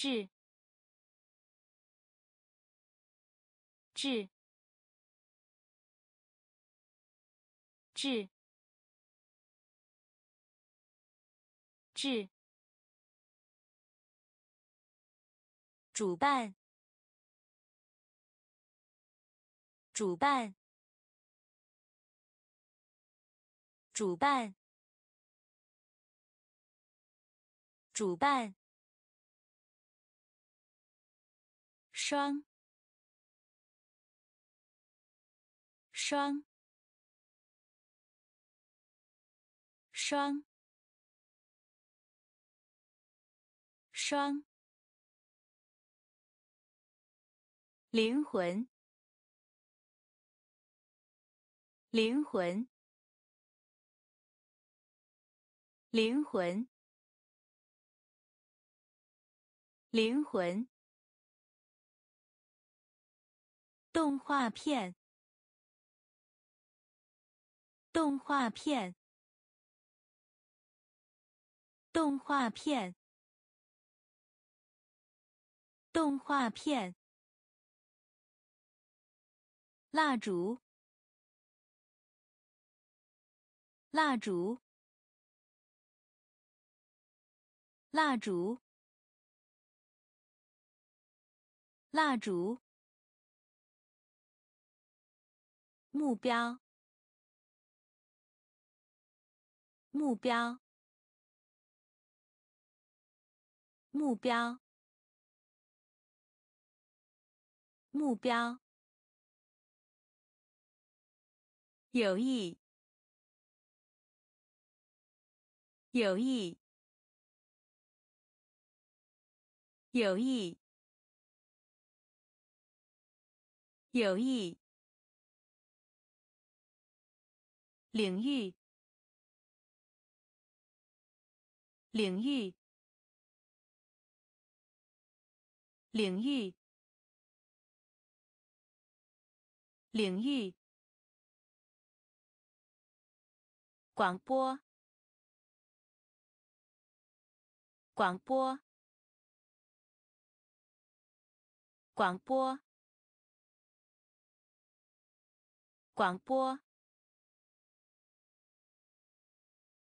治治治治主办主办主办主办双。双。双。双。灵魂。灵魂。灵魂。灵魂。动画片，动画片，动画片，动画片，蜡烛，蜡烛，蜡烛，蜡烛。目标，目标，目标，目标。有意，有意，有意，有意。领域，领域，领域，领域。广播，广播，广播，广播。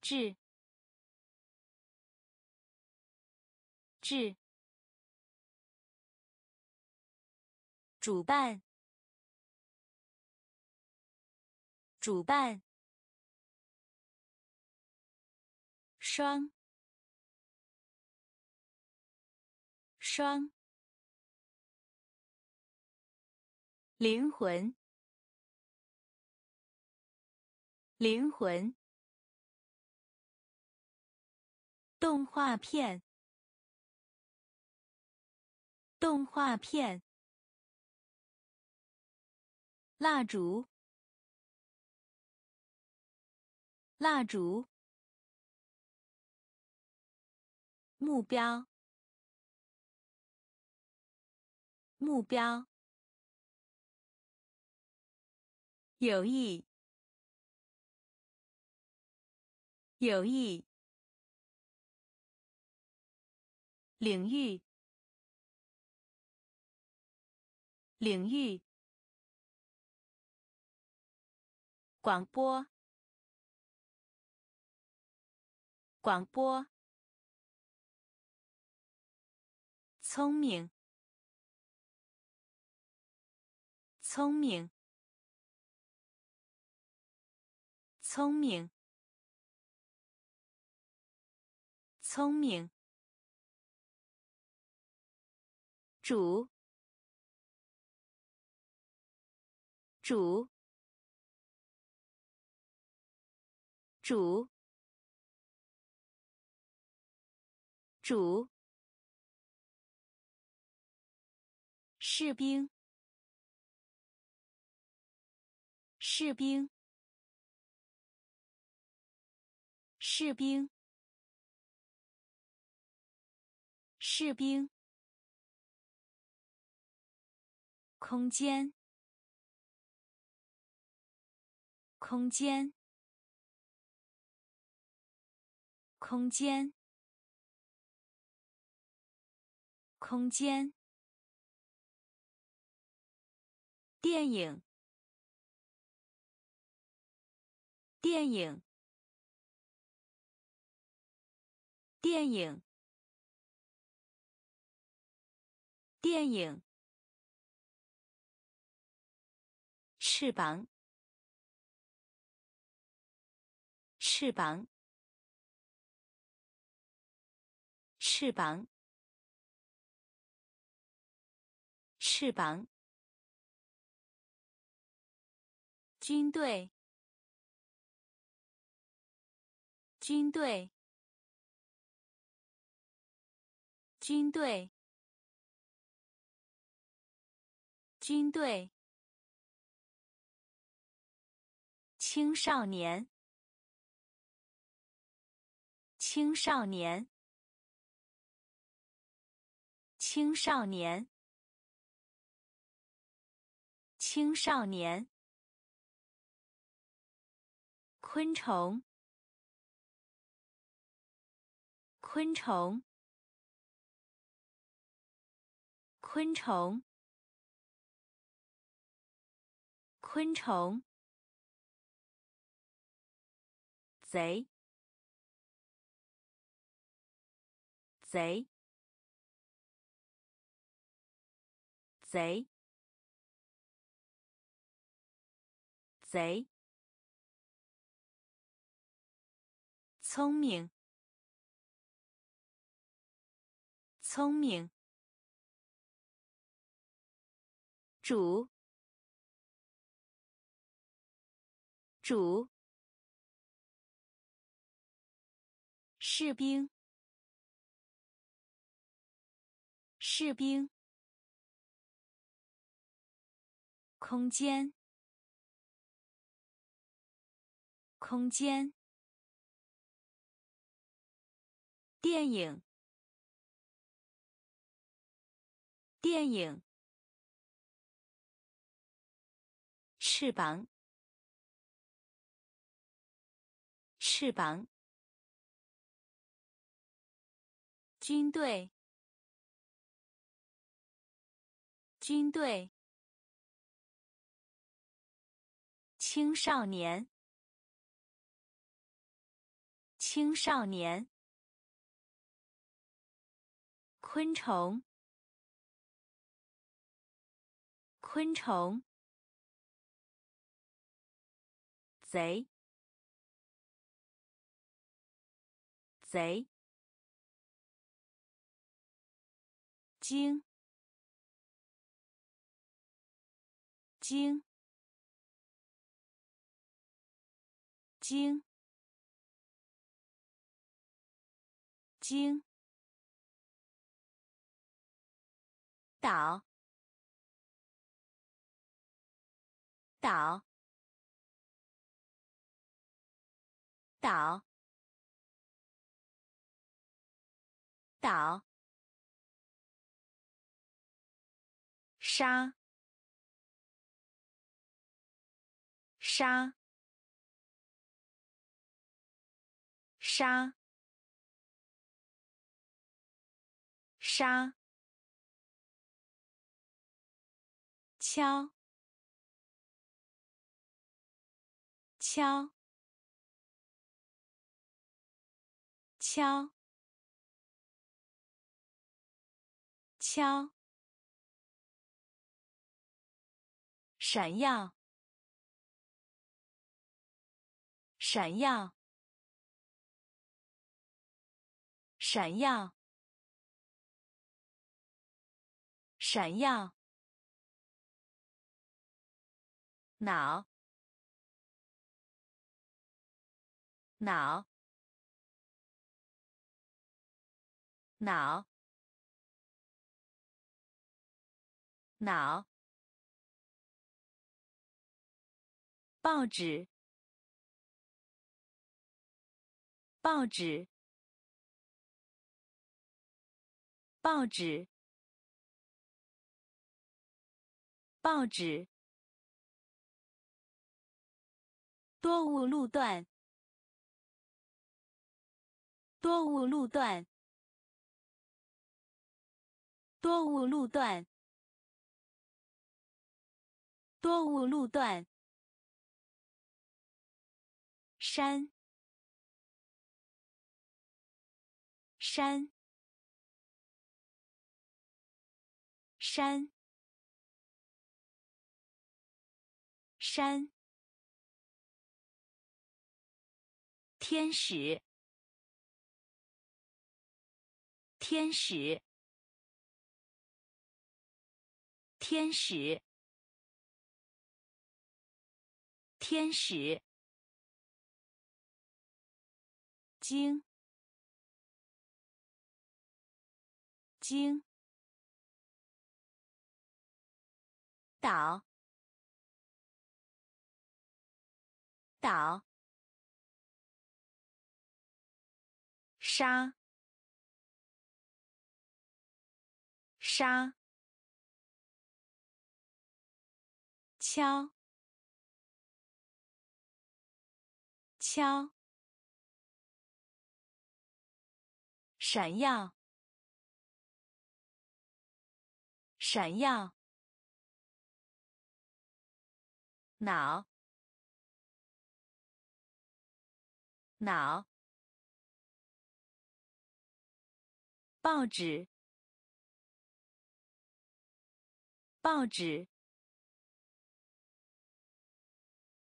治治主办主办双双灵魂灵魂。动画片，动画片，蜡烛，蜡烛，目标，目标，有意，有意。领域，领域，广播，广播，聪明，聪明，聪明，聪明。主，主，主，主，士兵，士兵，士兵，士兵。空间，空间，空间，空间，电影，电影，电影，电影，翅膀，翅膀，翅膀。翅膀，军队，军队，军队，军队，青少年，青少年，青少年。青少年，昆虫，昆虫，昆虫，昆虫，贼，贼，贼。贼，聪明，聪明，主，主，士兵，士兵，空间。空间，电影，电影，翅膀，翅膀，军队，军队，青少年。青少年，昆虫，昆虫，贼，贼，精，精，精。经岛岛岛岛沙沙沙。沙，敲，敲，敲，敲，闪耀，闪耀，闪耀。闪耀，脑，脑，脑，脑，报纸，报纸，报纸。报纸，多雾路段，多雾路段，多雾路段，多雾路段。山，山，山，山。天使，天使，天使，天使。经，经，岛，岛，沙，沙，敲，敲。闪耀，闪耀，脑，脑，报纸，报纸，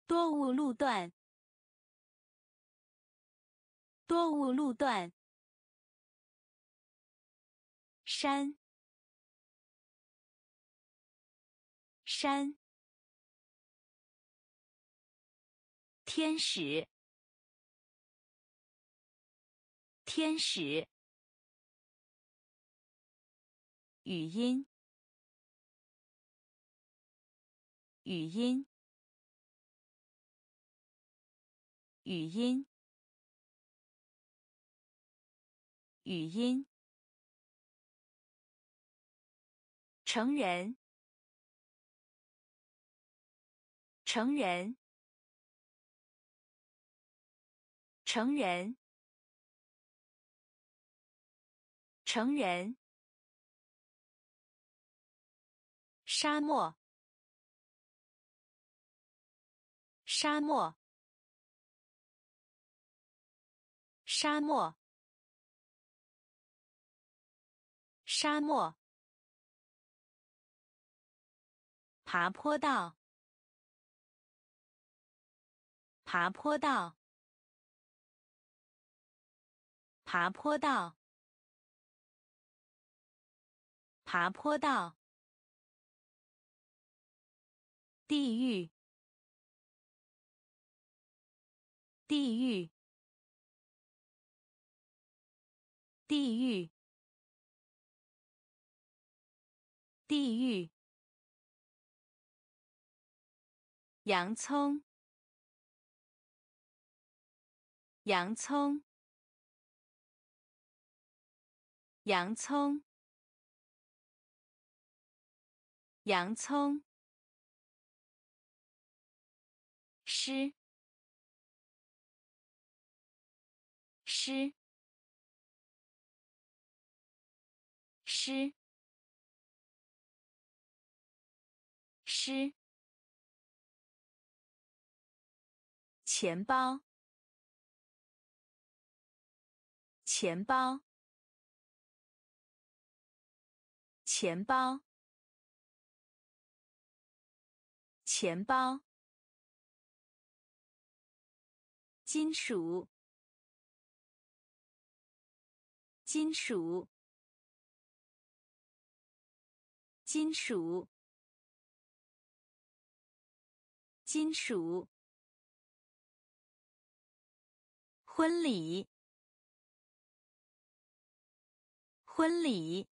多雾路段，多雾路段。山，山，天使，天使，语音，语音，语音，语音。成人，成人，成人，成人。沙漠，沙漠，沙漠，沙漠。爬坡道，爬坡道，爬坡道，爬坡道。地狱，地狱，地狱，地狱。洋葱，洋葱，洋葱，洋葱，诗，诗，诗，诗。钱包，钱包，钱包，钱包。金属，金属，金属，金属。婚礼，婚礼，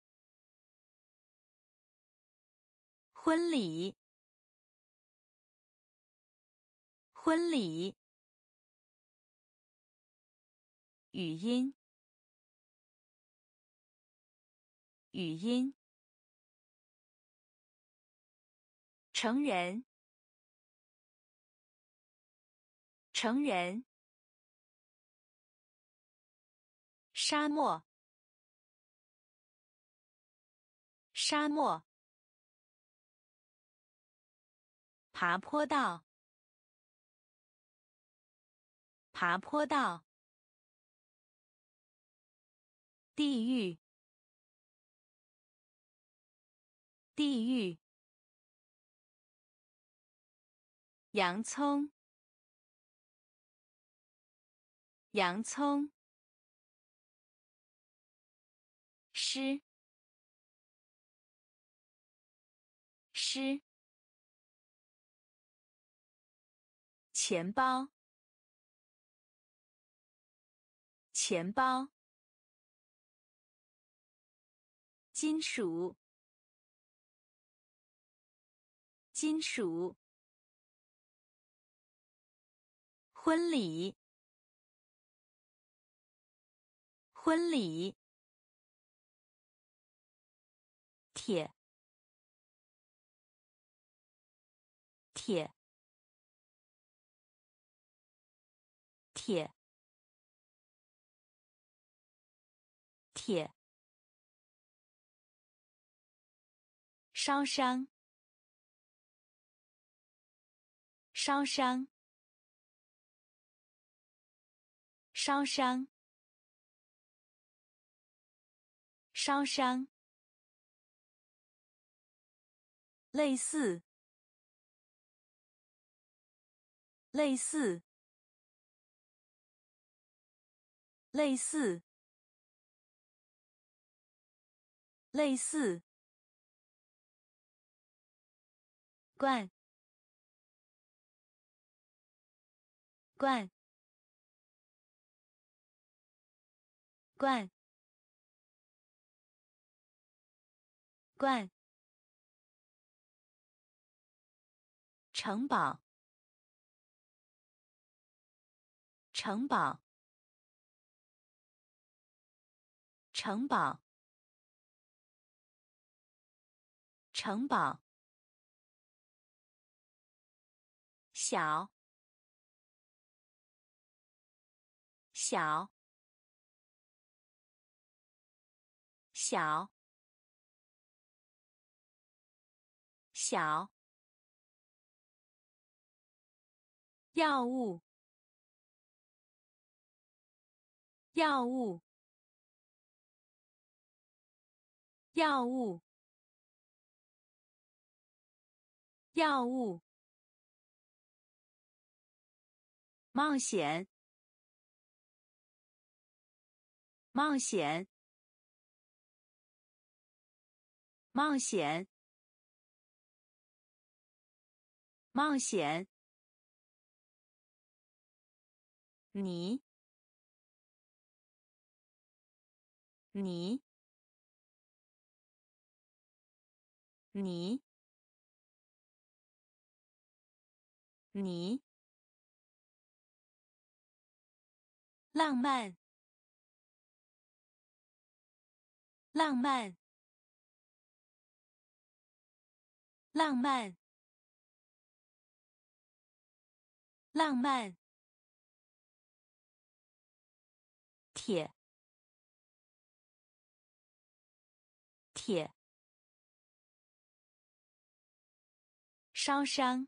婚礼，婚礼。语音，语音。成人，成人。沙漠，沙漠，爬坡道，爬坡道，地狱，地狱，洋葱，洋葱，诗。诗，钱包，钱包，金属，金属，婚礼，婚礼，铁。铁，铁，铁，烧伤，烧伤，烧伤，烧伤，类似。类似，类似，类似，罐，罐，罐，罐，城堡。城堡，城堡，城堡，小，小，小，小，药物。药物，药物，药物，冒险，冒险，冒险，冒险，你。你，你，你，浪漫，浪漫，浪漫，浪漫，铁。铁，烧伤，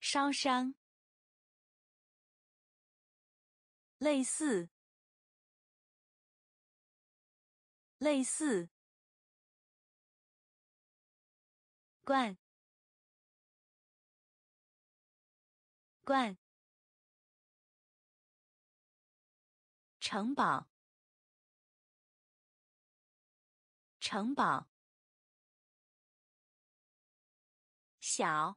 烧伤，类似，类似，罐，罐，城堡。城堡，小，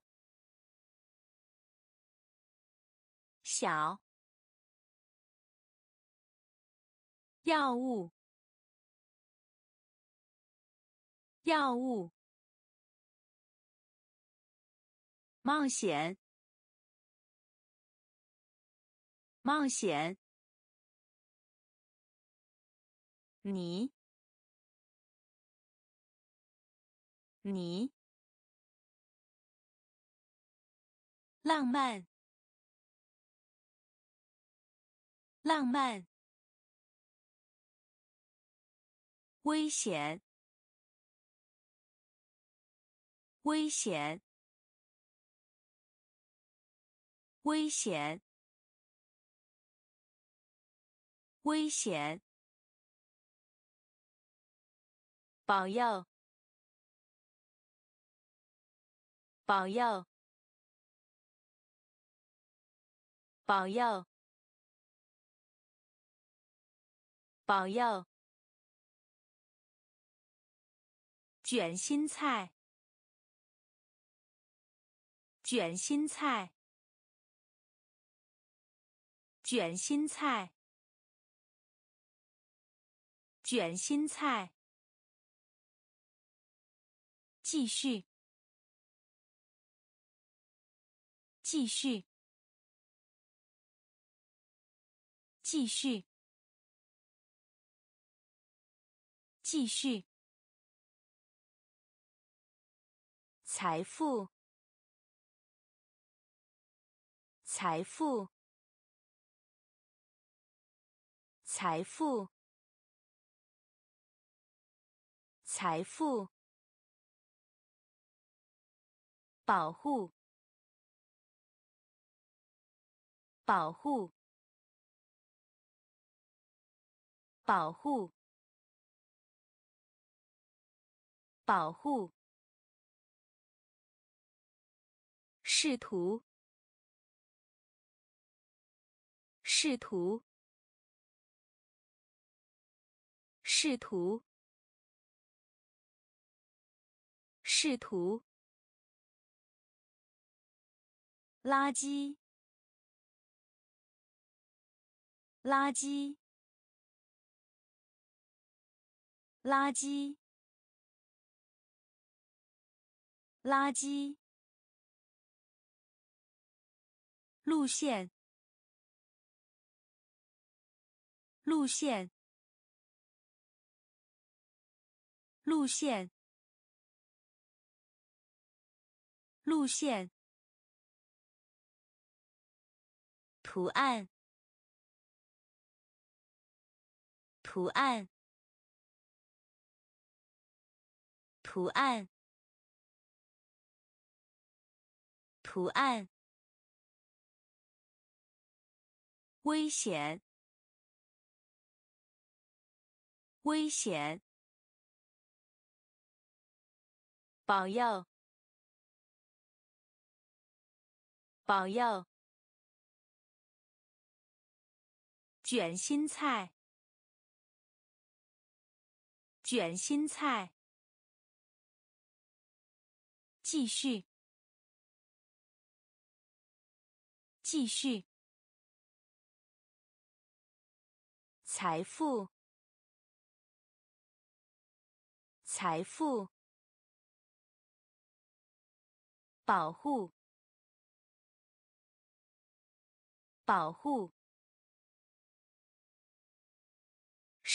小，药物，药物，冒险，冒险，你。你，浪漫，浪漫，危险，危险，危险，危险。保佑，保佑，保佑，保佑。卷心菜，卷心菜，卷心菜，卷心菜。继续，继续，继续，继续。财富，财富，财富，财富。保护，保护，保护，保护。试图，试图，试图，试图。垃圾，垃圾，垃圾，垃圾。路线，路线，路线，路线。图案，图案，图案，图案。危险，危险。保佑，保佑。卷心菜，卷心菜。继续，继续。财富，财富。保护，保护。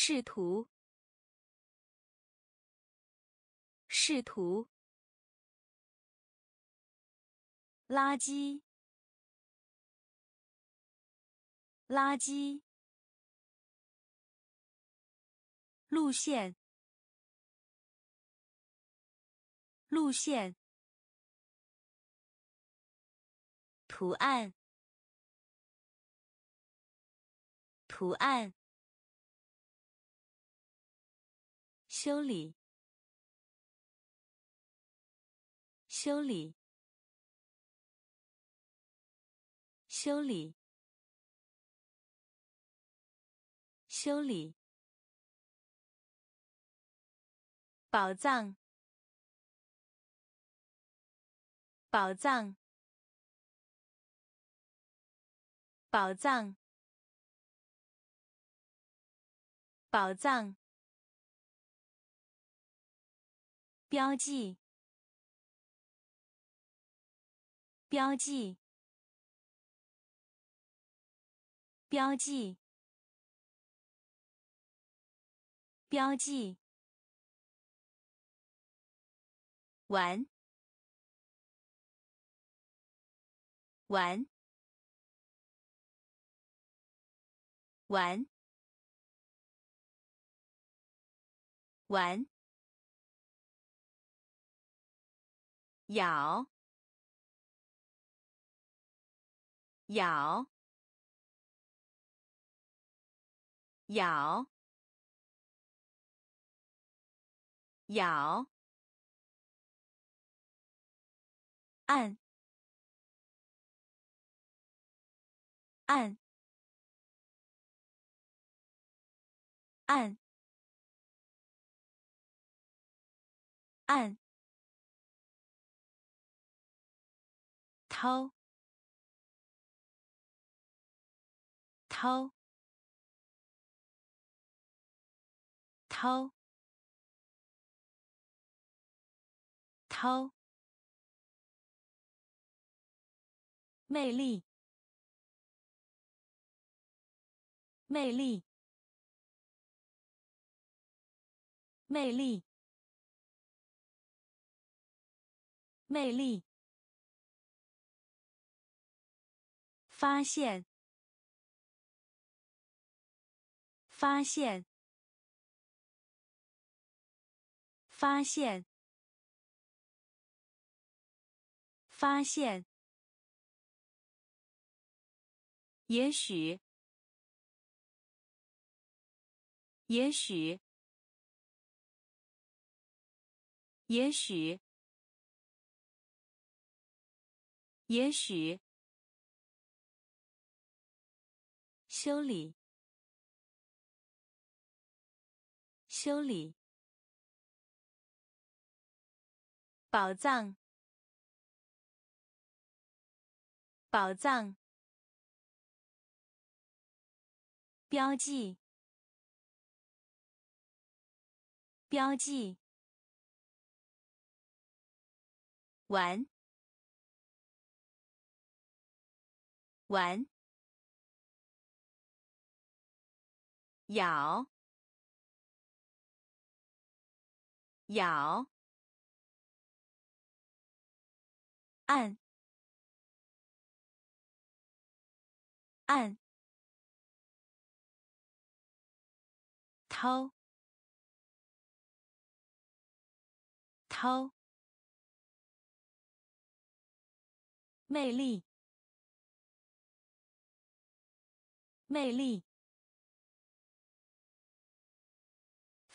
试图，试图。垃圾，垃圾。路线，路线。图案，图案。修理，修理，修理，修理。宝藏，宝藏，宝藏，宝藏。标记，标记，标记，标记。玩，玩，玩，玩，咬，咬，咬，咬，按，按。按，按，掏，掏，掏，掏，魅力，魅力。魅力，魅力，发现，发现，发现，发现，也许，也许。也许，也许，修理，修理，宝藏，宝藏，标记，标记。玩，玩，咬，咬，按，按，掏，掏。魅力，魅力，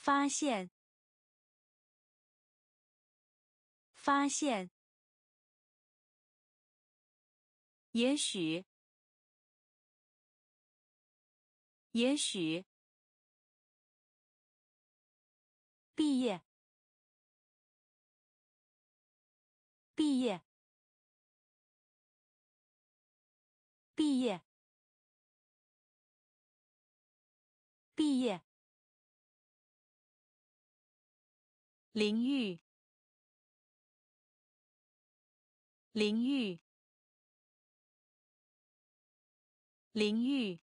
发现，发现，也许，也许，毕业，毕业。毕业，毕业，淋浴，淋浴，淋浴，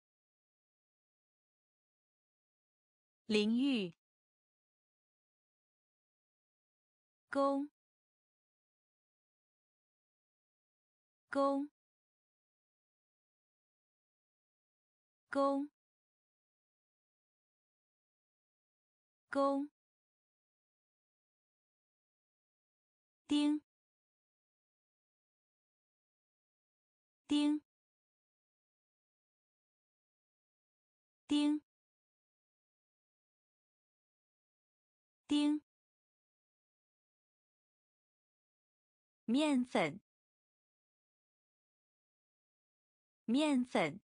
淋浴，公，公。公，公，丁，丁，丁，丁，面粉，面粉。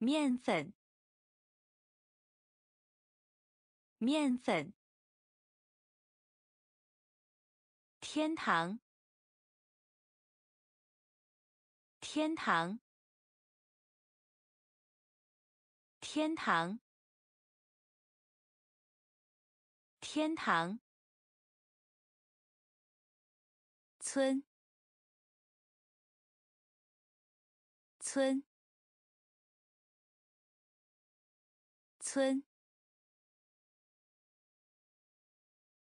面粉，面粉，天堂，天堂，天堂，天堂，村，村。村，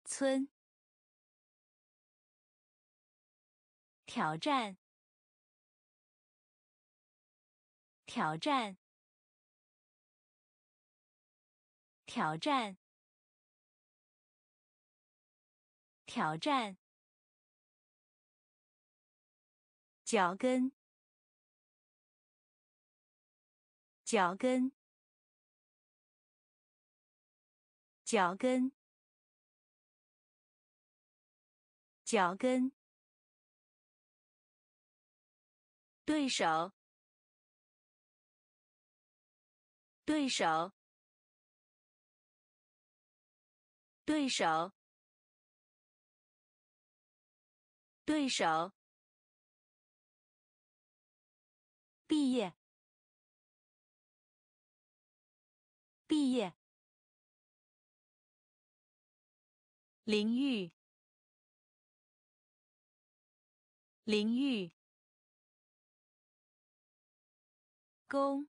村，挑战，挑战，挑战，挑战，脚跟，脚跟，脚跟，脚跟，对手，对手。对手，对手，毕业，毕业，淋浴，淋浴，工，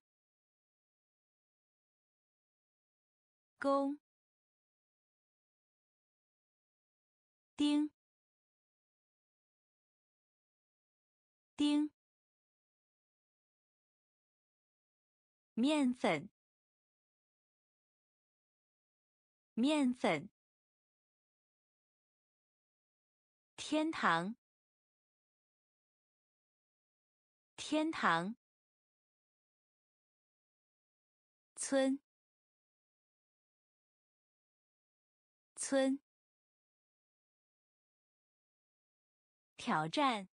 工。丁，丁，面粉，面粉，天堂，天堂，村，村。挑战，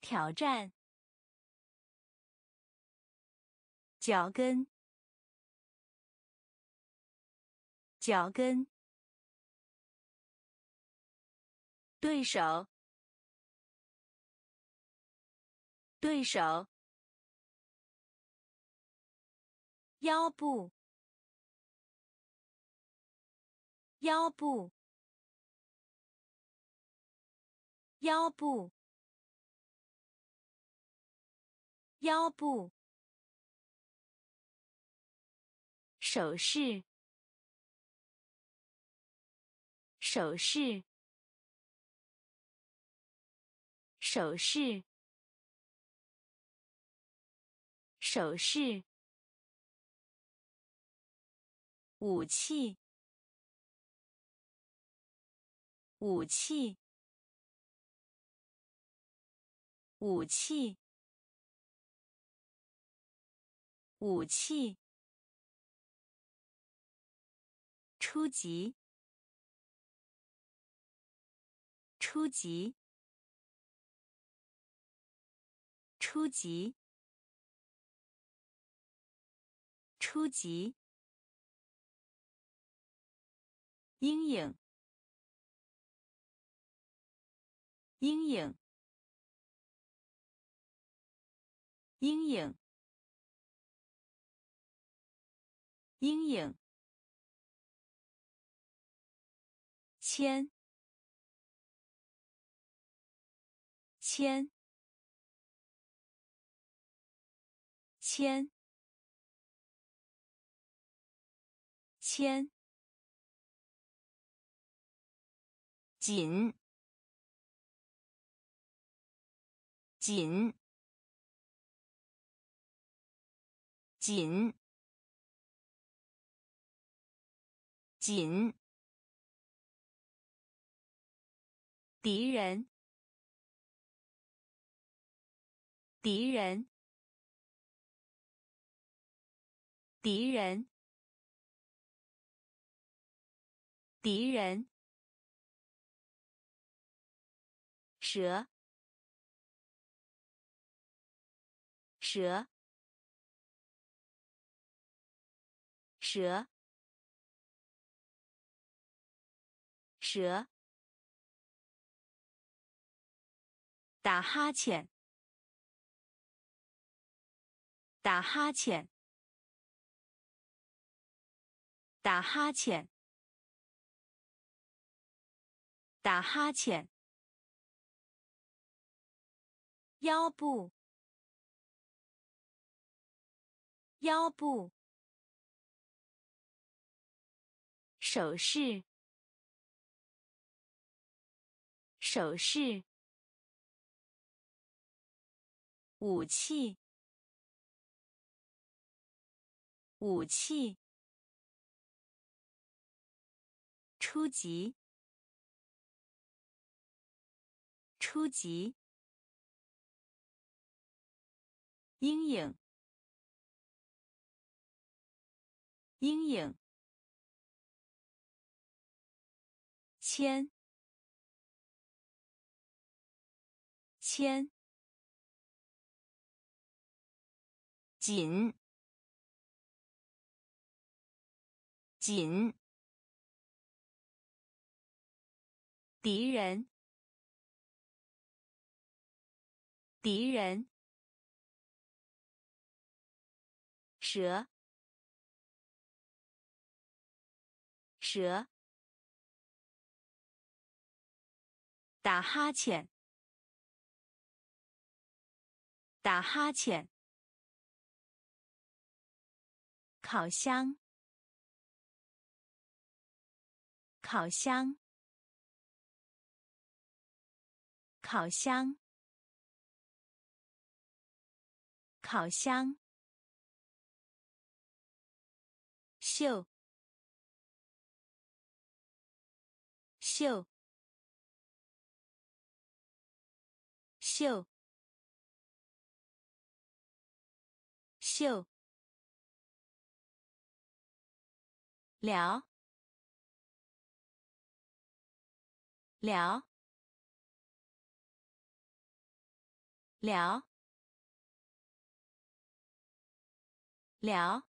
挑战，脚跟，脚跟，对手，对手，腰部，腰部。腰部，腰部，手势，手势，手势，手势，武器，武器。武器，武器，初级，初级，初级，初级，阴影，阴影。阴影，阴影，签，签，签，签，紧，紧。紧，紧，敌人，敌人，敌人，敌人，蛇，蛇。蛇，蛇，打哈欠，打哈欠，打哈欠，打哈欠，腰部，腰部。手势，手势，武器，武器，初级，初级，阴影，阴影，签，签。紧，紧，敌人，敌人，蛇，蛇，打哈欠，打哈欠。烤箱，烤箱，烤箱，烤箱，秀，秀，秀，秀。聊，聊，聊，聊。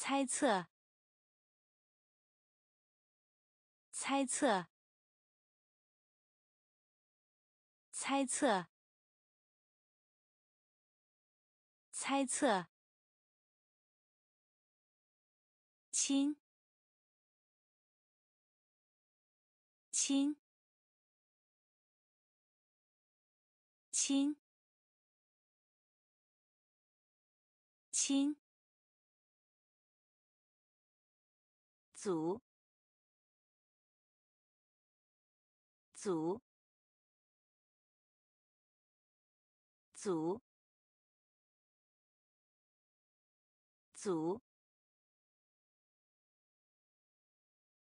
猜测，猜测，猜测，猜测。亲，亲，亲，亲，组，组，组，组。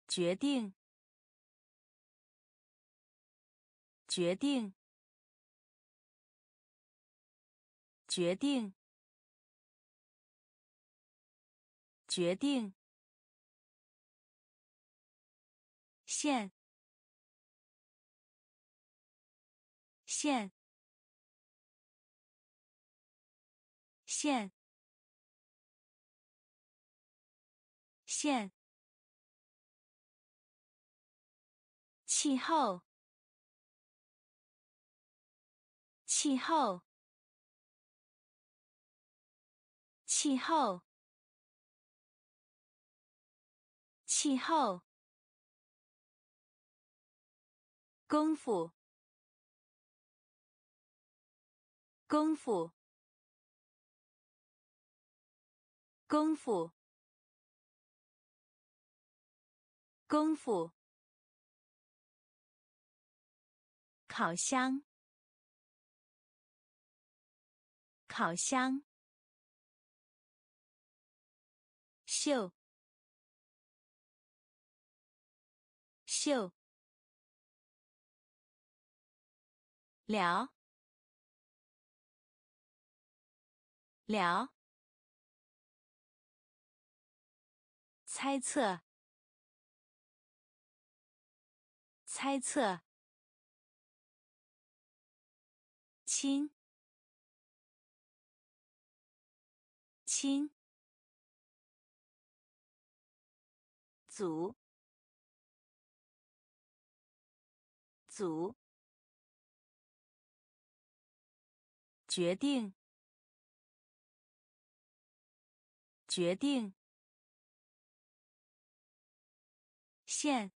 决定，决定，决定，决定。线，线，线，线。气候，气候，气候，气候。功夫，功夫，功夫，功夫。烤箱，烤箱，秀，秀，聊，聊，猜测，猜测。亲，亲，组，组，决定，决定，线，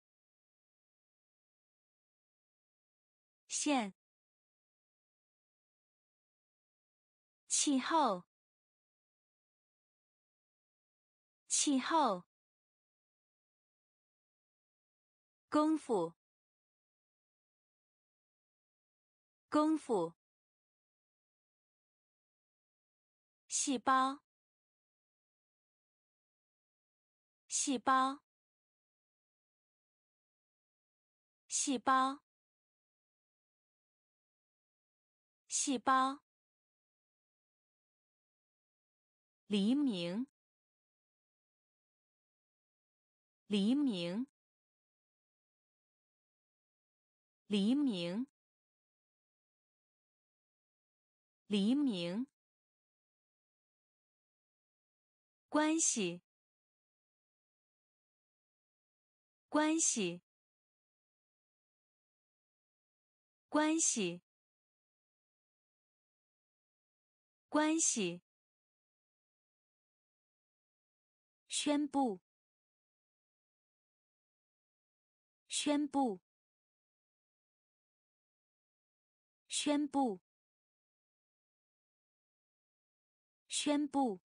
线。气候，气候，功夫，功夫，细胞，细胞，细胞，细胞。黎明，黎明，黎明，黎明。关系，关系，关系，关系。宣布，宣布，宣布，宣布。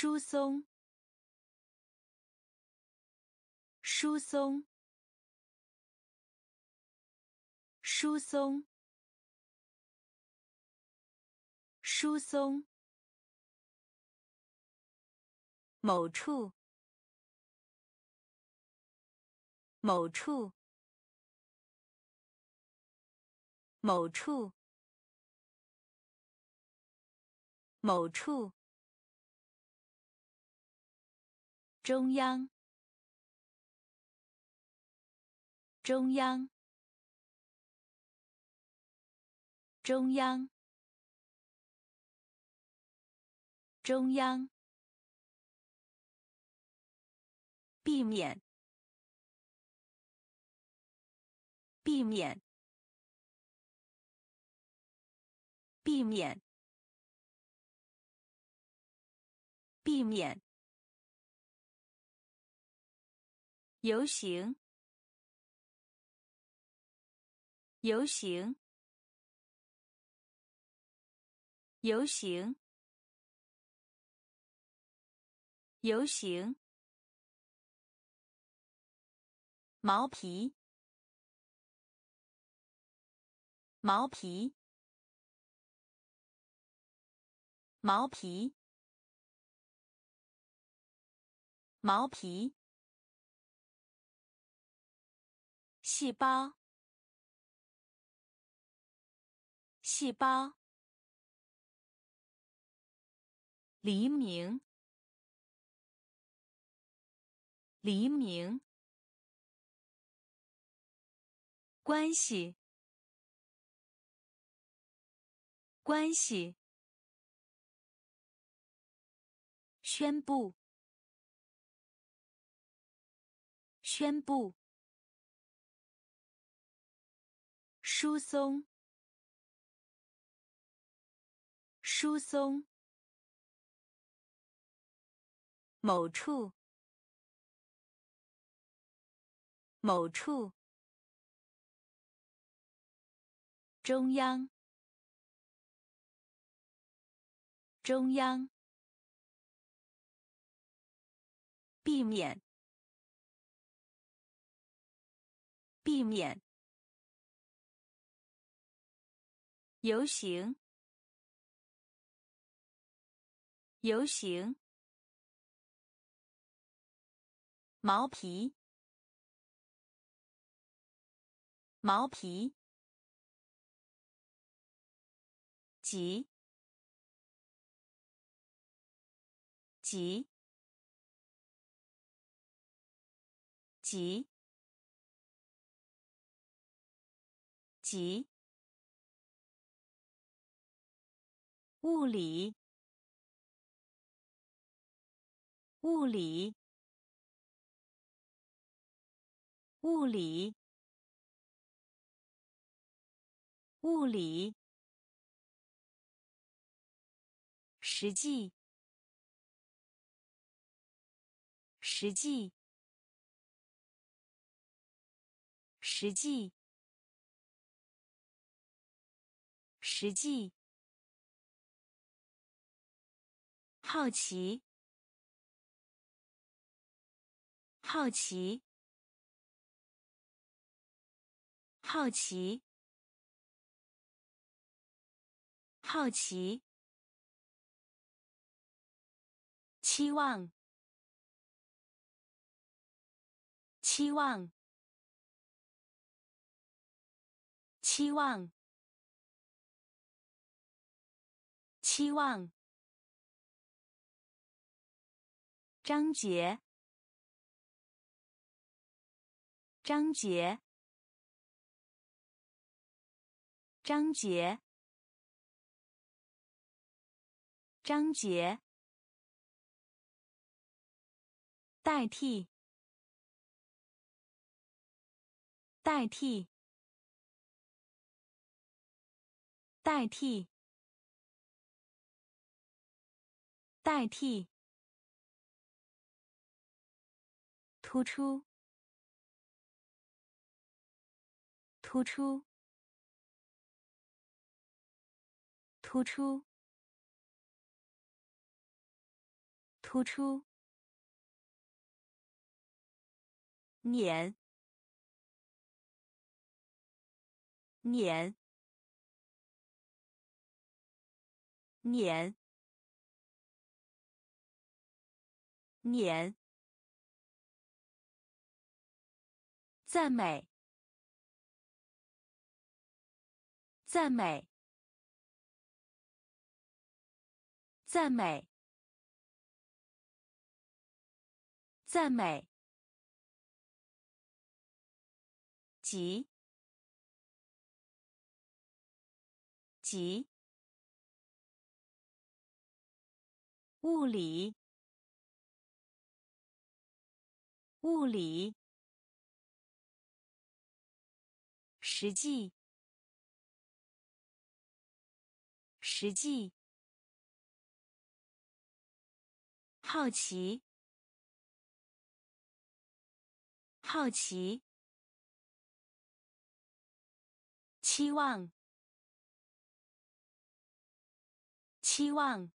疏松，疏松，疏松，疏松。某处，某处，某处，某处。中央，中央，中央，中央。避免，避免，避免，避免。游行，游行，游行，游行。毛皮，毛皮，毛皮，毛皮。细胞，细胞。黎明，黎明。关系，关系。宣布，宣布。疏松，疏松。某处，某处。中央，中央。避免，避免。游行，游行。毛皮，毛皮。急，急，急，急。物理，物理，物理，物理。实际，实际，实际，实际。好奇，好奇，好奇，好奇，期望，期望，期望，期望。章节，章节，章节，章节，代替，代替，代替，代替。突出，突出，突出，突出，碾，碾，碾，碾。赞美，赞美，赞美，赞美。急，急。物理，物理。实际，实际。好奇，好奇。期望，期望。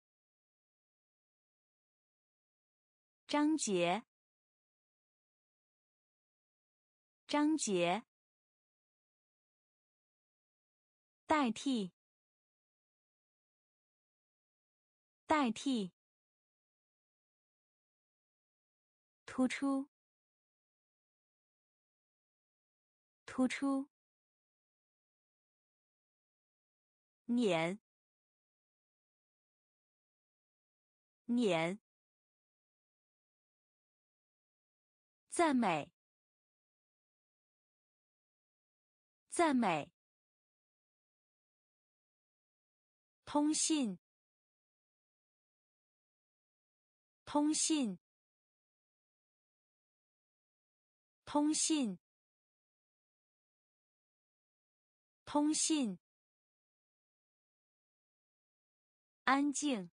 章节，章节。代替，代替，突出，突出，碾，碾，赞美，赞美。通信，通信，通信，通信。安静，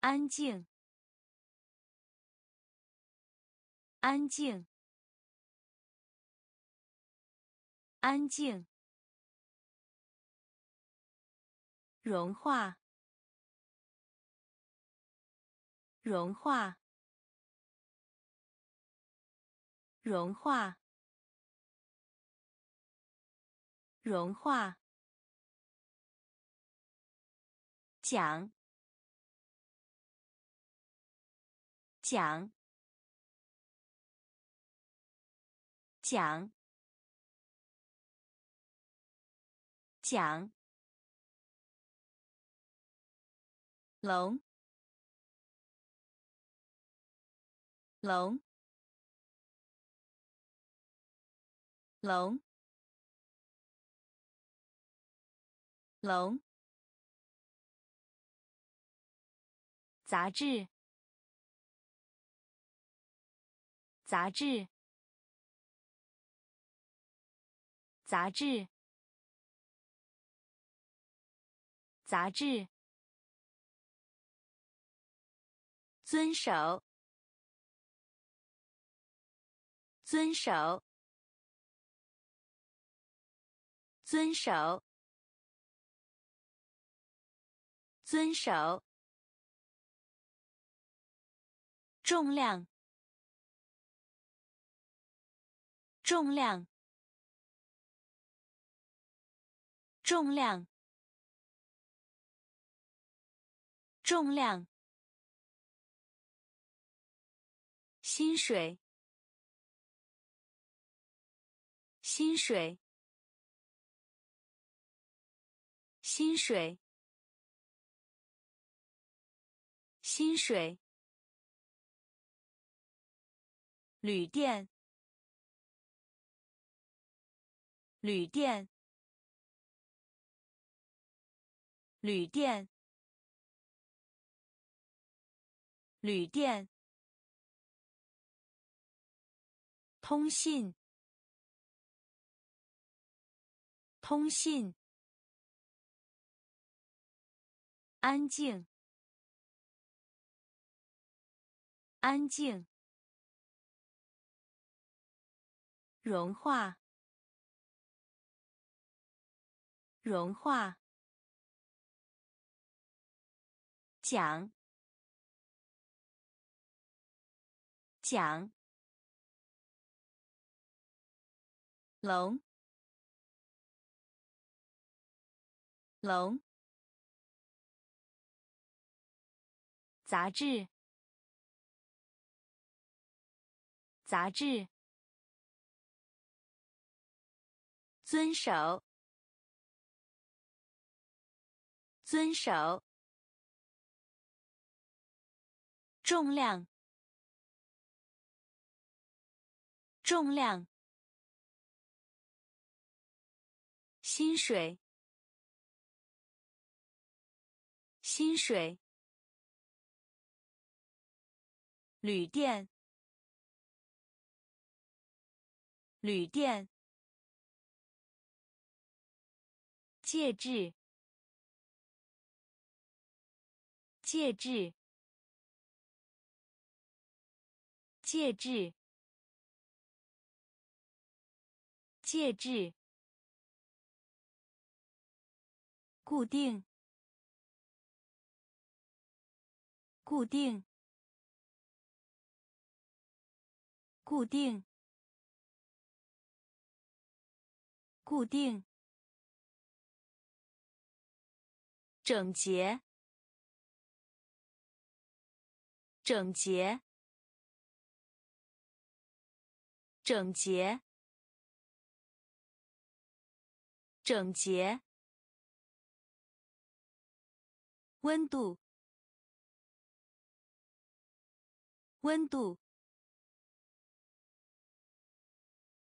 安静，安静，安静。融化，融化，融化，融化。讲，讲，讲，讲。龙，龙，龙，龙。杂志，杂志，杂志，杂志。遵守，遵守，遵守，遵守。重量，重量，重量，重量，薪水，薪水，薪水，薪水。旅店，旅店，旅店，旅店。通信，通信。安静，安静。融化，融化。讲，讲。龙，龙。杂志，杂志。遵守，遵守。重量，重量。薪水，薪水。旅店，旅店。介质，介质，介质，介质。固定，固定，固定，固定。整洁，整洁，整洁，整洁。温度，温度，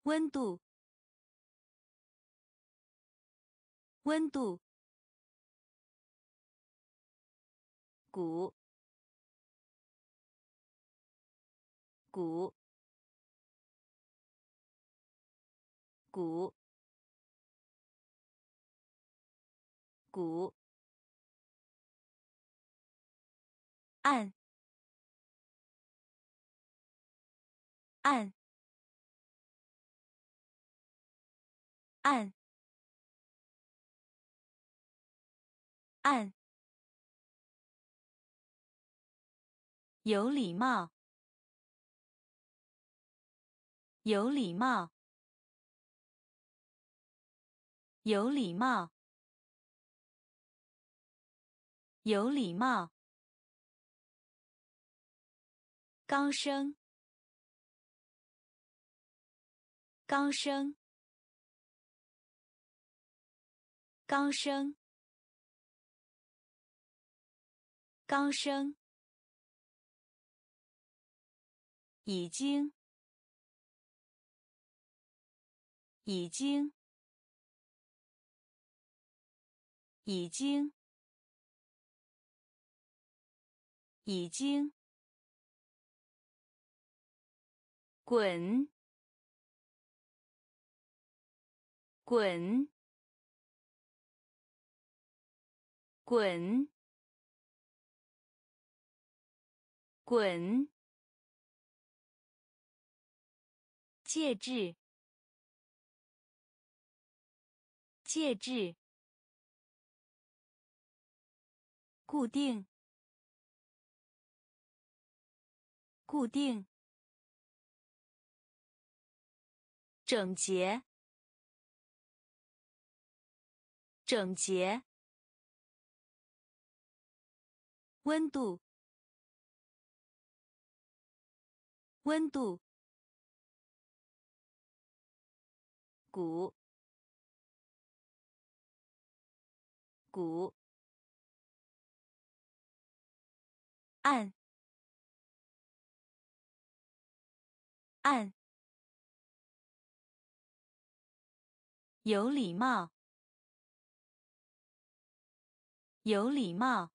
温度，温度。鼓，鼓，鼓，鼓。按，按，按，按。有礼貌，有礼貌，有礼貌，有礼貌。高声，高声，高声，高声。已经，已经，已经，已经。滚，滚，滚，滚。介质，介质，固定，固定，整洁，整洁，温度，温度，鼓，鼓，按，按。有礼貌，有礼貌。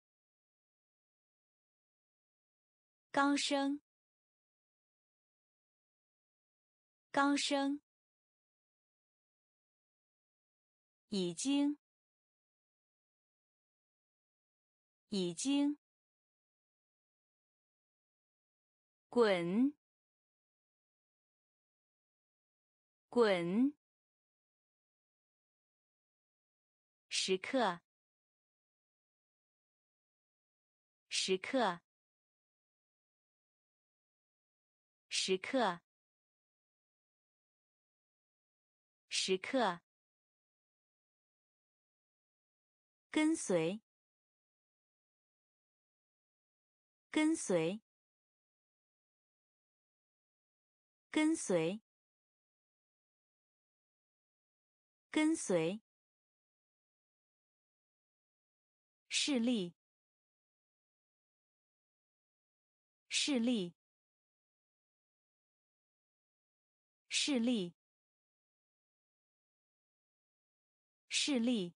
高声，高声。已经，已经。滚，滚。时刻，时刻，时刻，时刻。跟随，跟随，跟随，跟随。视力，视力，视力，视力。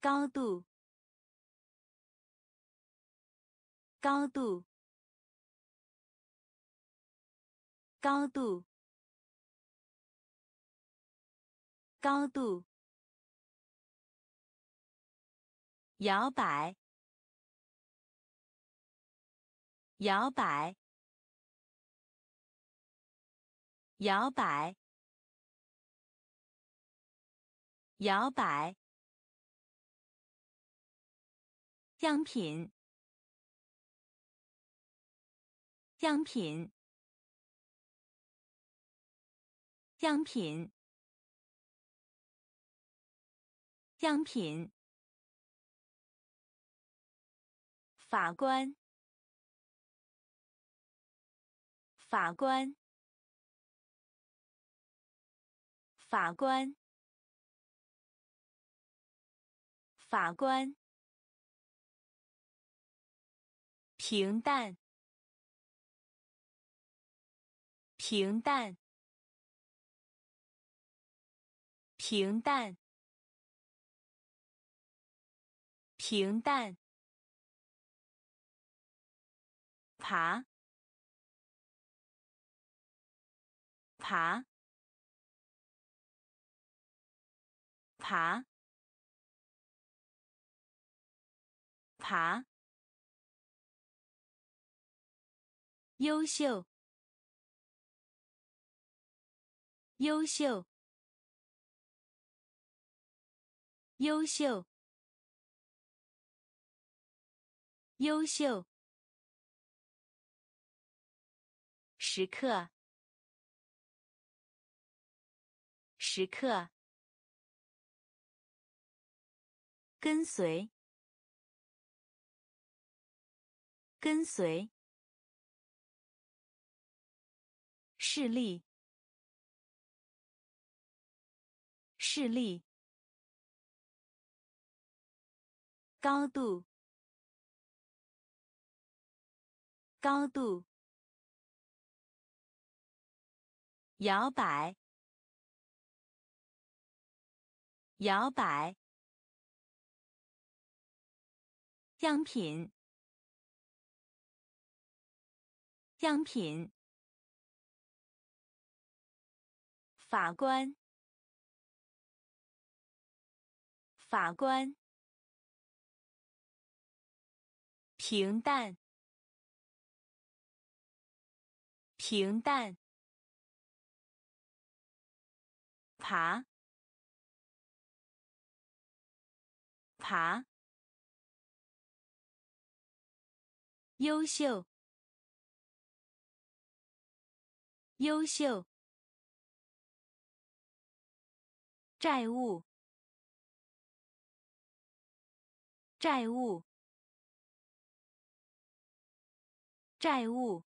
高度，高度，高度，高度。摇摆，摇摆，摇摆，摇摆。样品，样品，样品，样品。法官，法官，法官，法官。平淡，平淡，平淡，平淡。爬，爬，爬，爬。优秀，优秀，优秀，优秀。时刻，时刻，跟随，跟随，视力，视力，高度，高度。摇摆，摇摆。样品，样品。法官，法官。平淡，平淡。爬，爬，优秀，优秀，债务，债务，债务，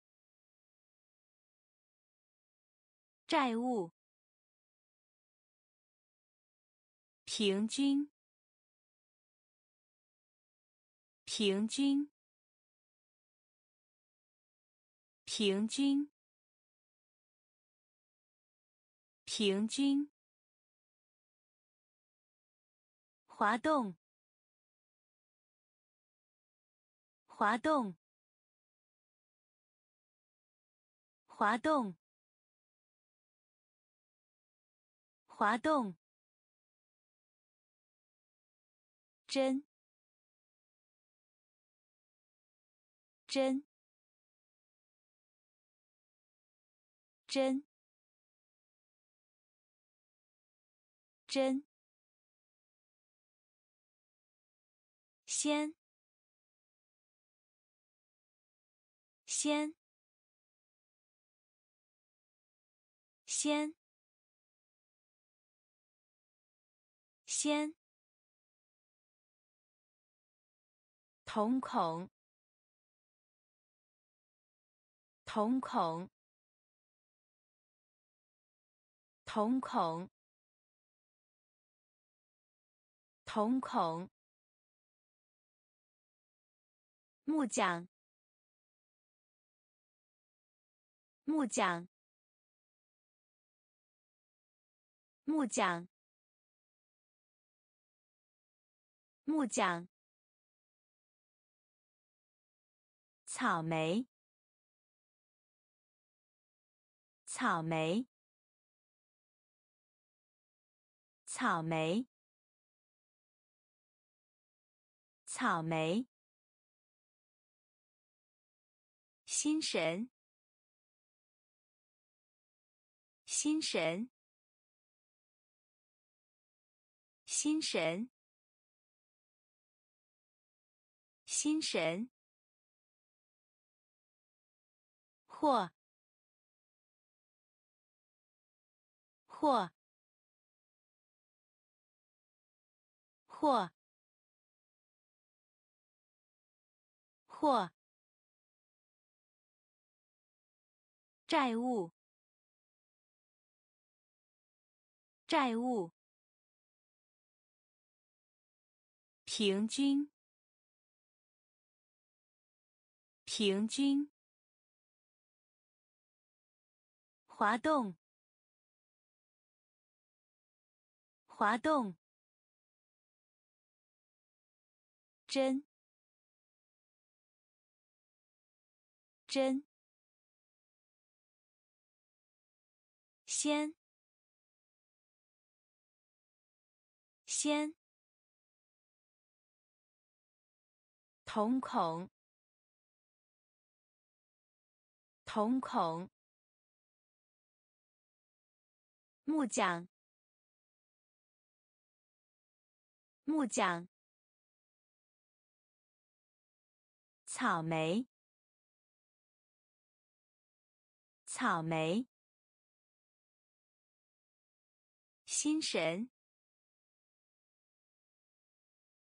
债务。平均，平均，平均，平均。滑动，滑动，滑动，滑动。真。真。真。真。先。先。先。先。瞳孔，瞳孔，瞳孔，瞳孔。木匠，木匠，木匠，木匠。草莓，草莓，草莓，草莓。心神，心神，心神，心神。或，或，或，或。债务，债务。平均，平均。滑动，滑动。针，针。先，先。瞳孔，瞳孔。木匠，木匠。草莓，草莓。心神，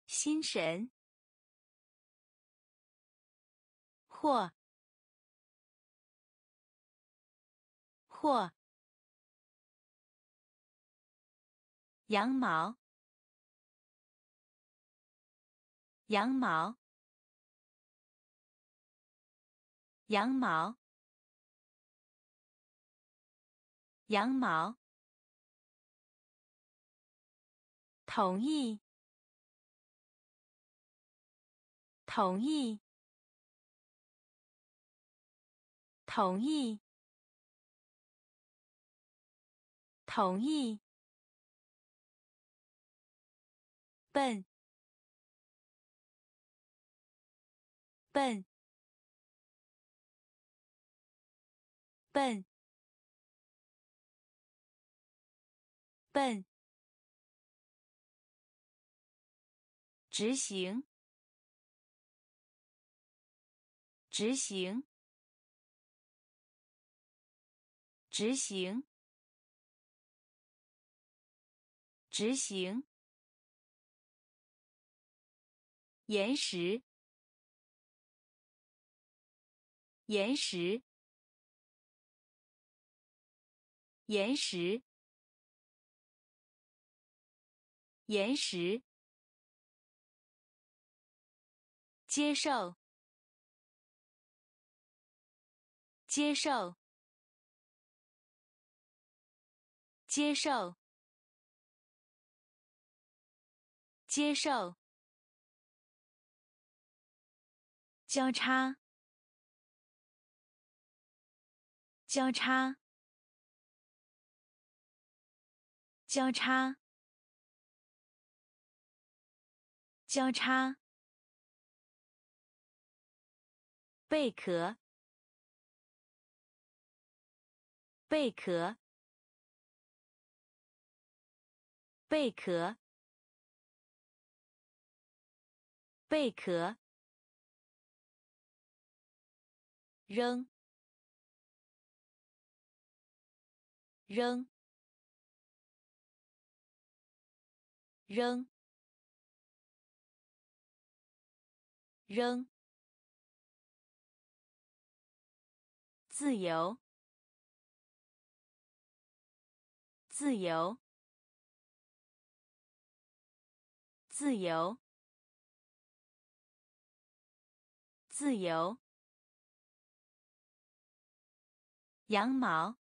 心神。或，或。羊毛，羊毛，羊毛，羊毛。同意，同意，同意，同意。笨，笨，笨，笨。执行，执行，执行，执行，岩石，岩石，岩石，岩石。接受，接受，接受，接受。交叉，交叉，交叉，交叉。贝壳，贝壳，贝壳，贝壳，扔，扔，扔，扔。自由，自由，自由，自由。羊毛，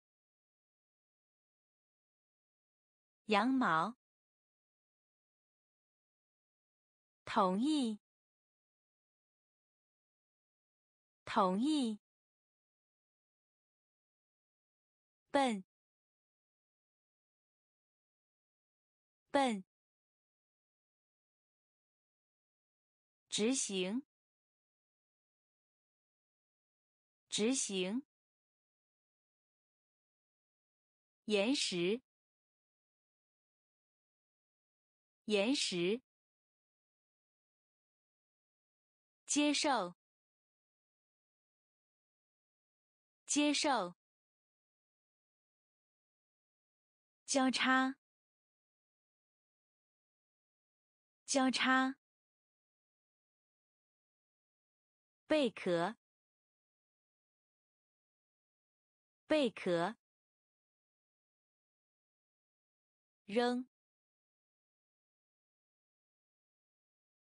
羊毛。同意，同意。笨，笨，执行，执行，岩石，岩石，接受，接受。交叉，交叉。贝壳，贝壳。扔，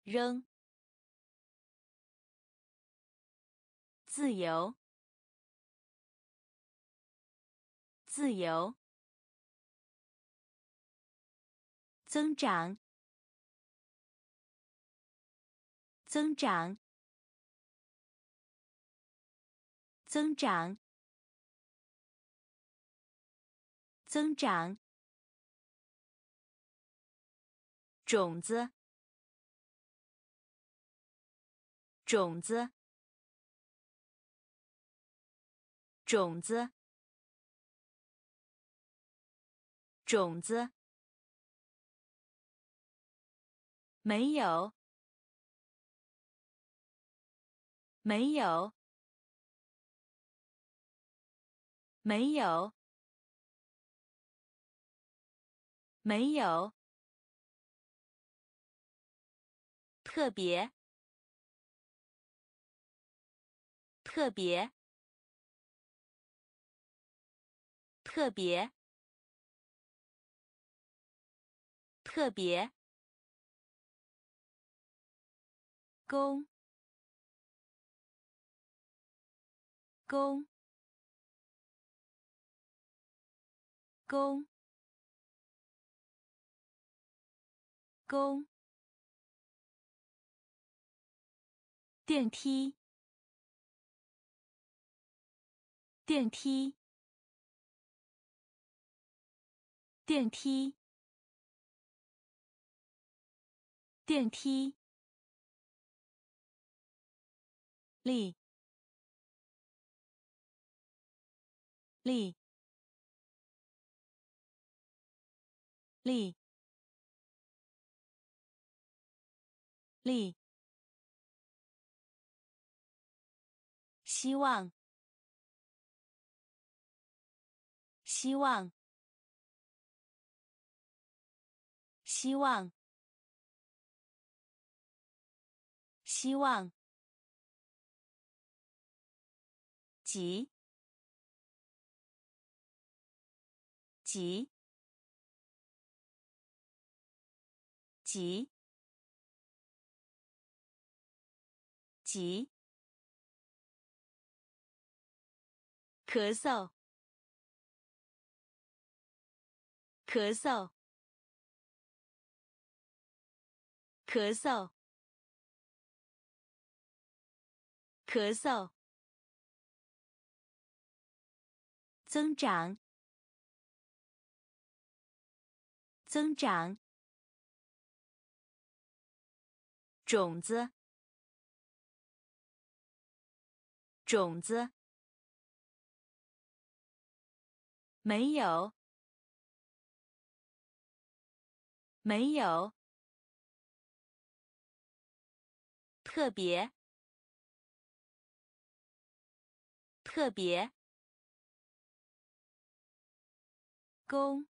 扔。自由，自由。增长，增长，增长，增长。种子，种子，种子，种子。没有，没有，没有，没有。特别，特别，特别，特别。公，公，公，公。电梯，电梯，电梯，电梯。力，力，力，力。希望，希望，希望，希望，急，急，急，急，咳嗽，咳嗽。咳嗽，咳嗽，增长，增长，种子，种子，没有，没有。特别，特别，公，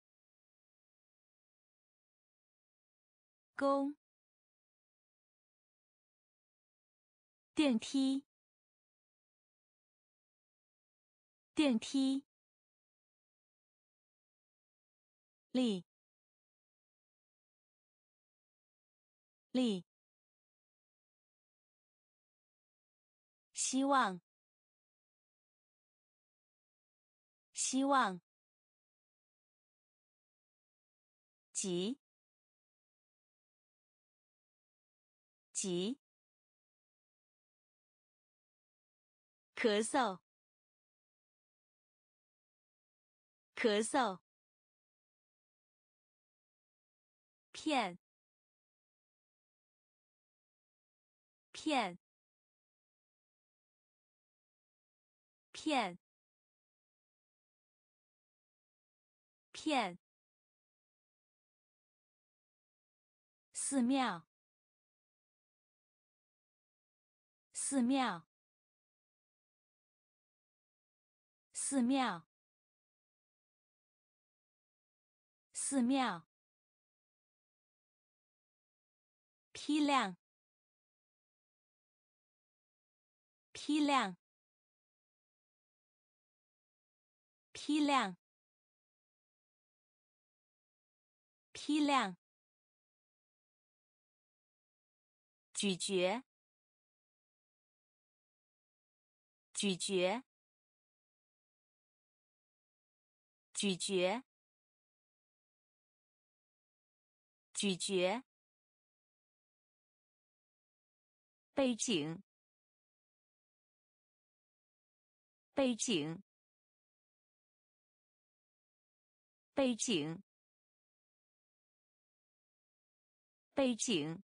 公，电梯，电梯，力，力。希望，希望，急，急，咳嗽，咳嗽，片，片。片，片，寺庙，寺庙，寺庙，寺庙，批量，批量。批量，批量，咀嚼，咀嚼，咀嚼，咀嚼，背景，背景。背景，背景。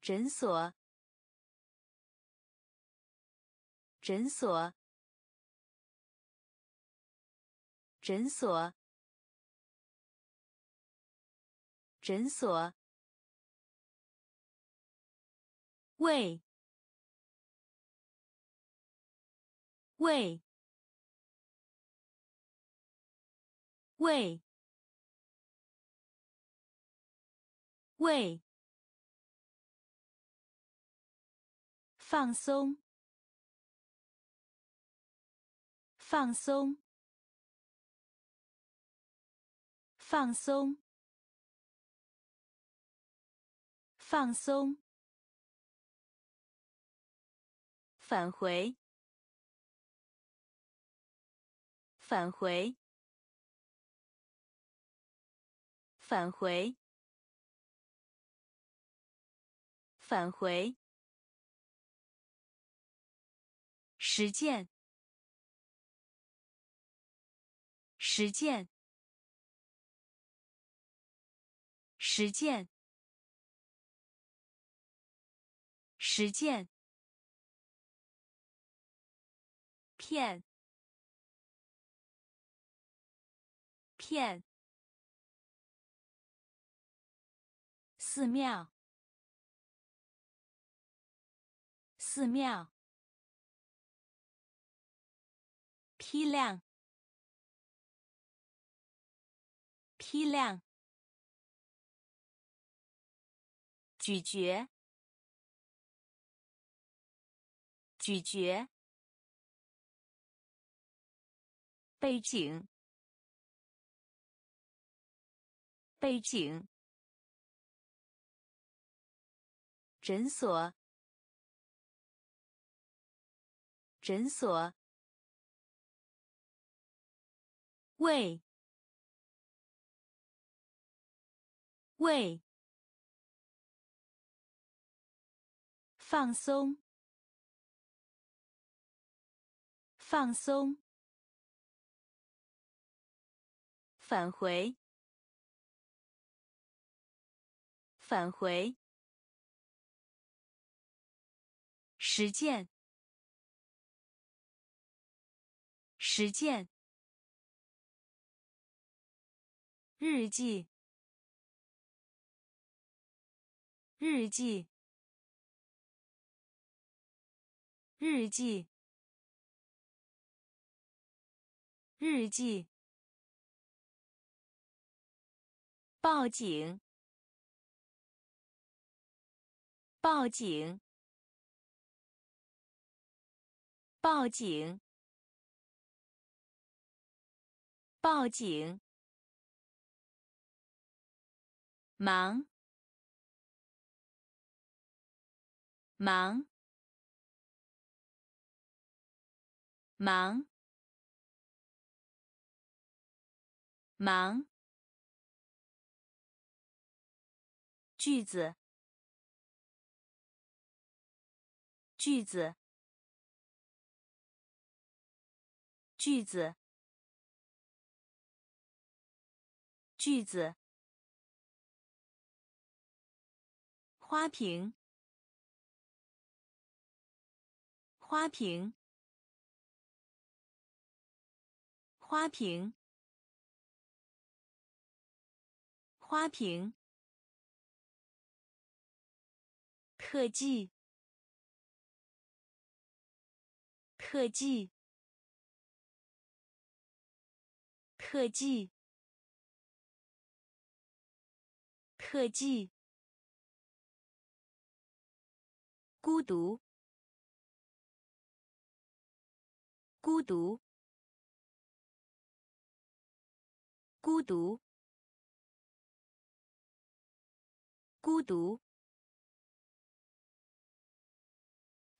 诊所，诊所，诊所，诊所。喂，喂。喂，喂，放松，放松，放松，放松，返回，返回。返回，返回。实践，实践，实践，实践。片，片。寺庙，寺庙，批量，批量，咀嚼，咀嚼，背景，背景，诊所，诊所，胃。胃，放松，放松，返回，返回，实践，实践，日记。日记，日记，日记。报警，报警，报警，报警。忙。忙，忙，忙。句子，句子，句子，句子。花瓶。花瓶，花瓶，花瓶。特技，特技，特技，特技。孤独。孤独，孤独，孤独。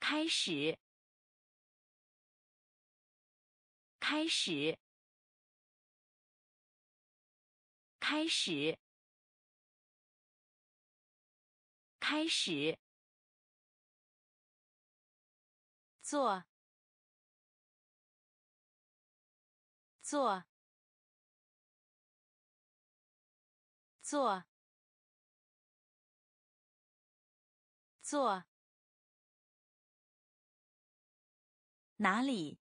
开始，开始，开始，开始。做。做，做，做，哪里？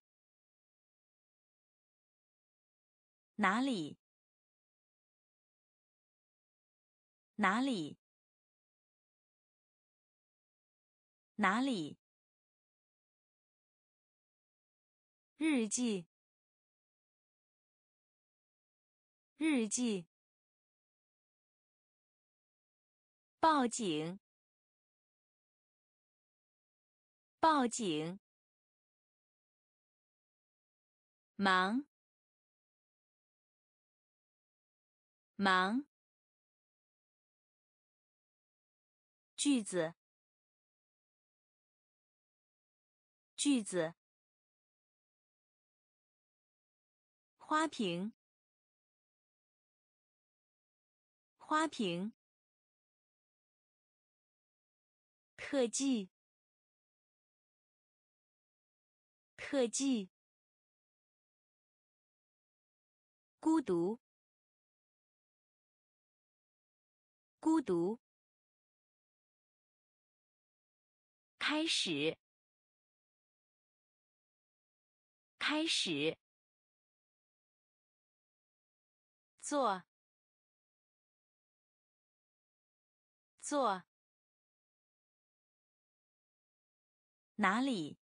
哪里？哪里？哪里？日记。日记。报警。报警。忙。忙。句子。句子。花瓶。花瓶，特技，特技，孤独，孤独，开始，开始，做。做哪里？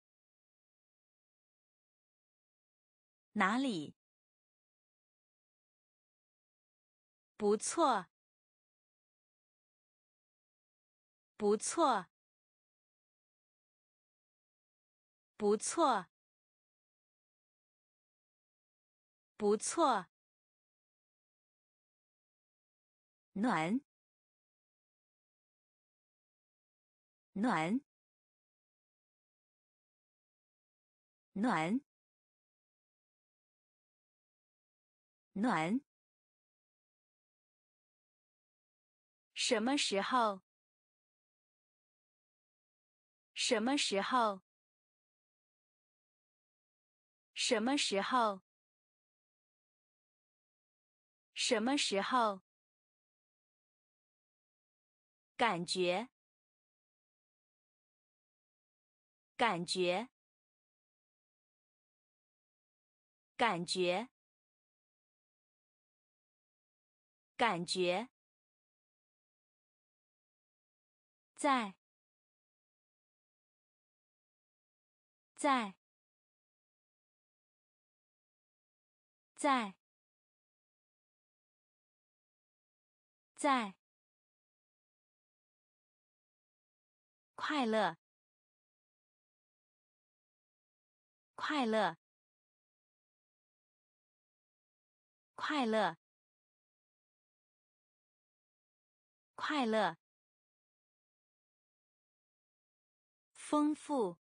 哪里？不错，不错，不错，不错。暖，暖，暖，暖。什么时候？什么时候？什么时候？什么时候？感觉，感觉，感觉，感觉。在，在，在，在，快乐，快乐，快乐，快乐。丰富，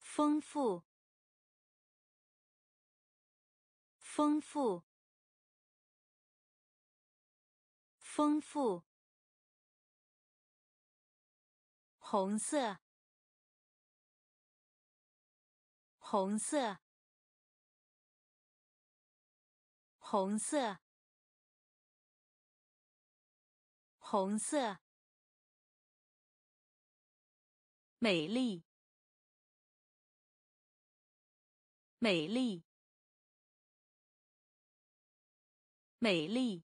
丰富，丰富，丰富。红色，红色，红色，红色。美丽，美丽，美丽，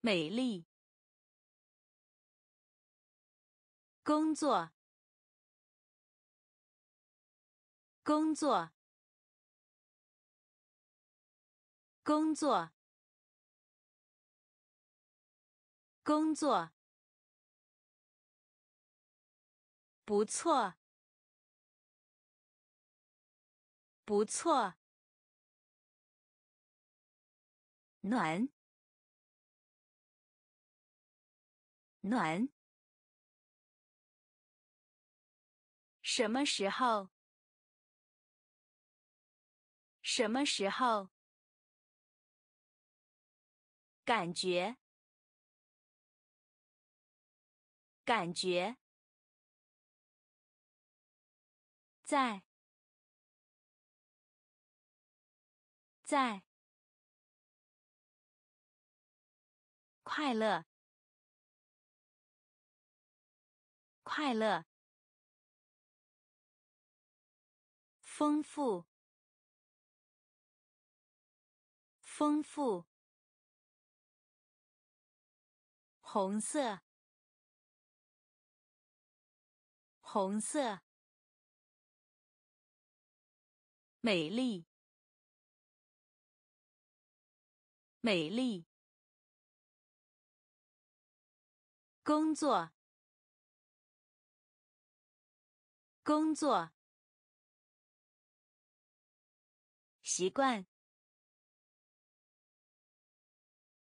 美丽。工作，工作，工作，工作。不错，不错。暖，暖。什么时候？什么时候？感觉，感觉。在，在，快乐，快乐，丰富，丰富，红色，红色。美丽，美丽。工作，工作。习惯，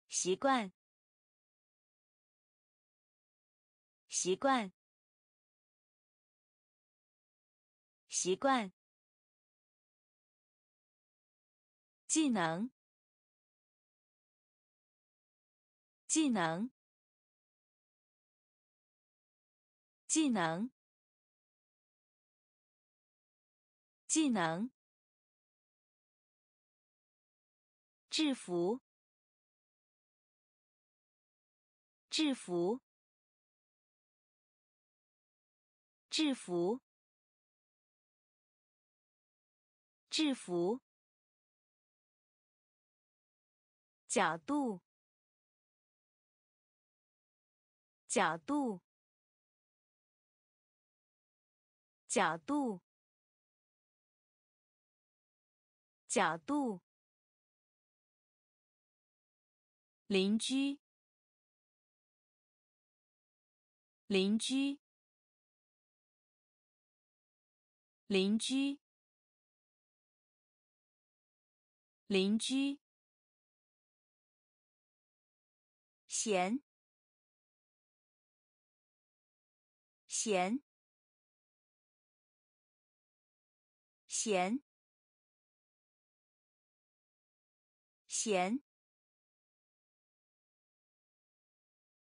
习惯，习惯，习惯。技能，技能，技能，技能。制服，制服，制服，制服。角度，角度，角度，角度，邻居，邻居，邻居，邻居，咸，咸，咸。咸，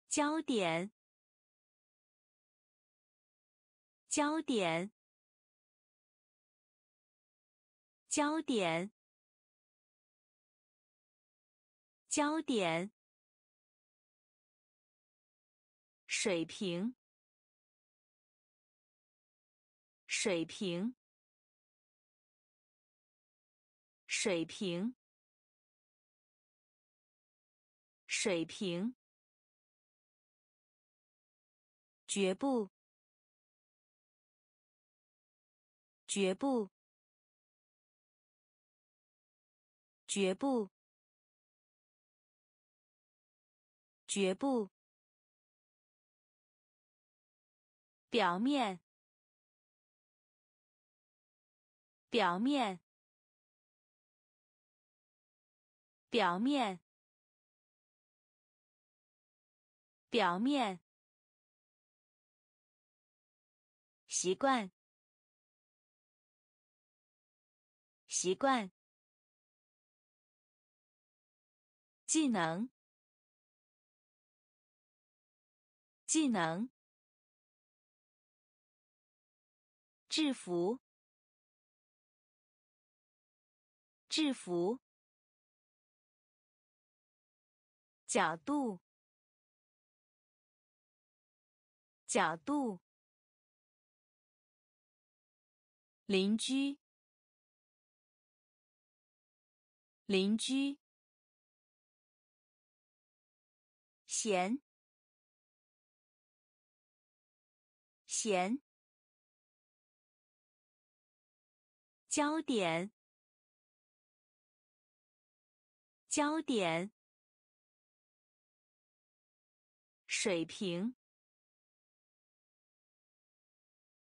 焦点，焦点，焦点，焦点，水平，水平，水平。水平，绝不，绝不，绝不，绝不，表面，表面，表面。表面。习惯，习惯。技能，技能。制服，制服角度。角度，邻居，邻居，咸，咸，焦点，焦点，水平。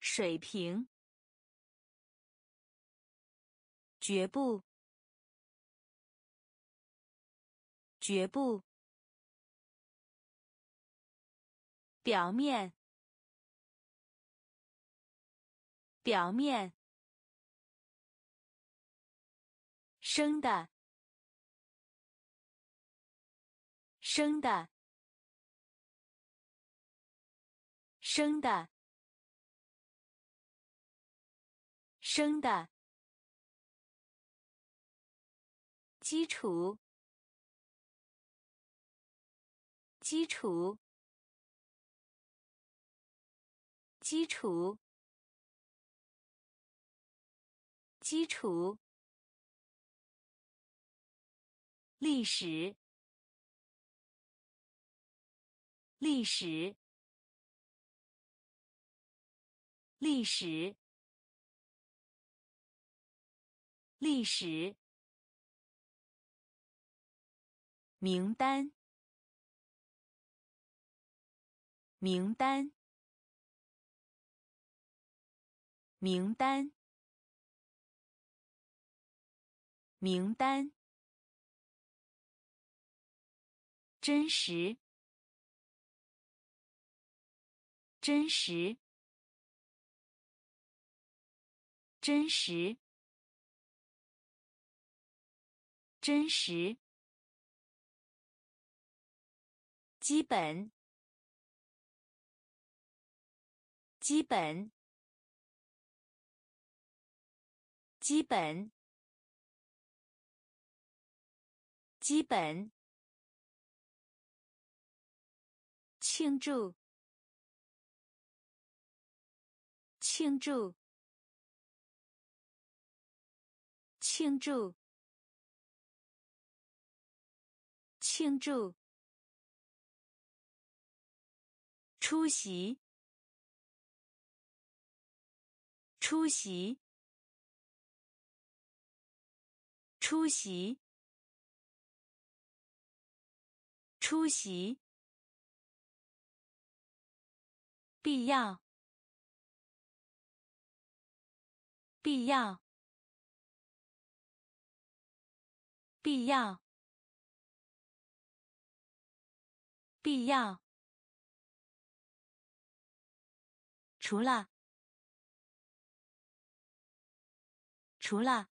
水平，绝不，绝不，表面，表面，生的，生的，生的。生的，基础，基础，基础，基础，历史，历史，历史。历史名单，名单，名单，名单，真实，真实，真实。真实，基本，基本，基本，基本，庆祝，庆祝，庆祝。庆祝，出席，出席，出席，出席，必要，必要，必要，必要。除了，除了，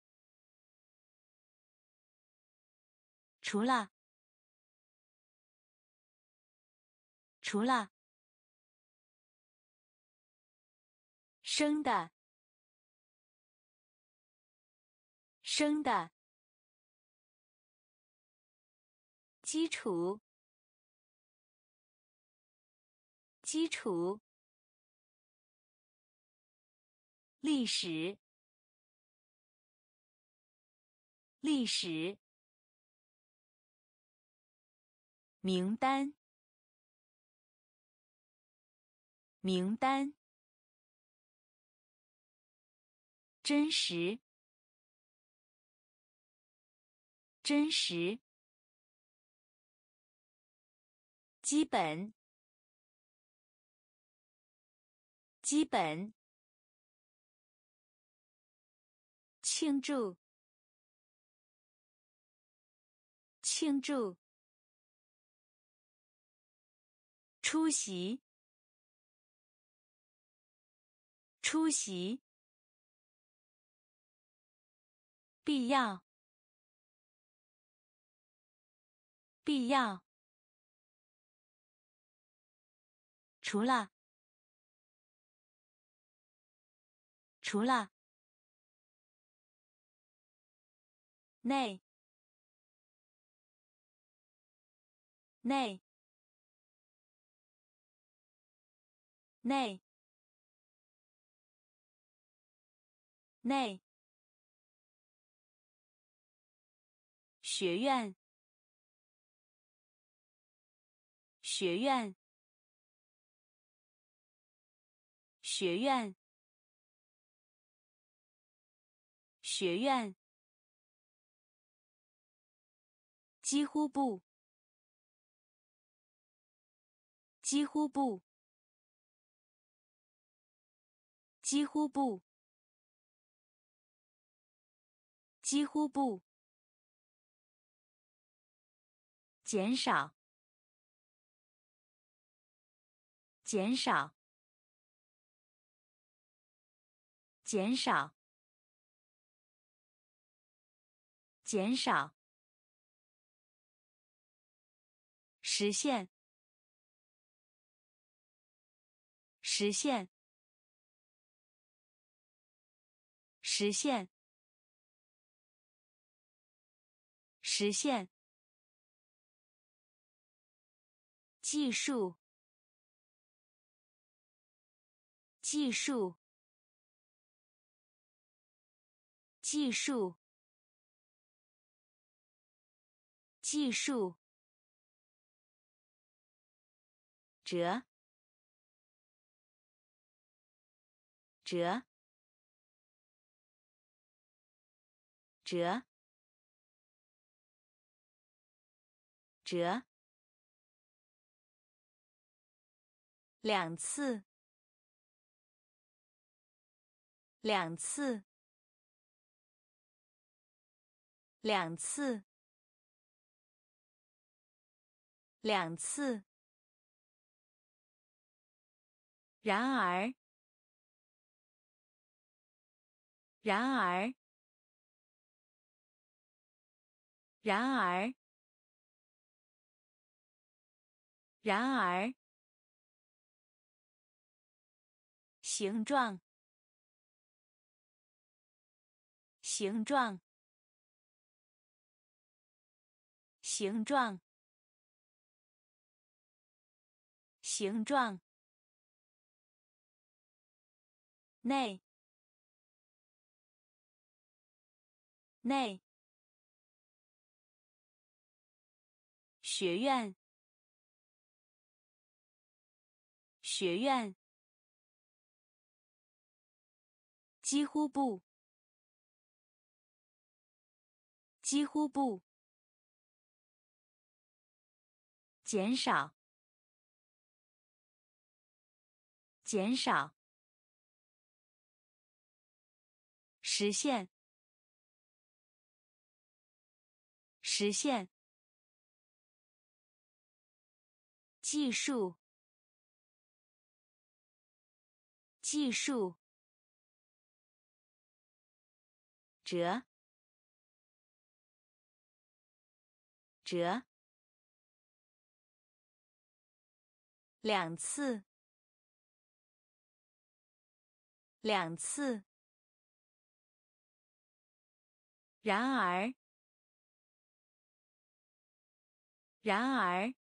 除了，除了，生的，生的，基础，基础。历史，历史，名单，名单，真实，真实，基本，基本。庆祝！庆祝！出席！出席！必要！必要！除了！除了！内，内，内，内，学院，学院，学院，学院。几乎不，几乎不，几乎不，几乎不，减少，减少，减少，减少。实现，实现，实现，实现。技术，技术，技术，技术。折，折，折，折，两次，两次，两次，两次。然而，然而，然而，然而，形状，形状，形状，形状。内，内，学院，学院，几乎不，几乎不。减少，减少，实现，实现，技术，技术，折，折。两次，两次。然而，然而，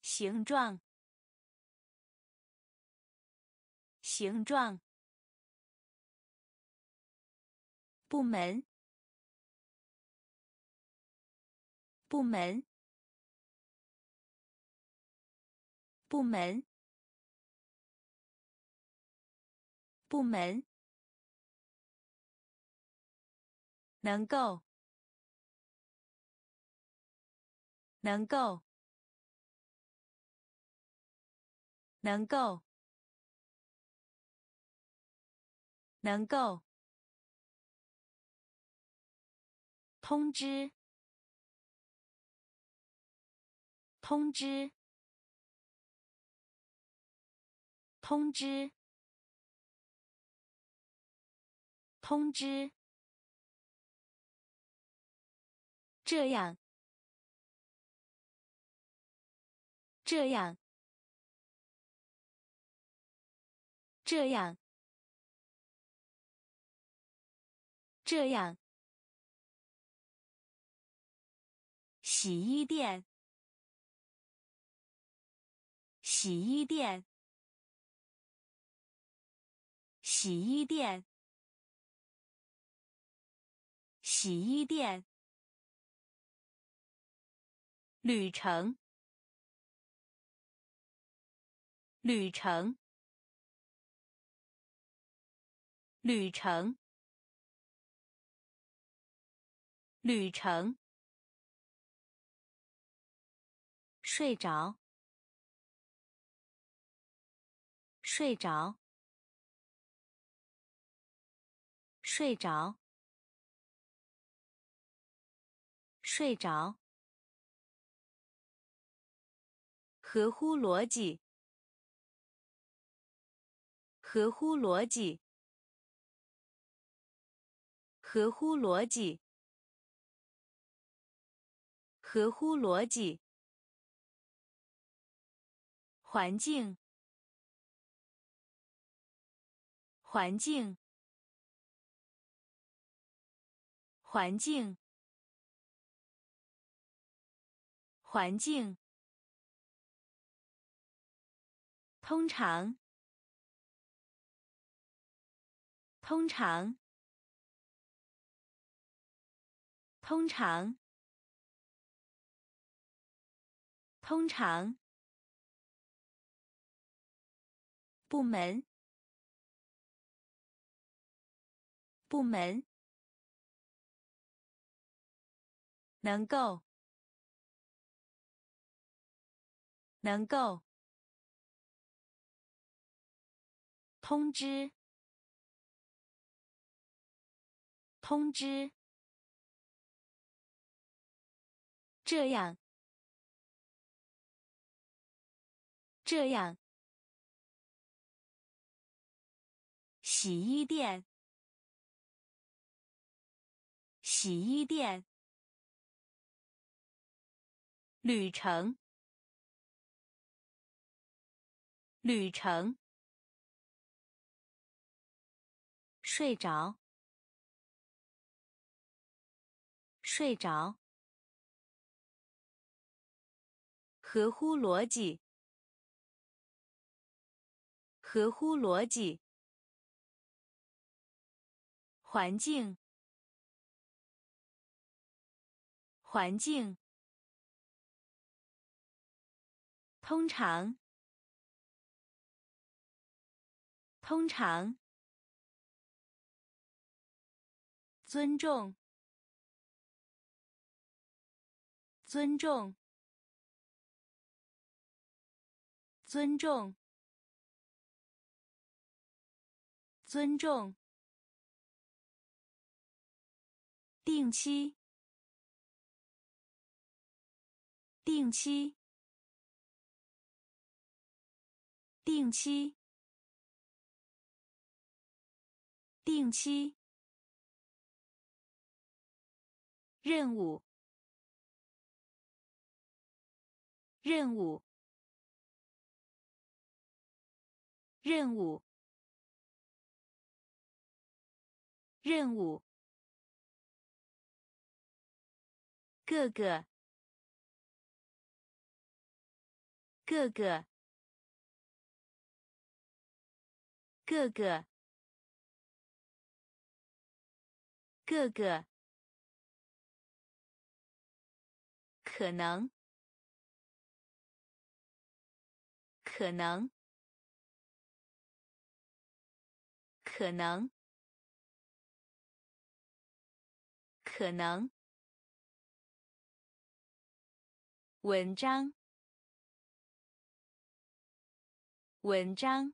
形状，形状。部门，部门。部门，部门，能够，能够，能够，能够，通知，通知。通知，通知，这样，这样，这样，这样，洗衣店，洗衣店。洗衣店，洗衣店，旅程，旅程，旅程，旅程，睡着，睡着。睡着，睡着。合乎逻辑，合乎逻辑，合乎逻辑，合乎逻辑。环境，环境。环境，环境。通常，通常，通常，通常。部门，部门。能够，能够。通知，通知。这样，这样。洗衣店，洗衣店。旅程，旅程，睡着，睡着，合乎逻辑，合乎逻辑，环境，环境。通常，通常，尊重，尊重，尊重，尊重。定期，定期，定期，定期。任务，任务，任务，任务。各个，各个，各个，各个，可能，可能，可能，可能。文章，文章，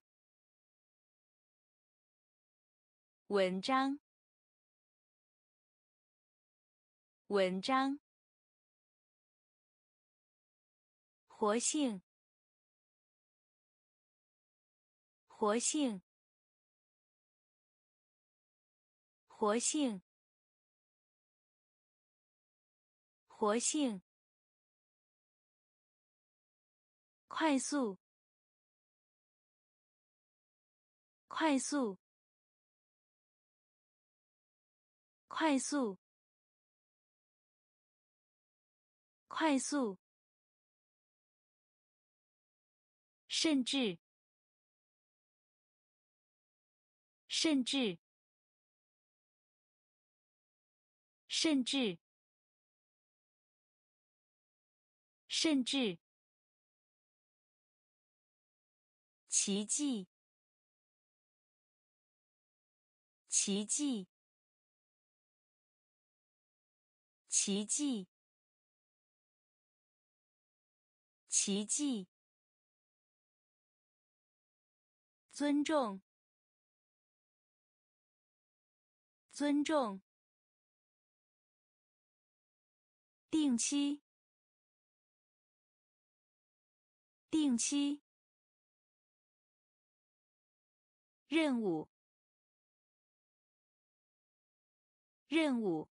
文章，文章。活性，活性，活性，活性。快速，快速，快速，快速，甚至，甚至，甚至，甚至。奇迹，奇迹，奇迹，奇迹。尊重，尊重。定期，定期。任务，任务，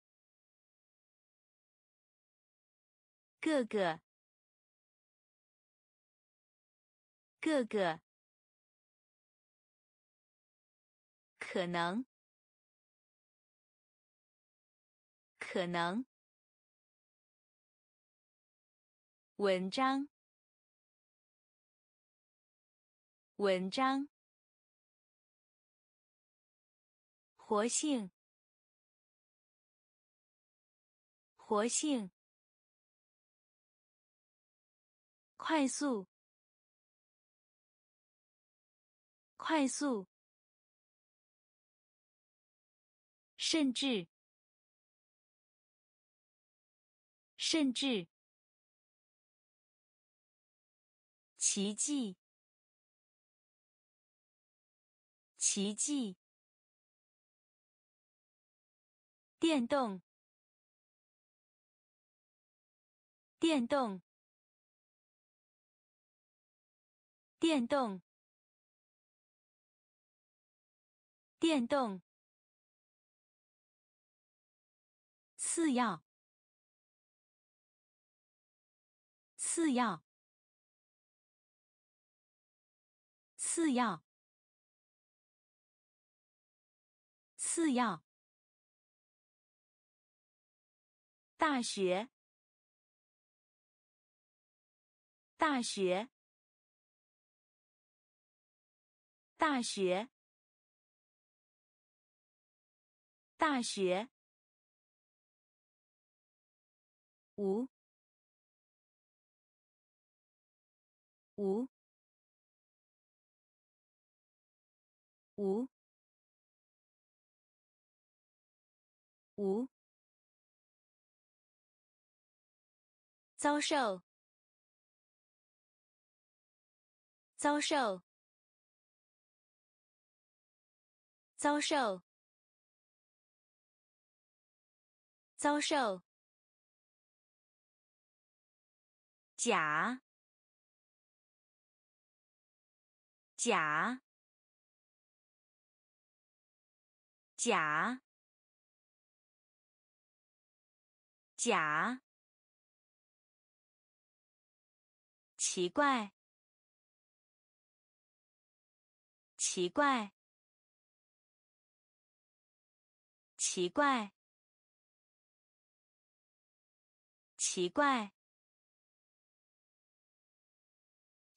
各个，各个，可能，可能，文章，文章。活性，活性，快速，快速，甚至，甚至，奇迹，奇迹。电动，电动，电动，电动，次要，次要，次要，次要。大学，大学，大学，大学，五，五，五。无，遭受，遭受，遭受，遭受。甲，甲，甲，甲，奇怪，奇怪，奇怪，奇怪。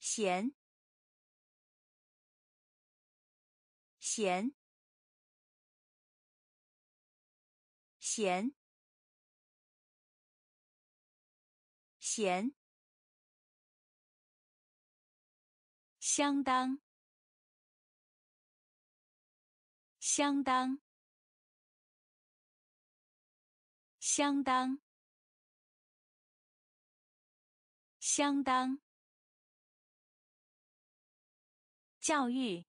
咸，咸，咸，咸，相当，相当，相当，相当。教育，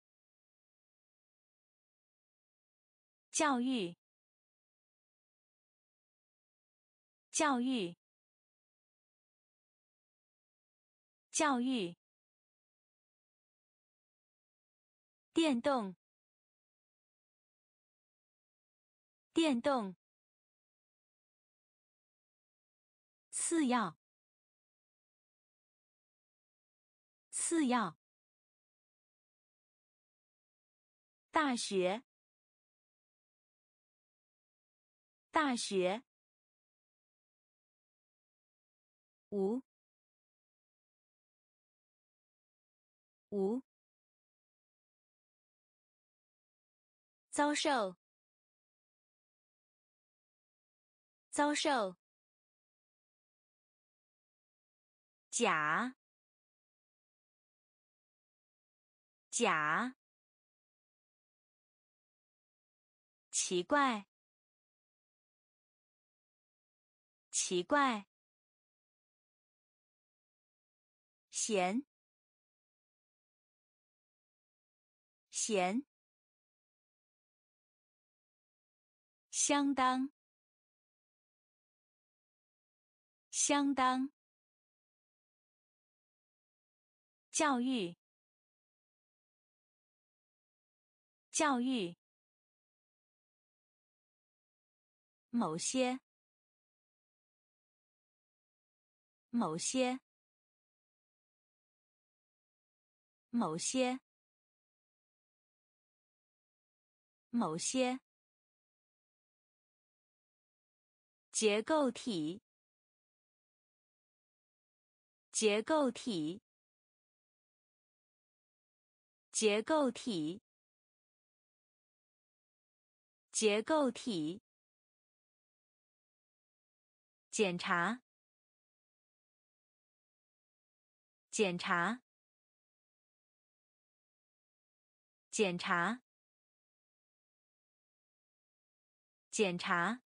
教育，教育，教育。电动，电动。次要，次要。大学，大学，五，五，遭受，遭受，假，假。奇怪，奇怪，咸，咸，相当，相当，教育，教育。某些，某些，某些，某些。结构体，结构体，结构体，结构体。检查，检查，检查，检查。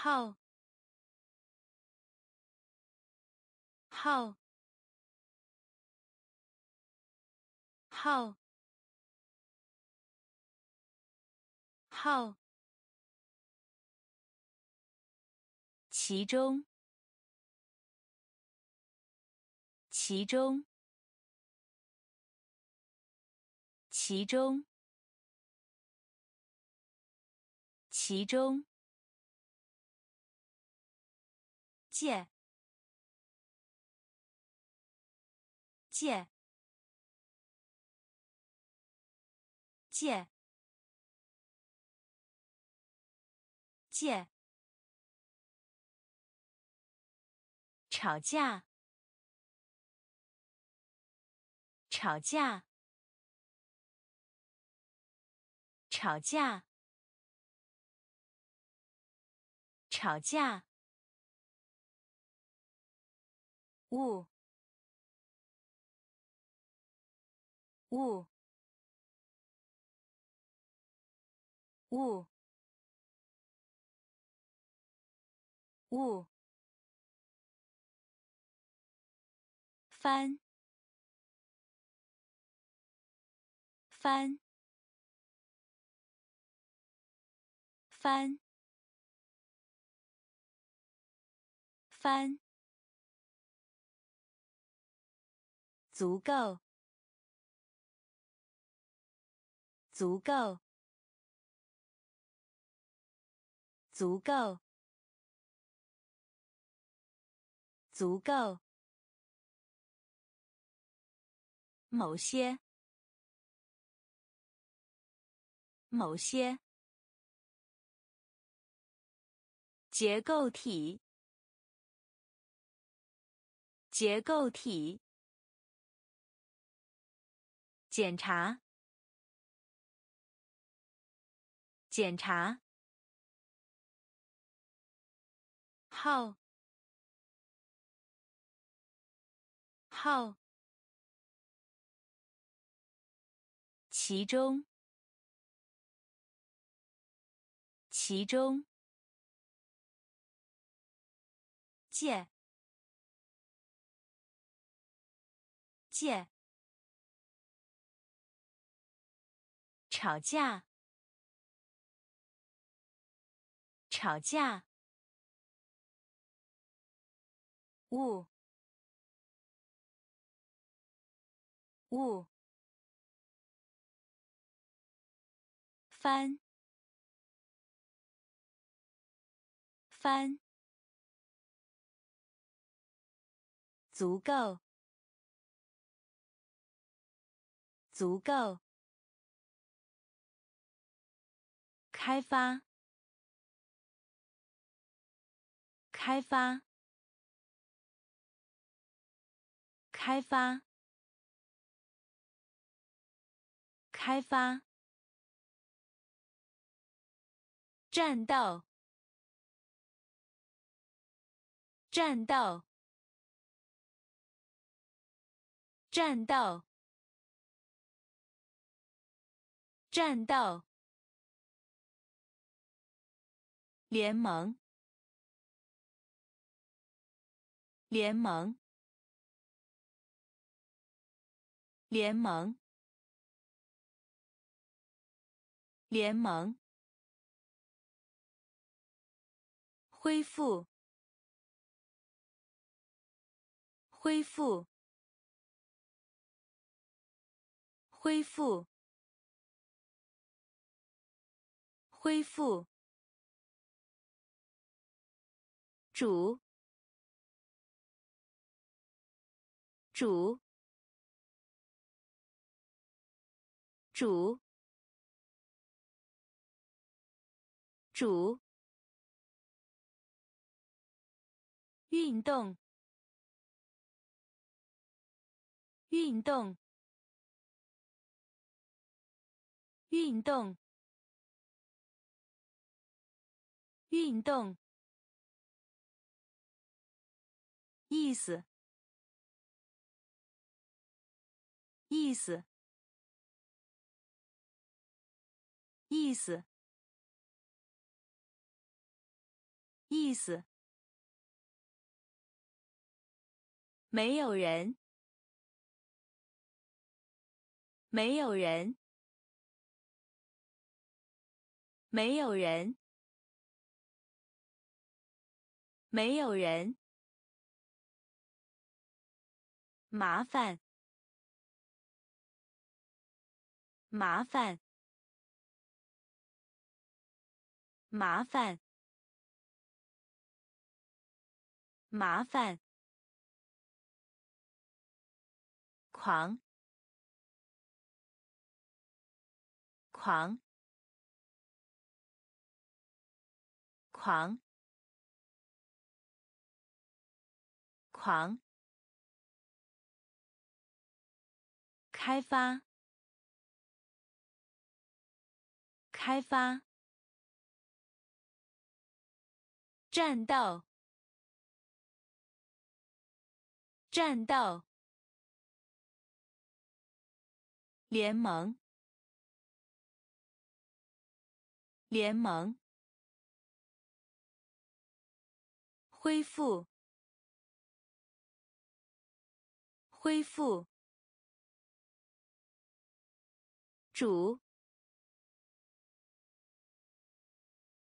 号，号，号，号。其中，其中，其中，其中，借，借，借，借。吵架，吵架，吵架，吵架。物，物，雾，雾，翻，翻，翻，翻。足够，足够，足够，足够。某些，某些。结构体，结构体。检查，检查，号，号，其中，其中，借，借。吵架，吵架。雾，雾。翻，翻。足够，足够。开发，开发，开发，开发。战斗，战斗，战斗，战斗。联盟，联盟，联盟，联盟。恢复，恢复，恢复，恢复。主，主，主，主。运动，运动，运动，运动。意思，意思，意思，意思。没有人，没有人，没有人，没有人。麻烦，麻烦，麻烦，麻烦。狂，狂，狂，狂。开发，开发。战斗，战斗。联盟，联盟，恢复，恢复，主，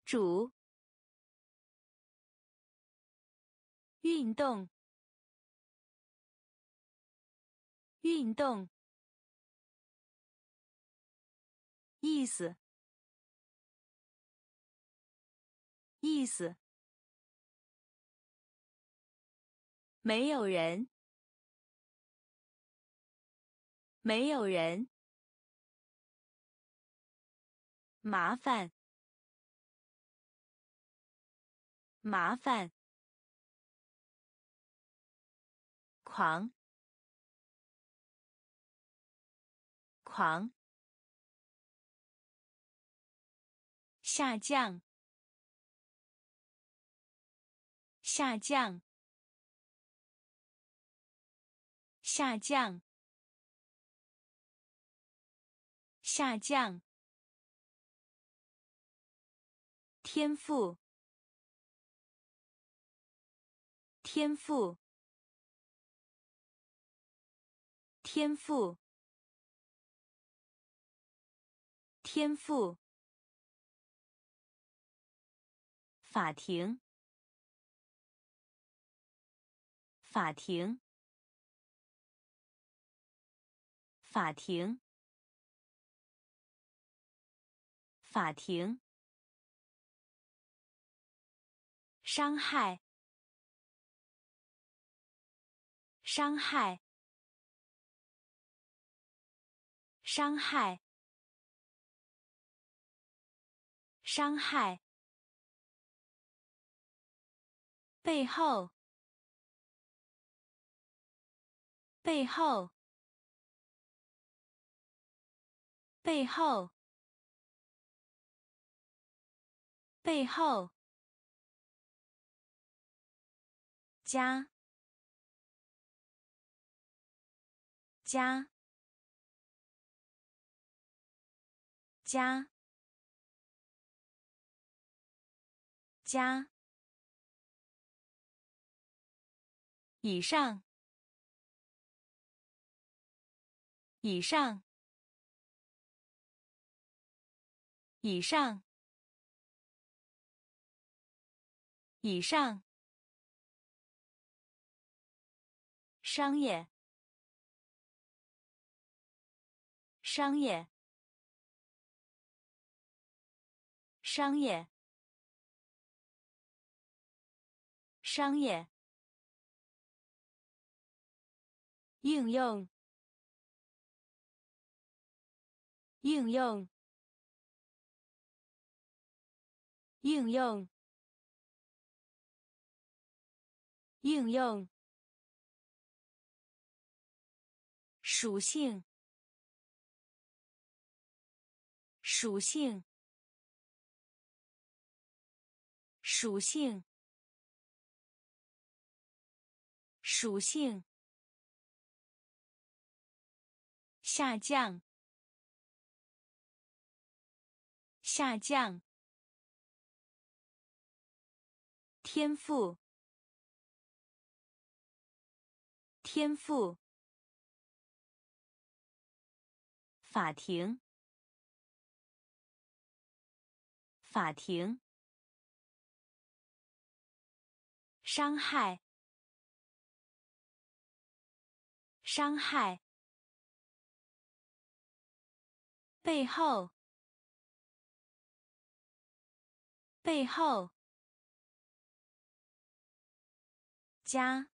主，运动，运动，意思，意思，没有人，没有人，麻烦，麻烦，狂，狂，下降，下降，下降，下降，天赋，天赋，天赋，天赋，法庭，法庭，法庭，法庭，伤害，伤害，伤害，伤害，背后，背后，背后，背后，加加加加，以上，以上，以上，以上，商业，商业，商业，商业，应用，应用，应用，应用，属性，属性，属性，属性，下降，下降，天赋，天赋，法庭，法庭，伤害，伤害，背后，背后，家，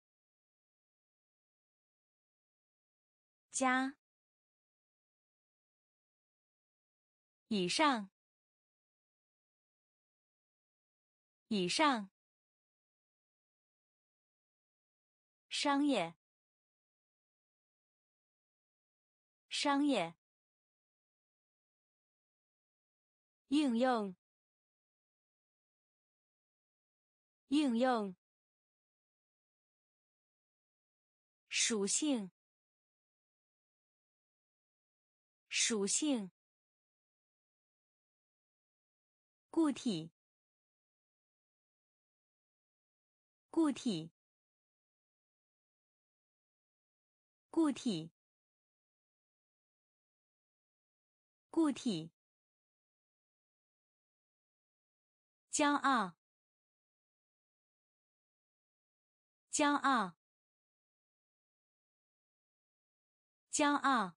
家，以上，以上，商业，商业，应用，应用，属性，属性，固体，固体，固体，固体。骄傲，骄傲，骄傲，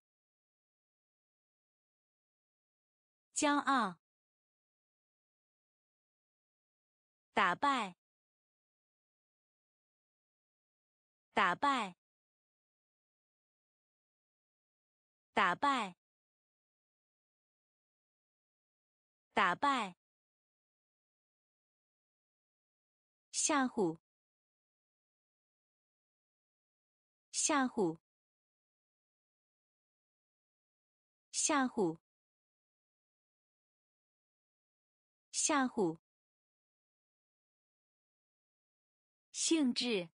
骄傲。打败，打败，打败，打败。吓唬，吓唬，吓唬，吓唬。性质，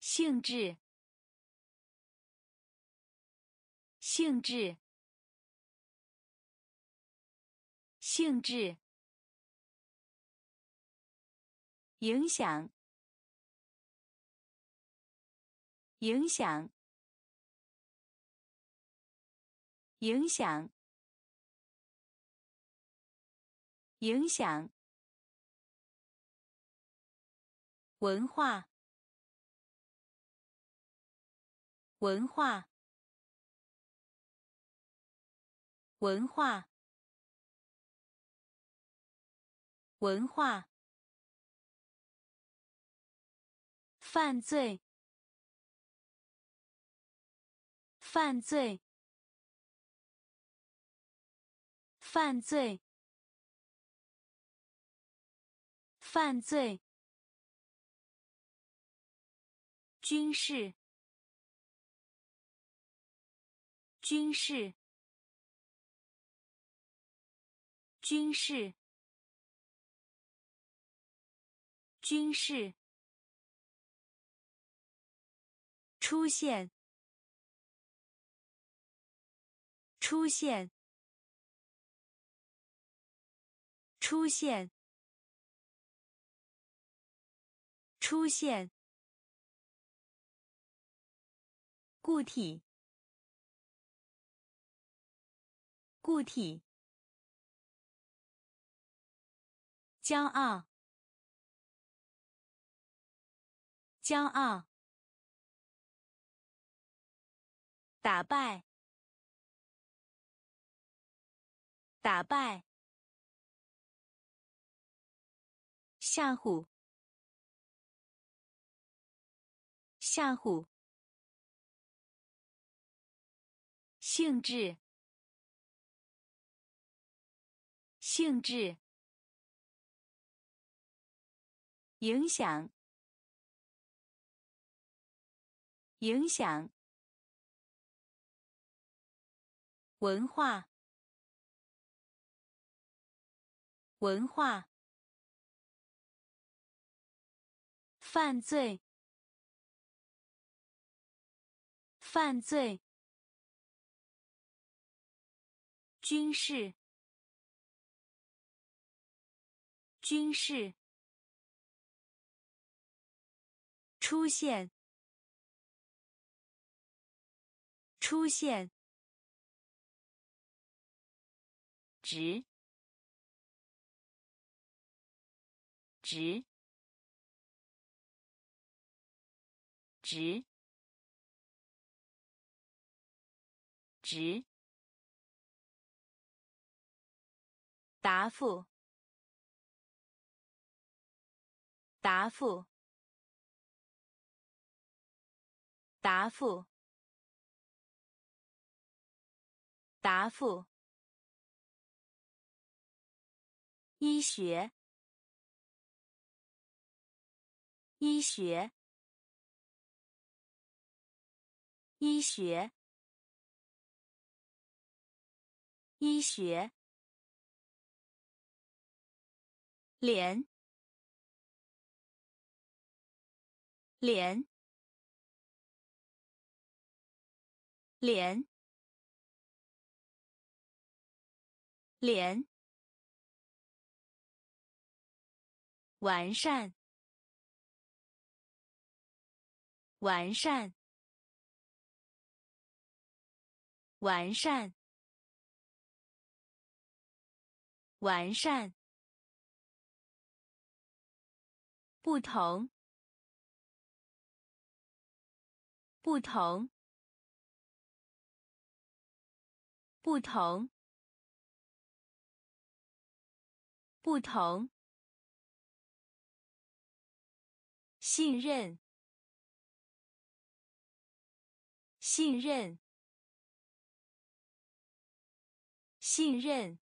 性质，性质，性质。影响，影响，影响，影响。文化，文化，文化，文化。犯罪，犯罪，犯罪，犯罪。军事，军事，军事，军事。出现，出现，出现，出现。固体，固体。骄傲，骄傲。打败，打败，吓唬，吓唬，性质，性质，影响，影响。文化，文化，犯罪，犯罪，军事，军事，出现，出现。直，直，直，直。答复，答复，答复，答复。医学，医学，医学，医学，连，连，连。连，完善，完善，完善，完善。不同，不同，不同，不同。信任，信任，信任，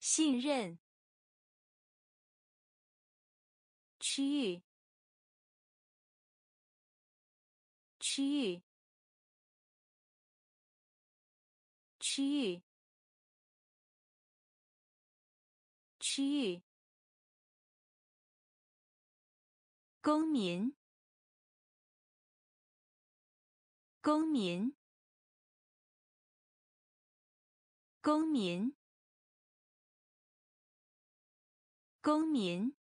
信任。区域，区域，区域，区域。公民，公民，公民，公民。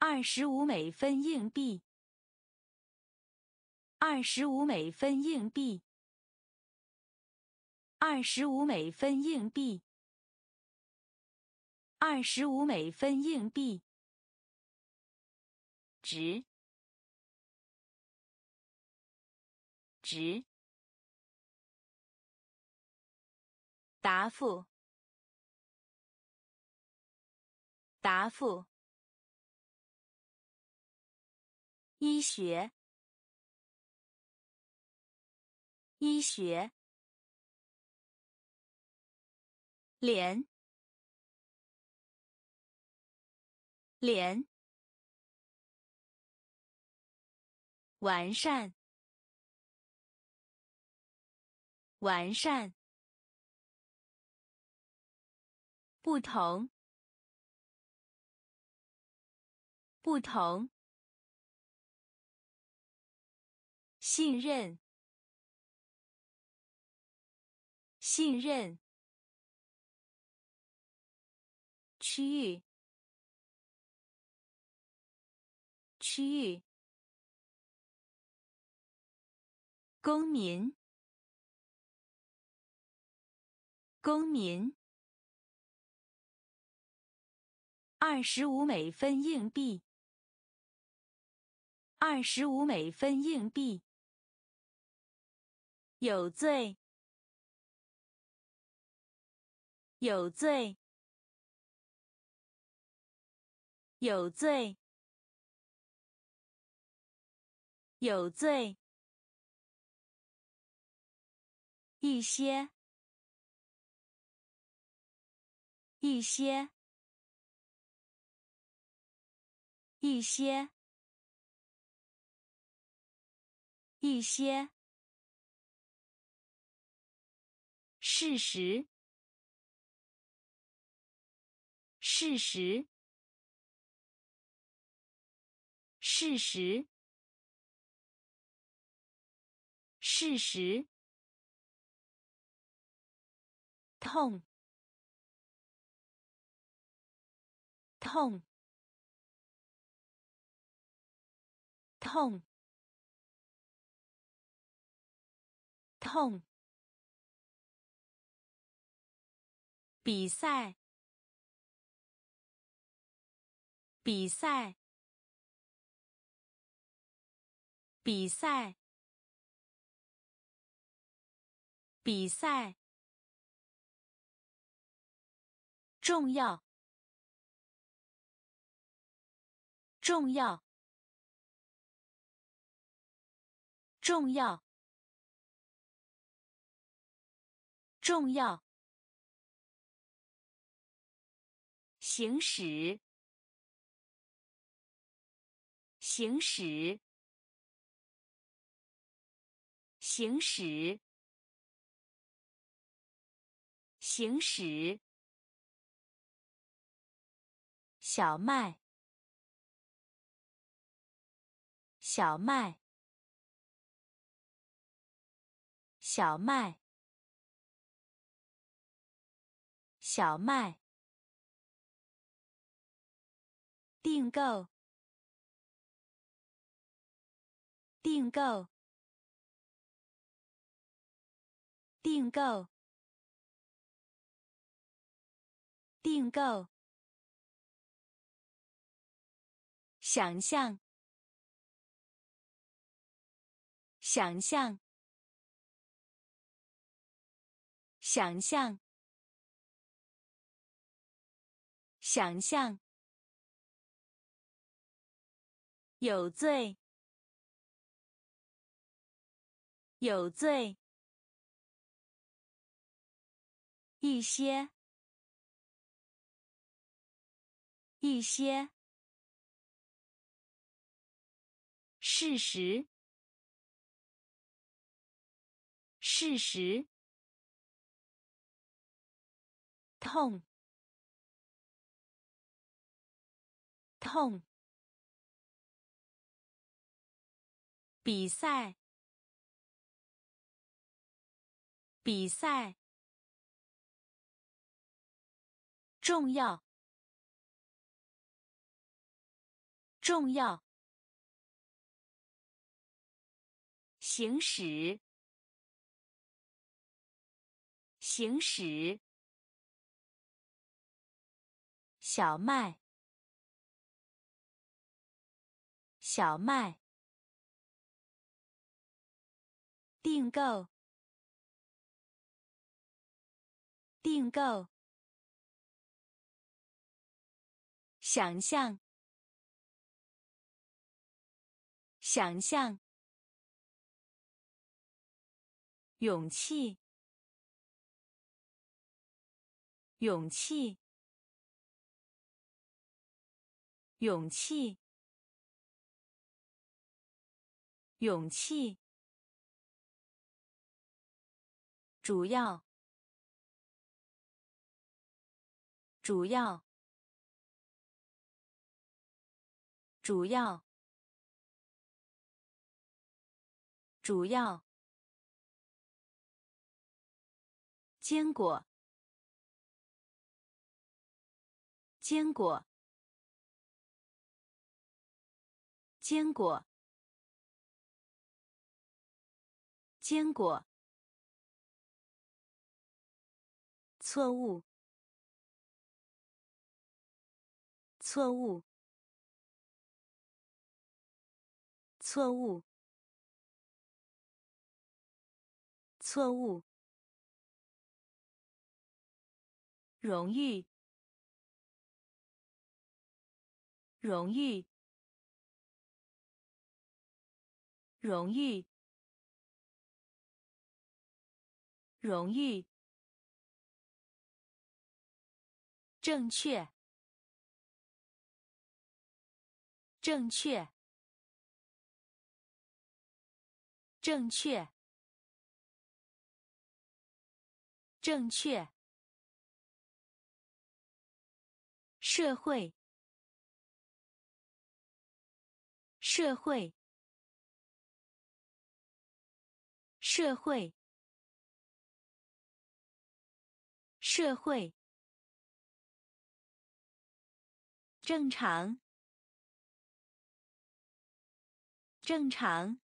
二十五美分硬币，二十五美分硬币，二十五美分硬币，二十五美分硬币。值，值，答复，答复。医学，医学，连，连，完善，完善，不同，不同。信任，信任。区域，区域。公民，公民。二十五美分硬币，二十五美分硬币。有罪，有罪，有罪，有罪。一些，一些，一些，一些。事实，事实，事实，事实。痛，痛，痛，痛。比赛，比赛，比赛，比赛，重要，重要，重要，重要。行驶，行驶，行驶，行驶。小麦，小麦，小麦，小麦，订购，订购，订购，订购。想象，想象，想象，想象，有罪，有罪，一些，一些。事实，事实，痛，痛，比赛，比赛，重要，重要。行驶，行驶。小麦，小麦。订购，订购。想象，想象。勇气，勇气，勇气，勇气。主要，主要，主要，主要。坚果，坚果，坚果，坚果。错误，错误，错误，错误。荣誉，荣誉，荣誉，荣誉。正确，正确，正确，正确。社会，社会，社会，社会，正常，正常，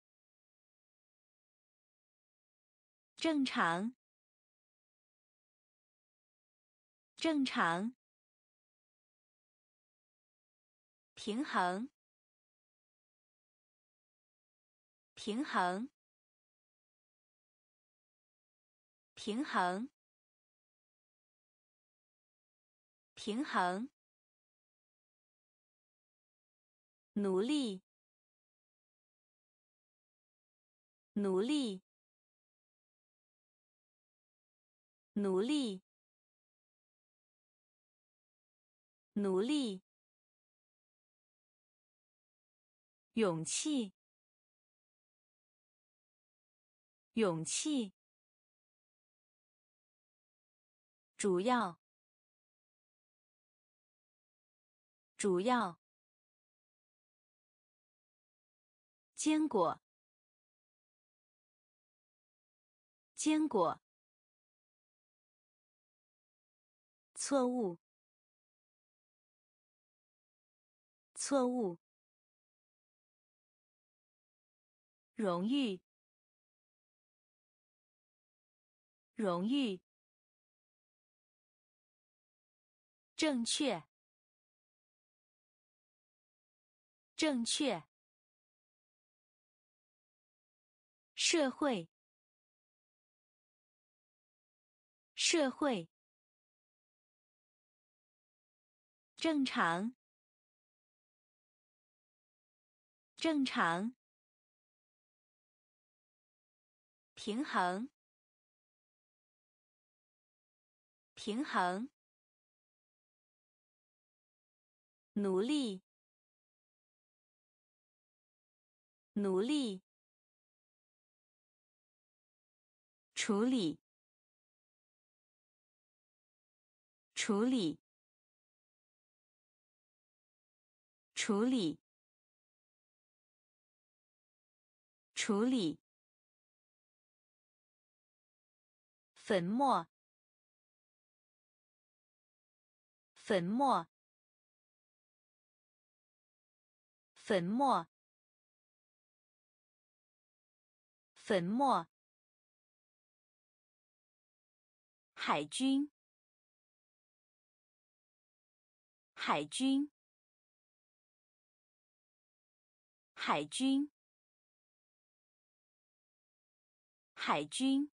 正常，正常。平衡，平衡，平衡，平衡。努力，努力，努力，努力。勇气，勇气。主要，主要。坚果，坚果。错误。错误。荣誉。荣誉。正确。正确。社会。社会。正常。正常。平衡。平衡。努力。努力。处理。处理。处理，处理，粉末，粉末，粉末，粉末，海军，海军。海军，海军，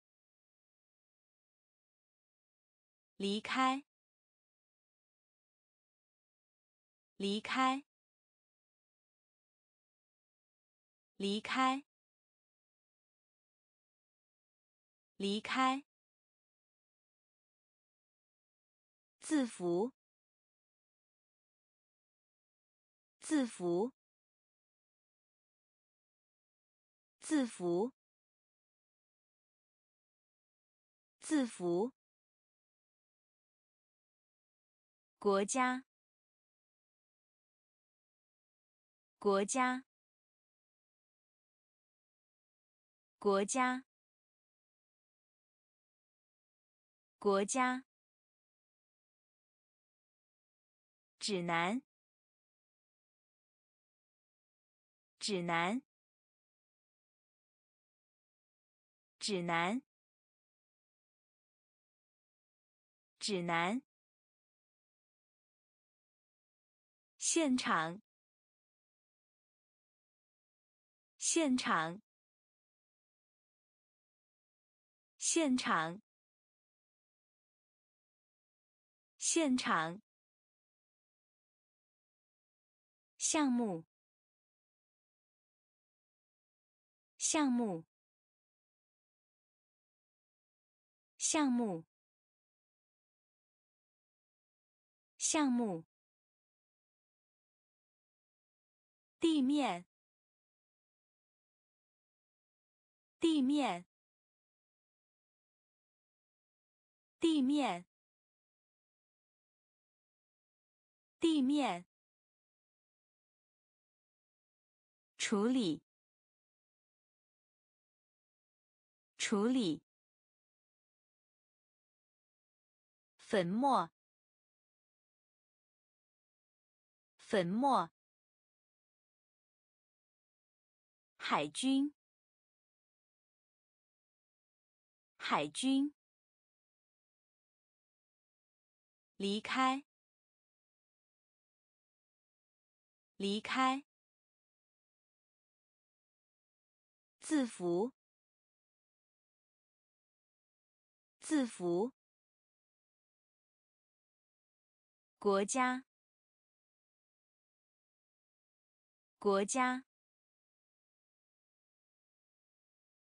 离开，离开，离开，离开，字符，字符。字符，字符。国家，国家，国家，国家。指南，指南。指南，指南。现场，现场，现场，现场。项目，项目。项目，项目，地面，地面，地面，地面，处理，处理。粉末，粉末。海军，海军。离开，离开。字符，字符。国家，国家。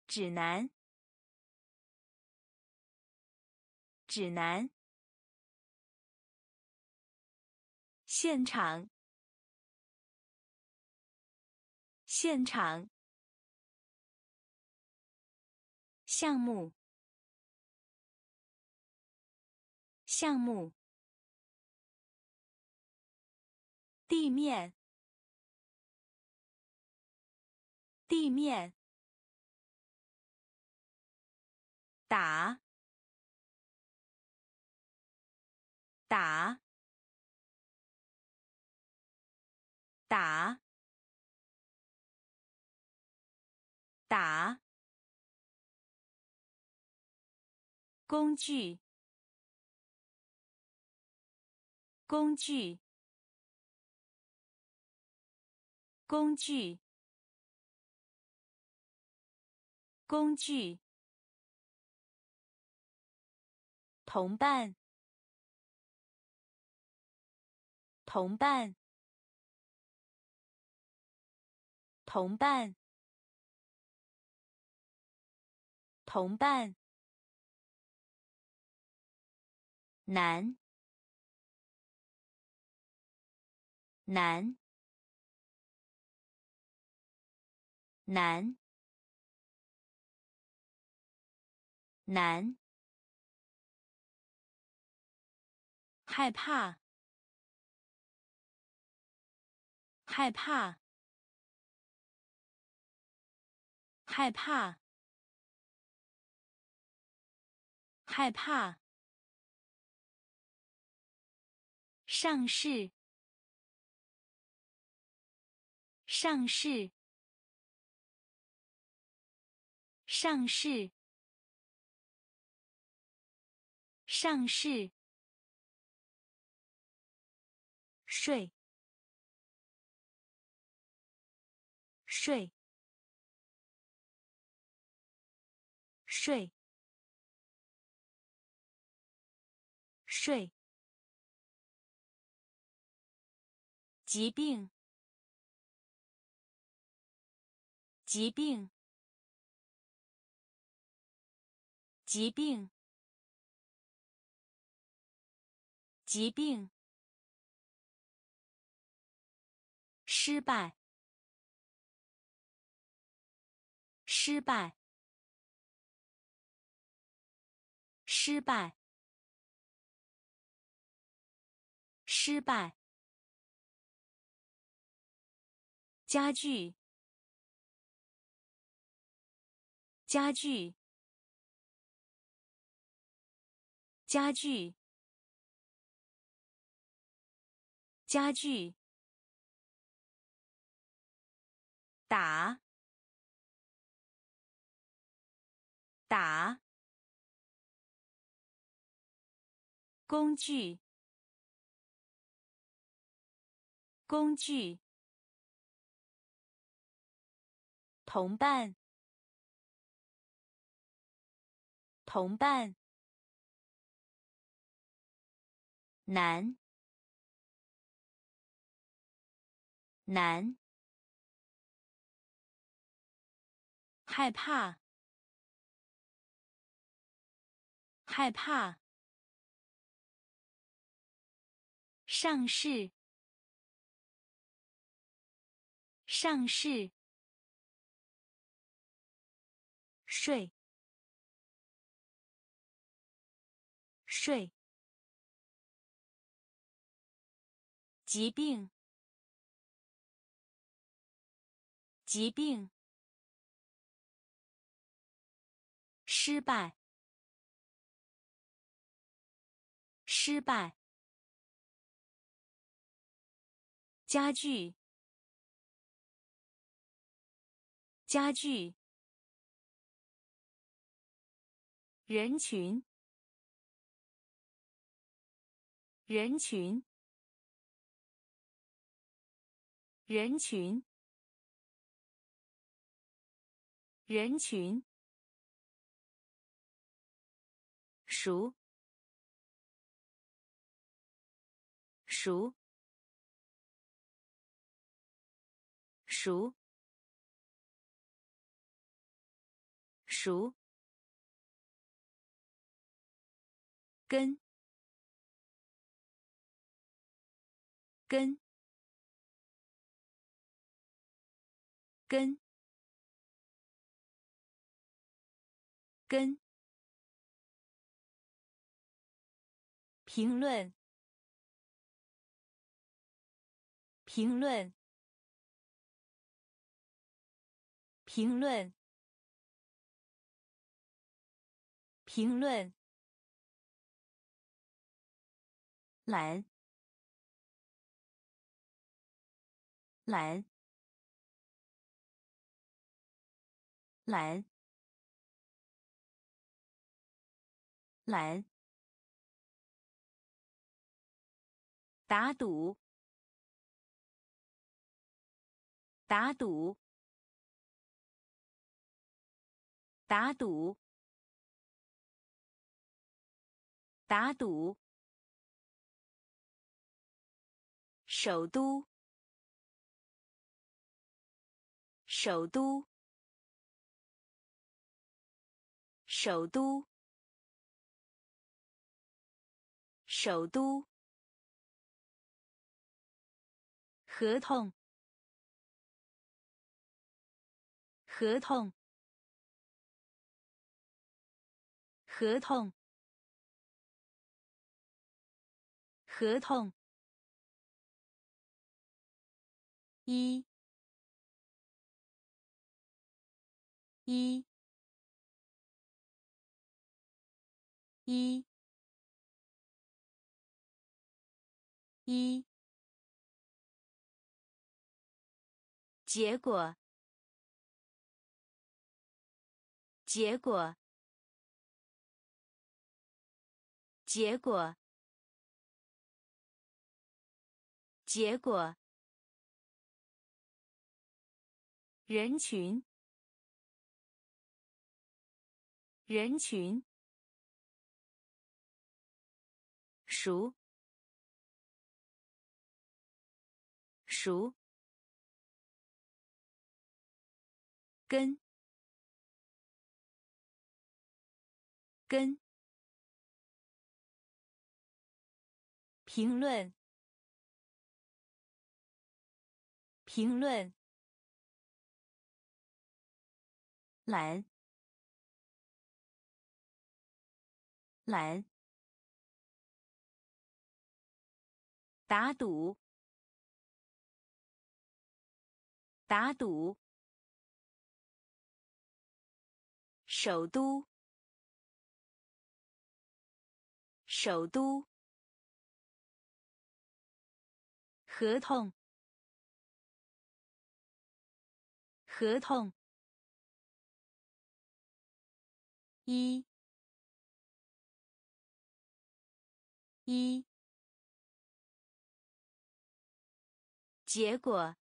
指南，指南。现场，现场。项目，项目。地面，地面，打打打打工具。工具。工具。工具。同伴，同伴，同伴，同伴，难，难，难，难。害怕，害怕，害怕，害怕。上市，上市，上市，上市。税，税，税，税。疾病，疾病，疾病，疾病。失败，失败，失败，失败。家具，家具，家具，家具。打。打。工具。工具。同伴同伴难难。害怕，害怕。上市，上市。睡，睡。疾病，疾病。失败，失败。家具，家具。人群，人群，人群，人群。熟，熟，熟，熟，根，根，根，根。评论，评论，评论，评论，蓝，蓝，蓝，蓝。打赌，打赌，打赌，打赌。首都，首都，首都，首都。合同，合同，合同，合同。一，一，一，一。结果，结果，结果，结果。人群，人群，熟，熟。跟，跟，评论，评论，蓝，蓝，打赌，打赌。首都，首都，合同，合同，一，一，结果，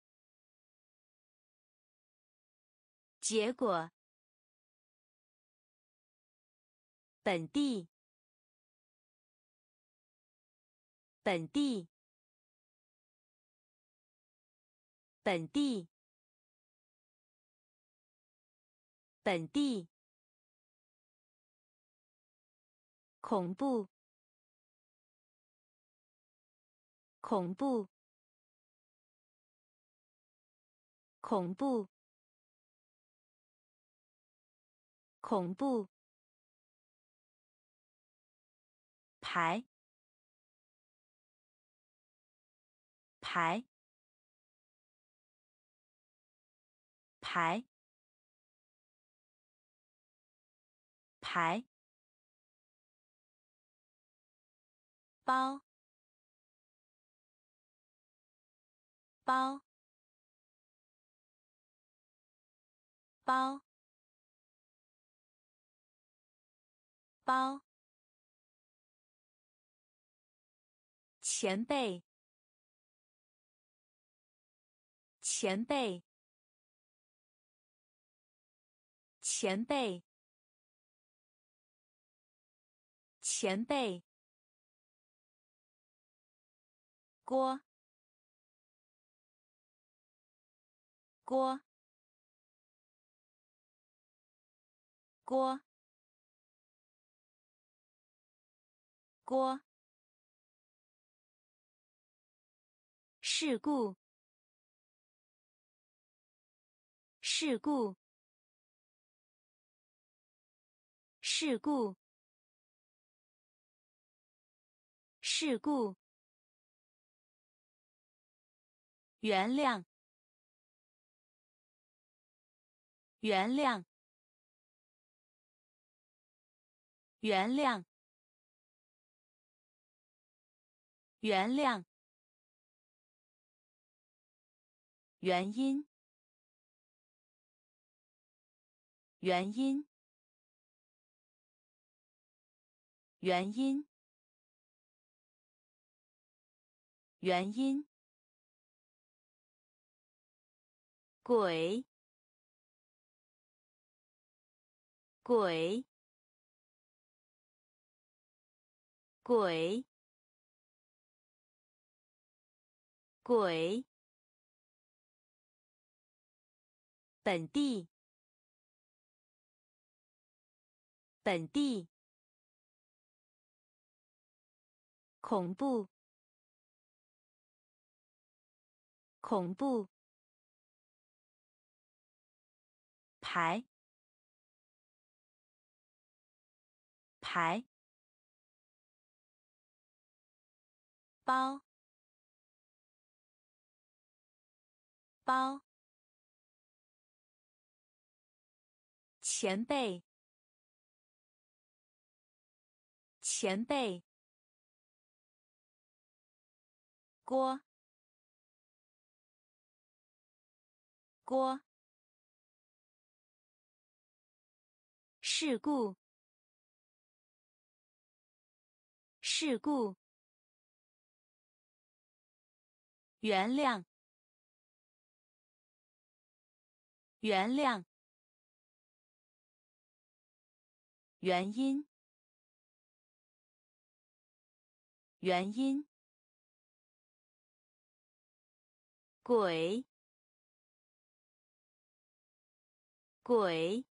结果。本地，本地，本地，本地，恐怖，恐怖，恐怖，恐怖。排，排，排，排，包，包，包，包。前辈，前辈，前辈，前辈，锅，锅，锅，锅。事故，事故，事故，事故。原谅，原谅，原谅，原谅，原因，原因，原因，原因，鬼，鬼。鬼，鬼，本地，本地，恐怖，恐怖，排，排。包，包，前辈，前辈，锅，锅，事故，事故。原谅，原谅，原因，原因，鬼，鬼，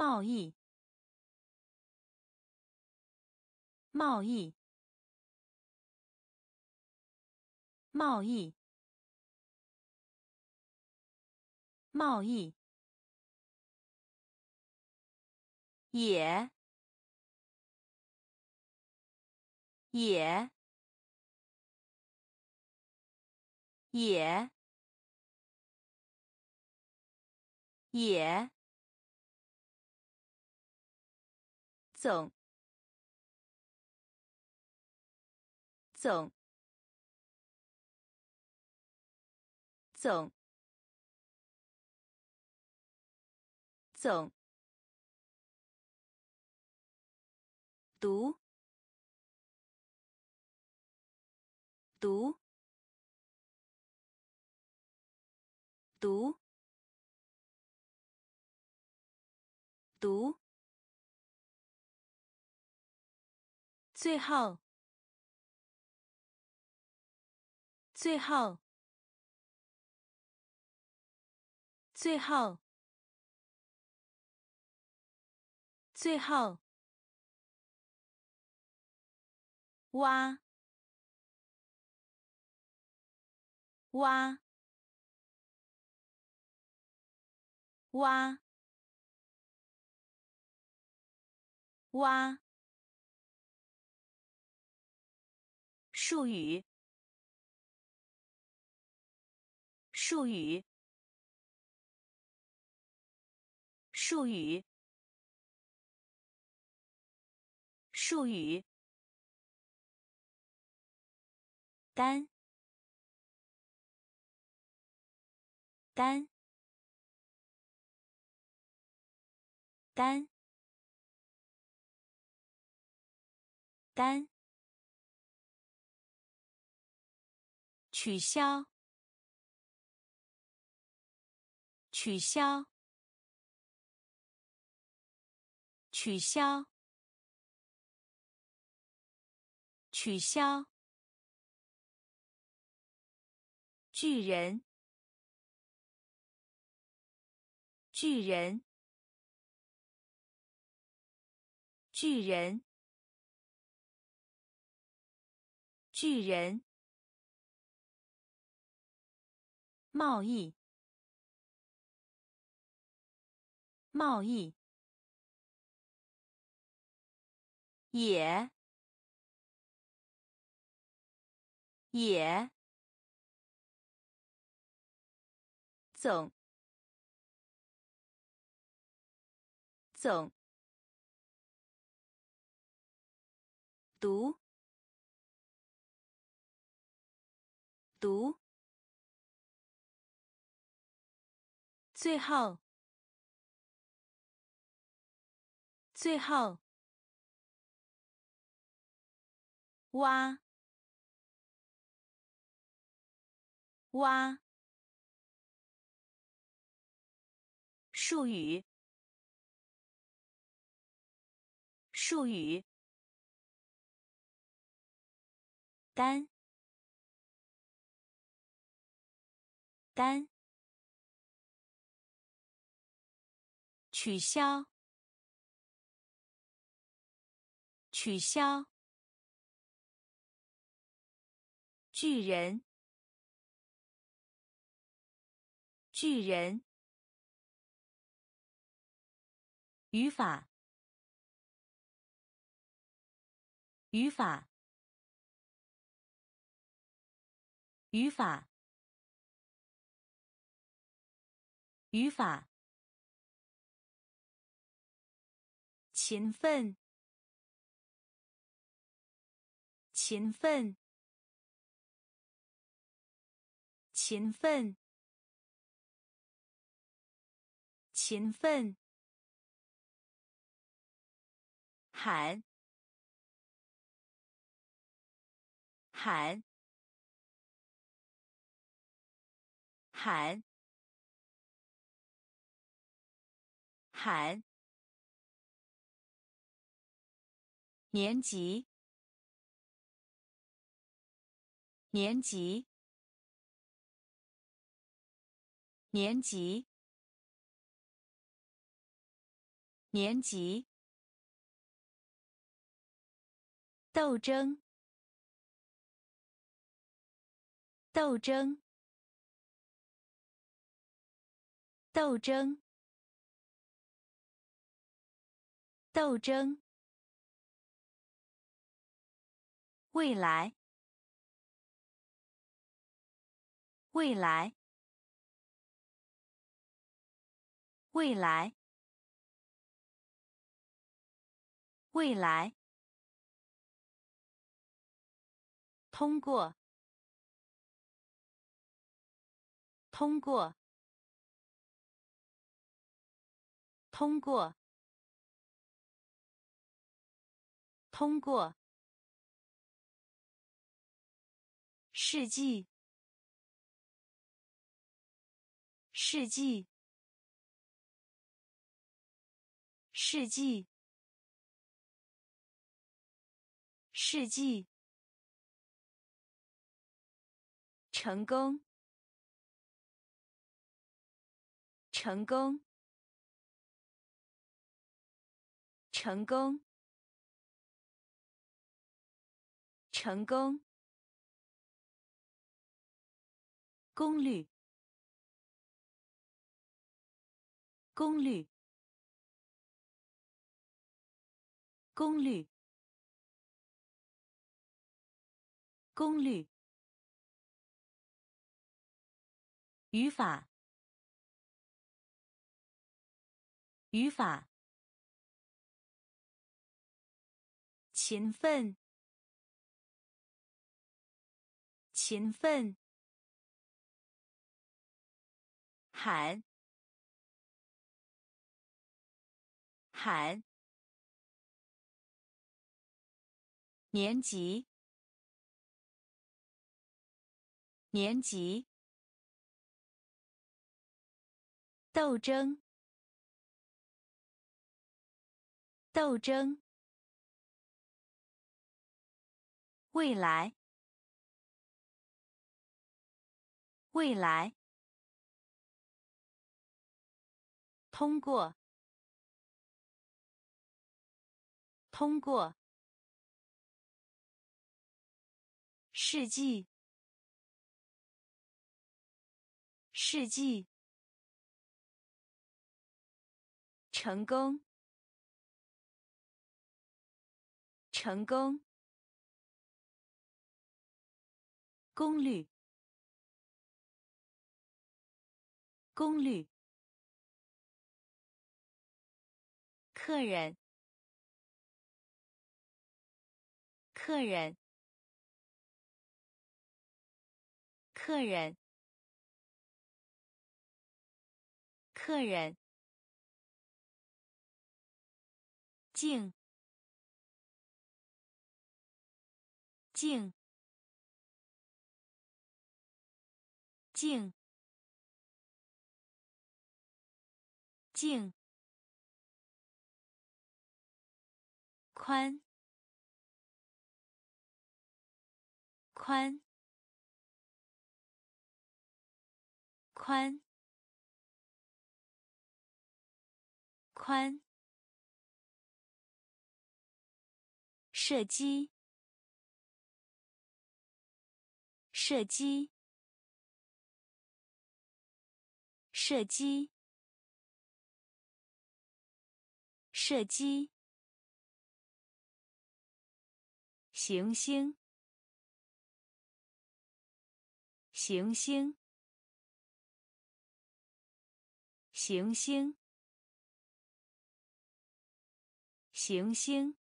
贸易，贸易。贸易，贸易，也，也，也，也，总，总。总，总，读，读，读，读，最后，最后。最后，最后，挖，挖，挖，挖，术语，术语。术语，术语，单，单，单，单，取消，取消。取消，取消。巨人，巨人，巨人，巨人。贸易，贸易。也，也，总，总，读，读，最后，最后，挖，挖。术语，术语，单，单，取消，取消，巨人，巨人。语法，语法，语法，语法。勤奋，勤奋，勤奋，勤奋。喊，喊，喊，喊。年级，年级，年级，年级。斗争，斗争，斗争，斗争。未来，未来，未来，未来。通过，通过，通过，通过。世纪，世纪，世纪，世纪。成功，成功，成功，成功。功率，功率，功率，功率。语法，语法。勤奋，勤奋。喊，喊。年级，年级。斗争，斗争。未来，未来。通过，通过。世纪，世纪。成功，成功。功率，功率。客人，客人，客人，客人，静，静，静，静。宽，宽，宽，宽。射击，射击，射击，射击。行星，行星，行星，行星。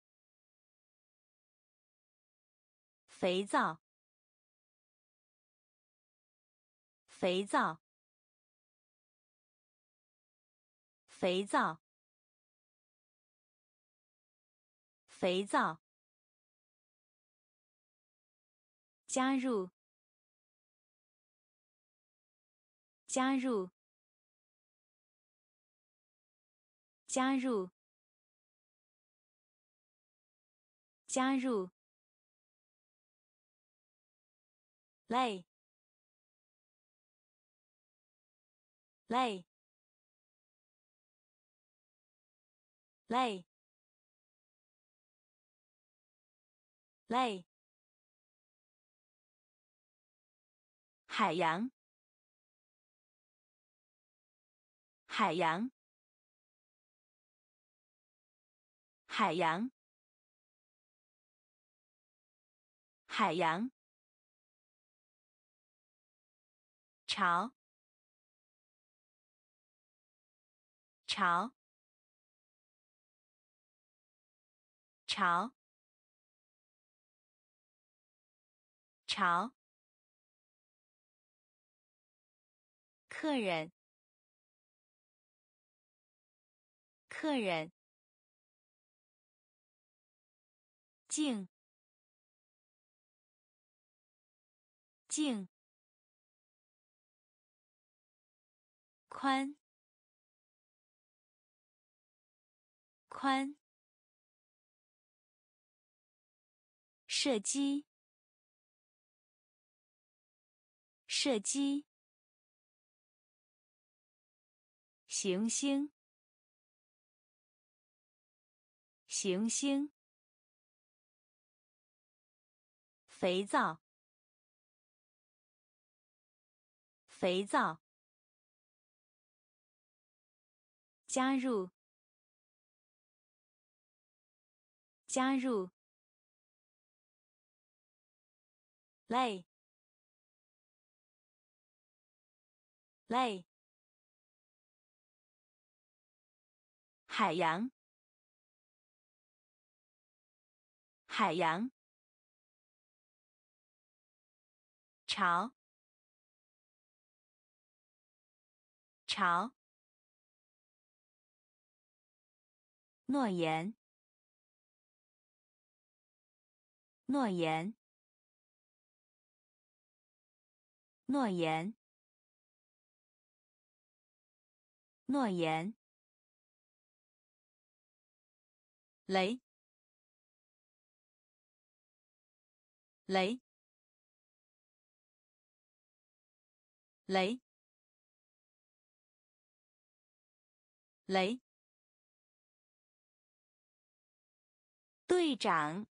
肥皂，肥皂，肥皂，肥皂。加入，加入，加入，加入。累，累，累，累。海洋，海洋，海洋，海洋。潮，潮，潮，潮。客人，客人，静，静，宽，宽，射击，射击。行星，行星，肥皂，肥皂，加入，加入，累，累。海洋，海洋，潮，潮，诺言，诺言，诺言，诺言。雷，雷，雷，雷。队长，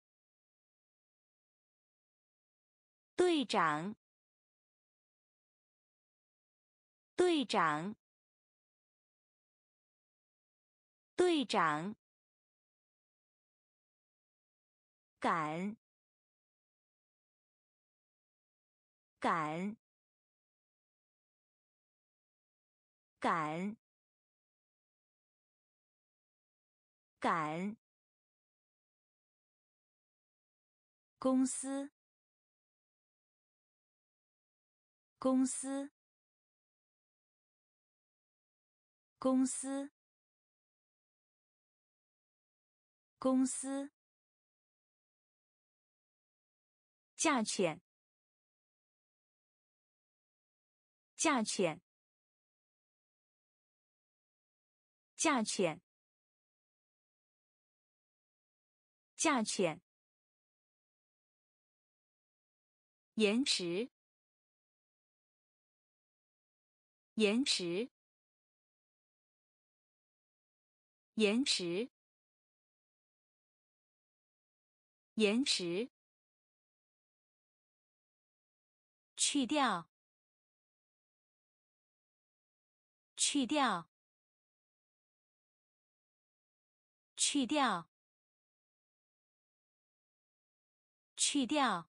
队长，队长，队长。赶，赶，赶，赶，公司，公司，公司，公司，价钱，价钱，价钱。价钱，延迟，延迟，延迟，延迟，去掉，去掉，去掉。去掉，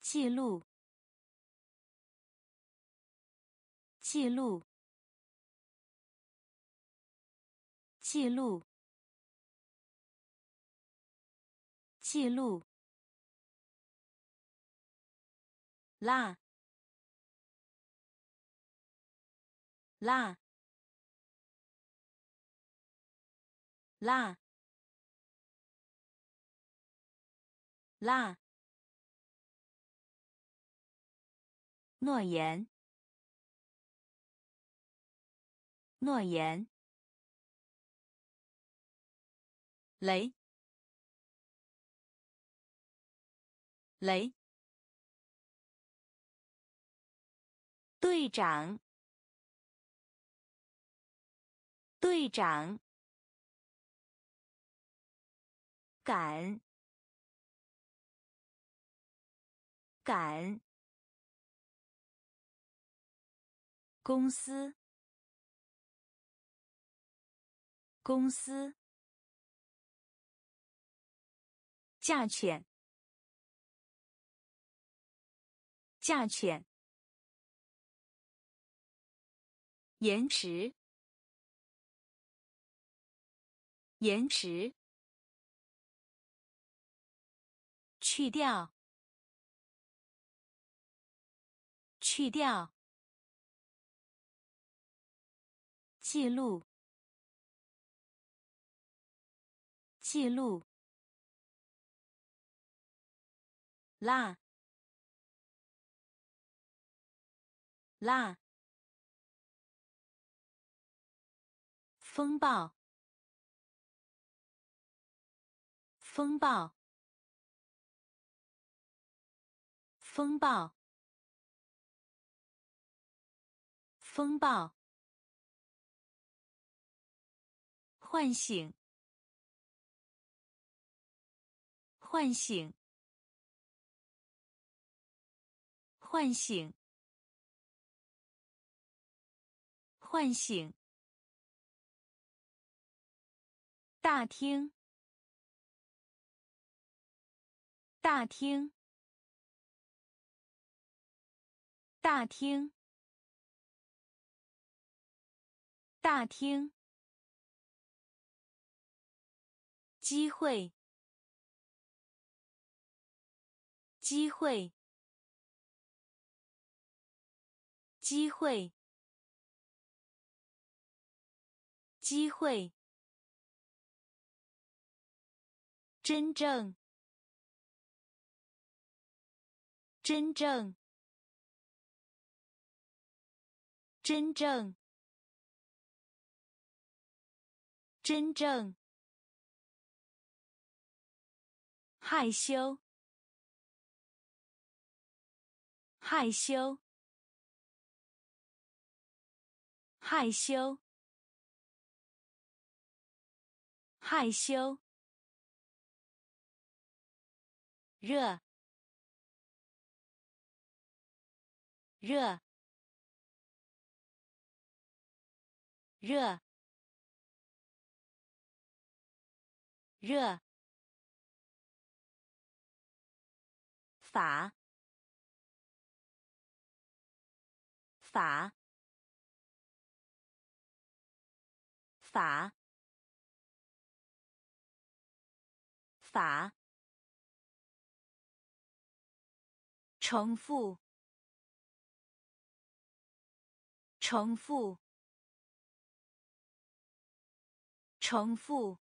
记录，记录，记录，记录，拉，拉，拉。啦，诺言，诺言，雷，雷，队长，队长，赶。赶，公司，公司，价钱，价钱，延迟，延迟，去掉。去掉，记录，记录，拉，拉，风暴，风暴，风暴。风暴，唤醒，唤醒，唤醒，唤醒。大厅，大厅，大厅。大厅，机会，机会，机会，机会，真正，真正，真正。真正。害羞，害羞，害羞，害羞，热，热，热。热，法，法，法法重复重复重复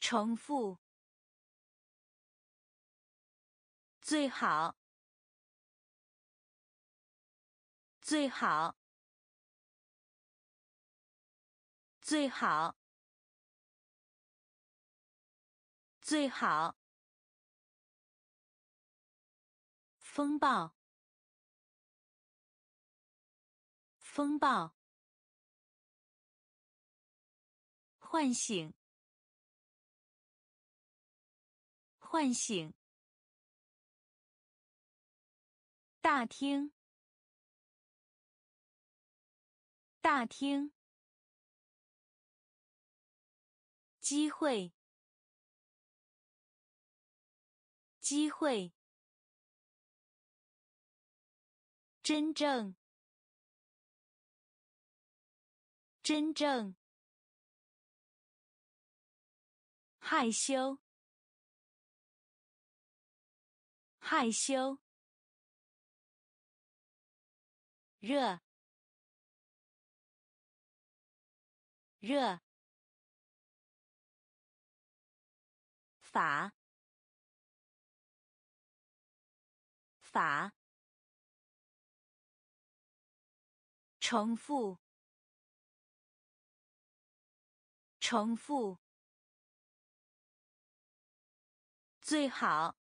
重复最好最好最好最好风暴风暴唤醒唤醒大厅大厅机会机会真正。真正。害羞。害羞。热。热。法法重复重复最好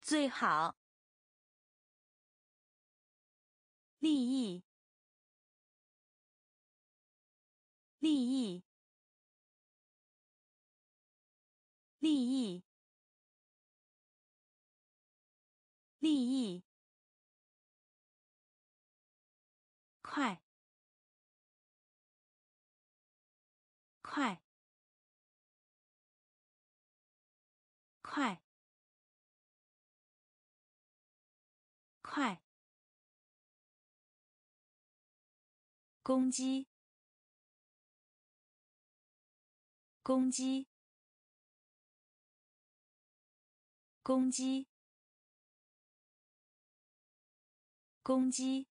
最好利益利益利益利益。快快快快攻击攻击攻击攻击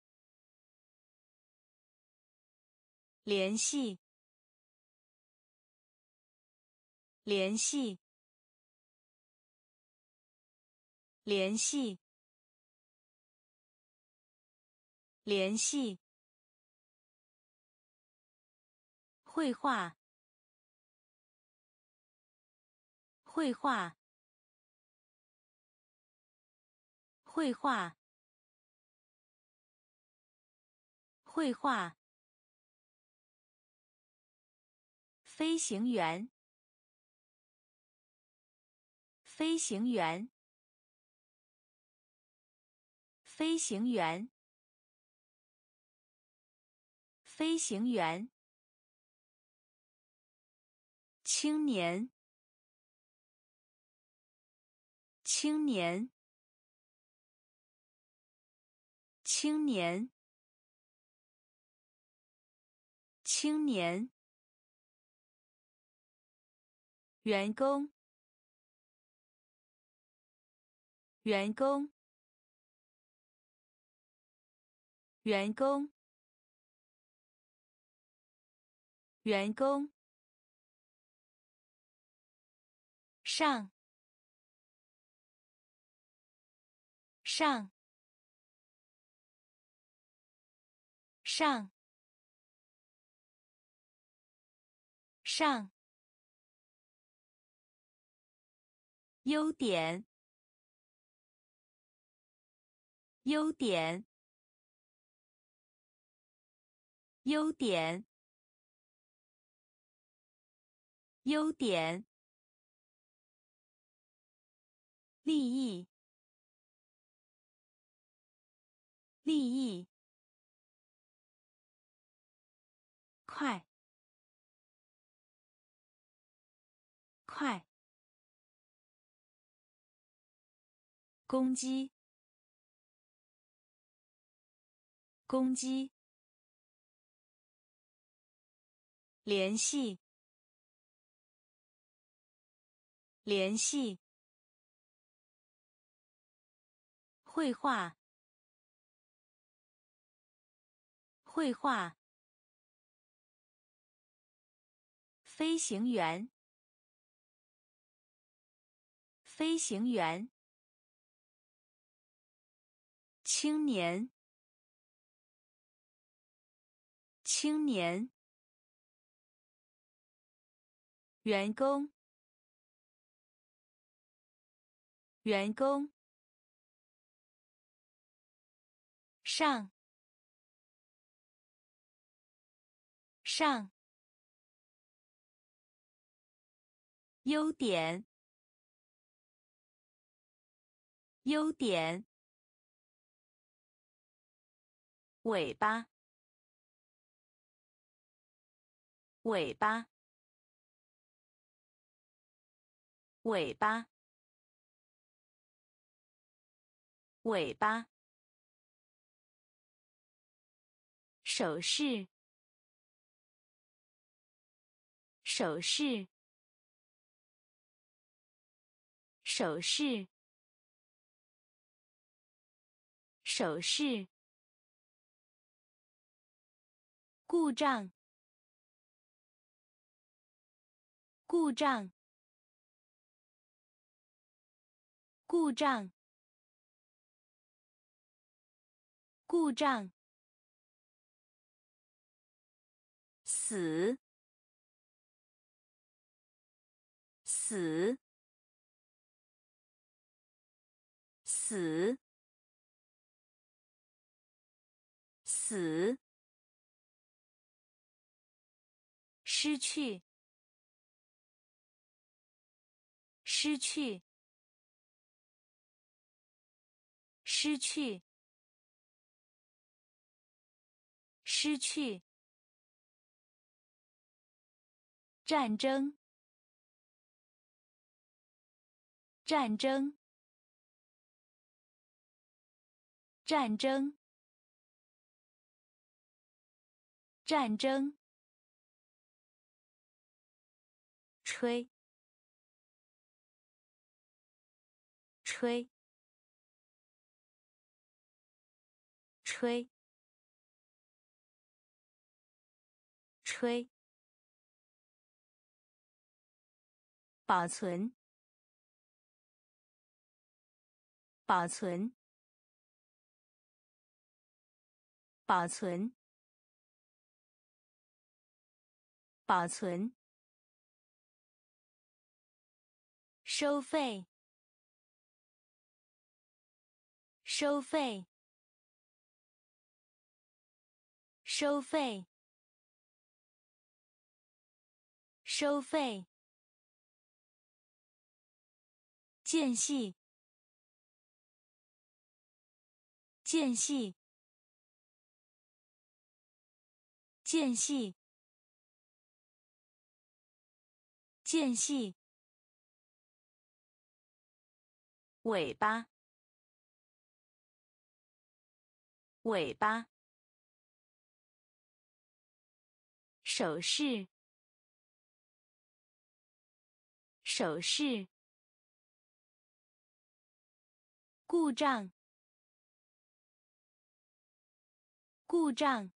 联系。联系。联系。联系。绘画。绘画。绘画。绘画。飞行员飞行员飞行员飞行员青年，青年，青年，青年，员工，员工，员工，员工。上。上。上。上，优点优点优点优点。利益，利益，快，快，攻击，攻击，联系，联系，绘画，绘画。飞行员，飞行员，青年，青年，员工，员工，上，上。优点，优点，尾巴，尾巴，尾巴，尾巴，手势，手势。手势，手势，故障，故障，故障，故障，死，死。死，死，失去，失去，失去，失去，战争，战争。战争，战争，吹，吹，吹，吹，保存，保存。保存，保存，收费，收费，收费，收费，间隙，间隙。间隙，间隙，尾巴，尾巴，手势，手势，故障，故障。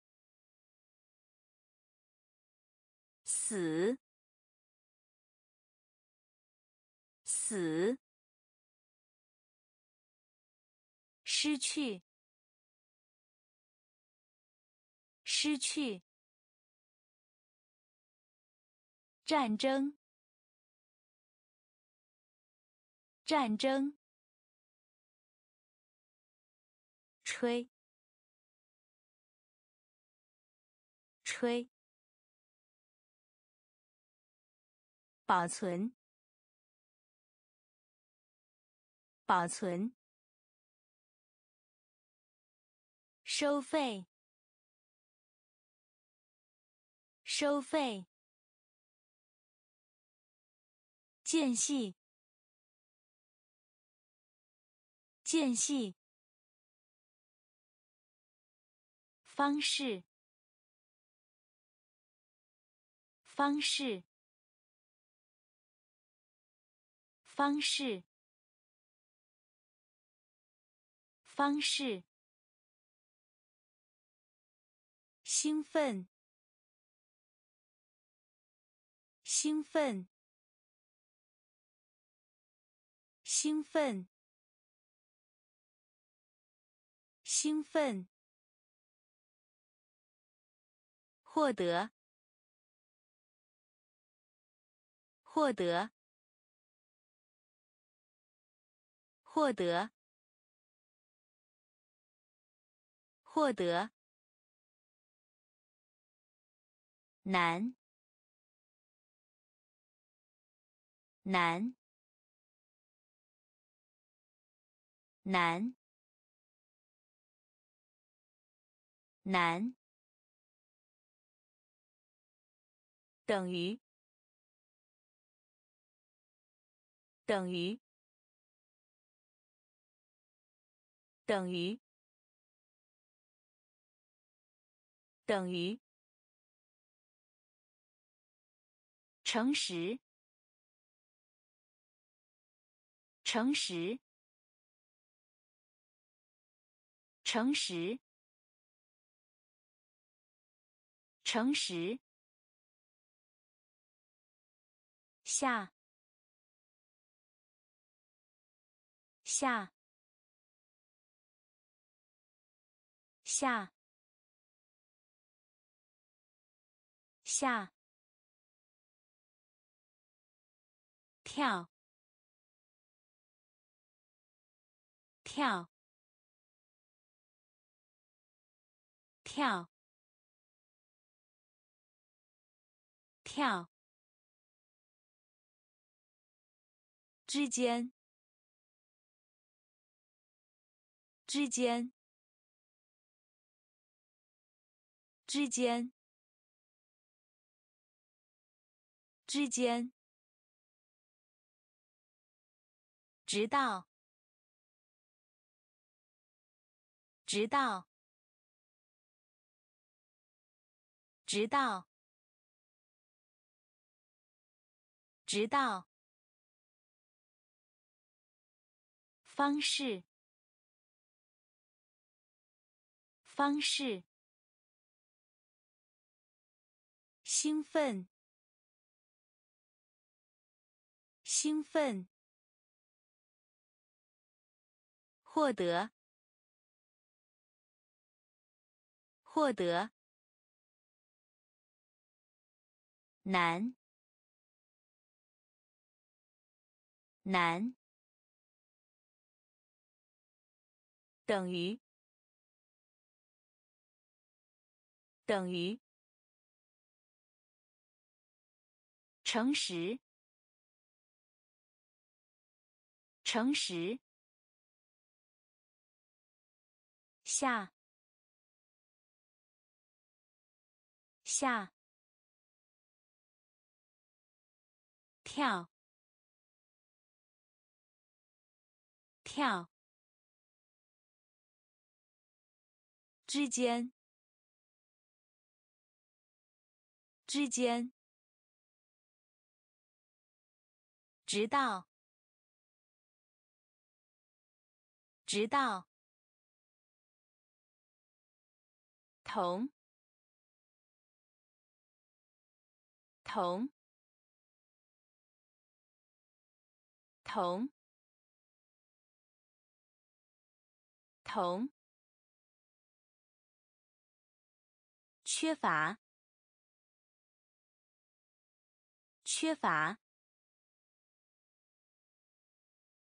死，死，失去，失去，战争，战争，吹，吹。保存，保存，收费，收费，间隙，间隙，方式，方式，方式，方式，兴奋，兴奋，兴奋，兴奋。获得，获得，获得，获得，难，难，难，难。等于，等于，等于，等于，诚实，诚实，诚实，诚实。下下下下跳。跳。跳。跳。之间，之间，之间，之间，直到，直到，直到，直到。方式，方式，兴奋，兴奋，获得，获得，难，难。等于，等于，诚实，诚实，下，下，跳，跳。之间，之间，直到，直到，同，同，同，同。缺乏，缺乏，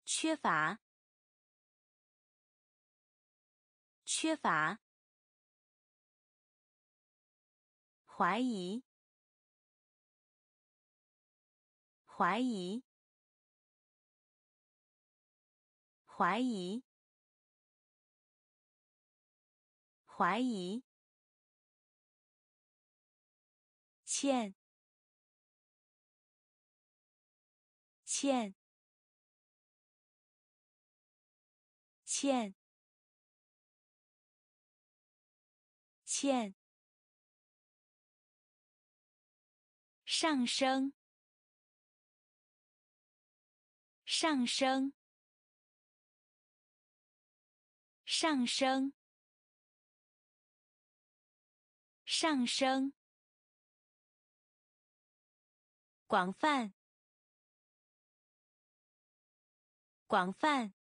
缺乏，缺乏，怀疑，怀疑，怀疑，怀疑。欠，欠，欠，欠，上升，上升，上升，上升，广泛，广泛。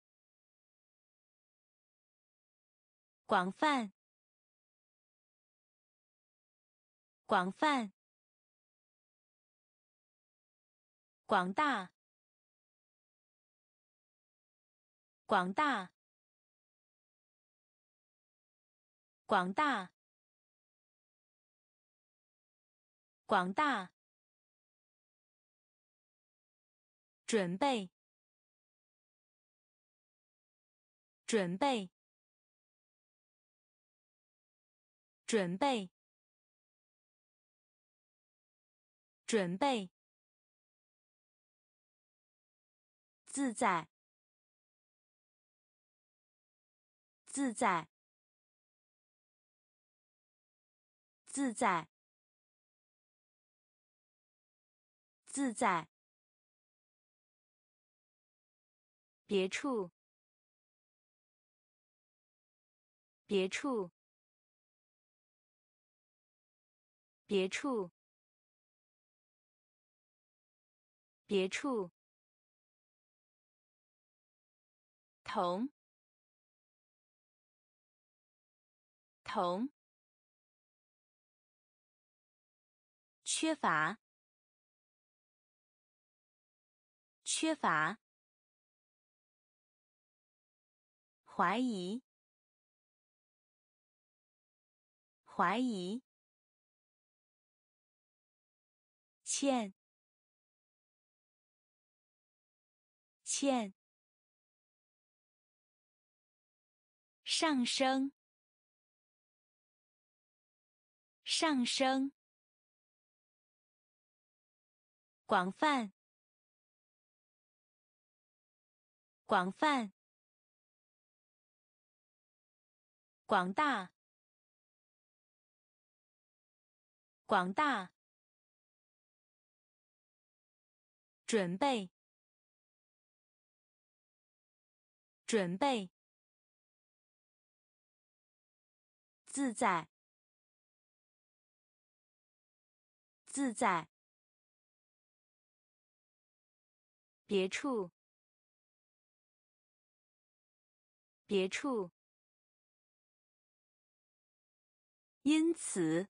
广泛，广泛，广大，广大，广大，广大，准备，准备。准备，准备，自在，自在，自在，自在，别处，别处。别处，别处，同，同，缺乏，缺乏，怀疑，怀疑。欠，欠，上升，上升，广泛，广泛，广大，广大。准备，准备，自在，自在，别处，别处，因此，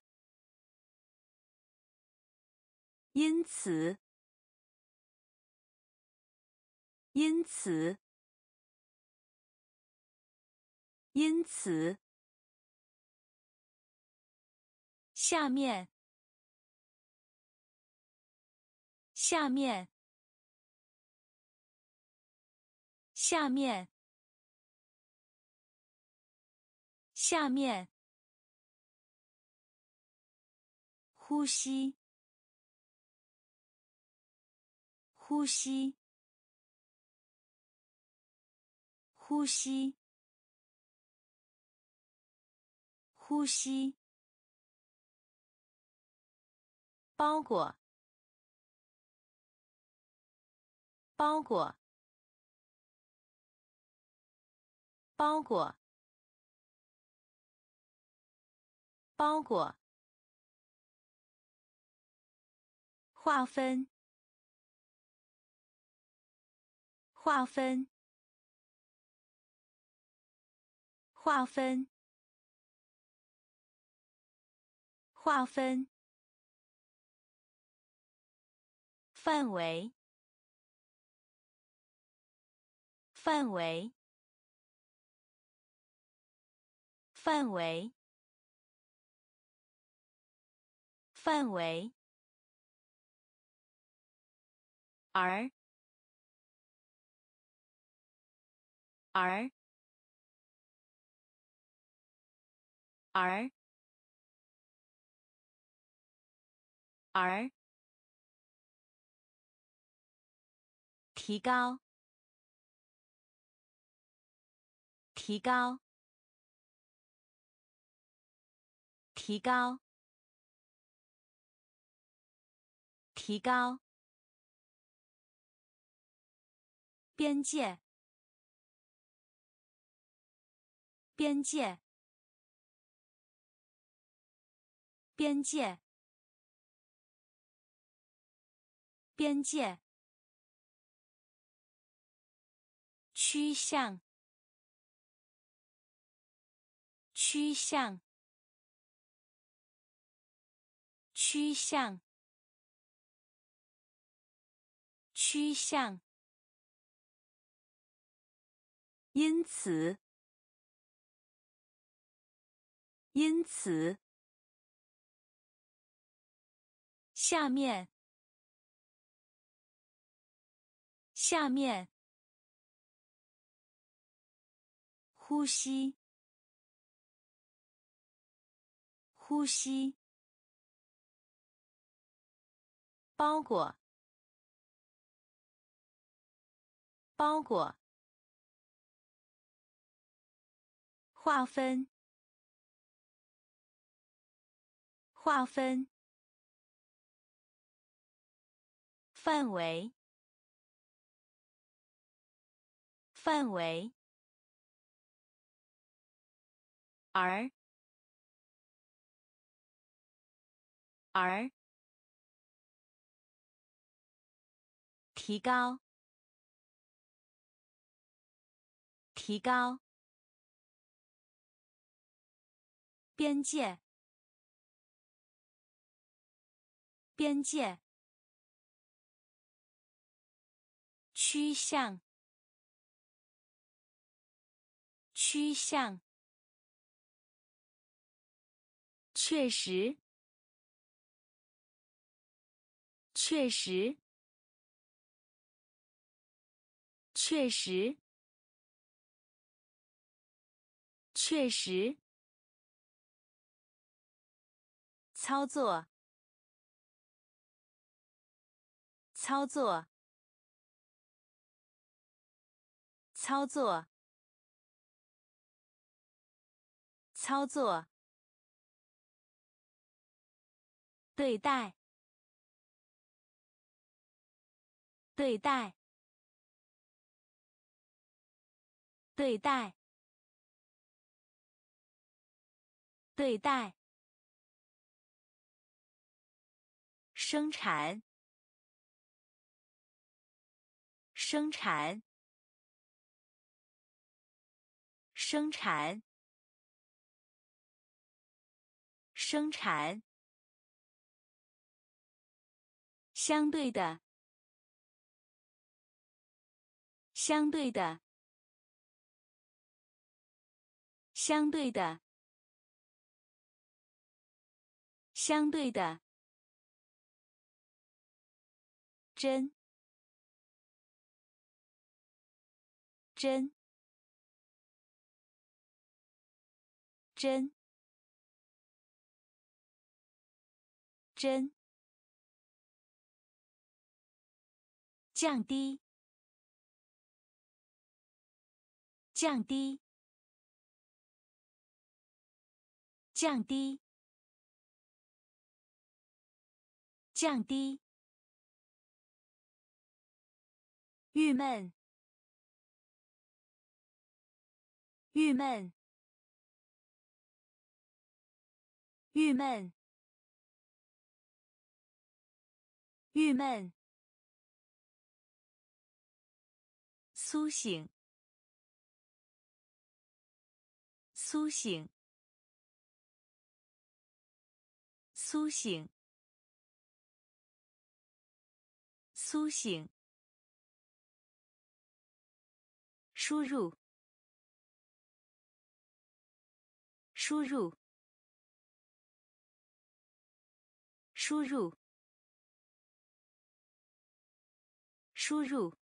因此。因此，因此，下面，下面，下面，下面，呼吸，呼吸。呼吸，呼吸，包裹，包裹，包裹，包裹，划分，划分。划分，划分，范围，范围，范围，范围，而，而。而，而，提高，提高，提高，提高，边界，边界，边界，边界。趋向，趋向，趋向，趋向。因此，因此，下面，下面。呼吸，呼吸，包裹，包裹，划分，划分，范围，范围。而，而，提高，提高，边界，边界，趋向，趋向。确实，确实，确实，确实。操作，操作，操作，操作。对待，对待，对待，对待，生产，生产，生产，生产。相对的，相对的，相对的，相对的，真，真，真，真。降低，降低，降低，降低。郁闷，郁闷，郁闷，郁闷。苏醒，苏醒，苏醒，苏醒。输入，输入，输入，输入。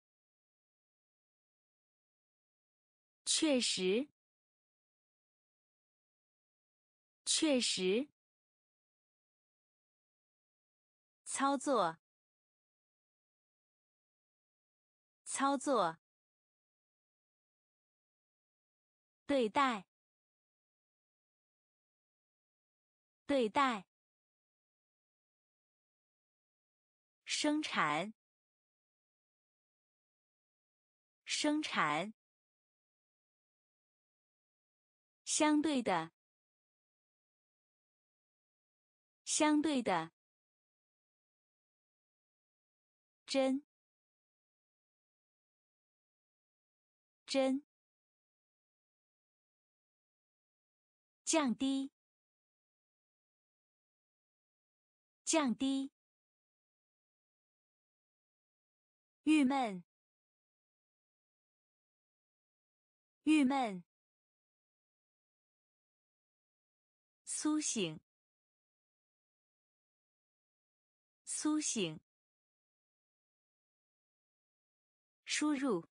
确实，确实。操作，操作。对待，对待，生产，生产，相对的，相对的，真，真，降低。降低，郁闷，郁闷，苏醒，苏醒，输入，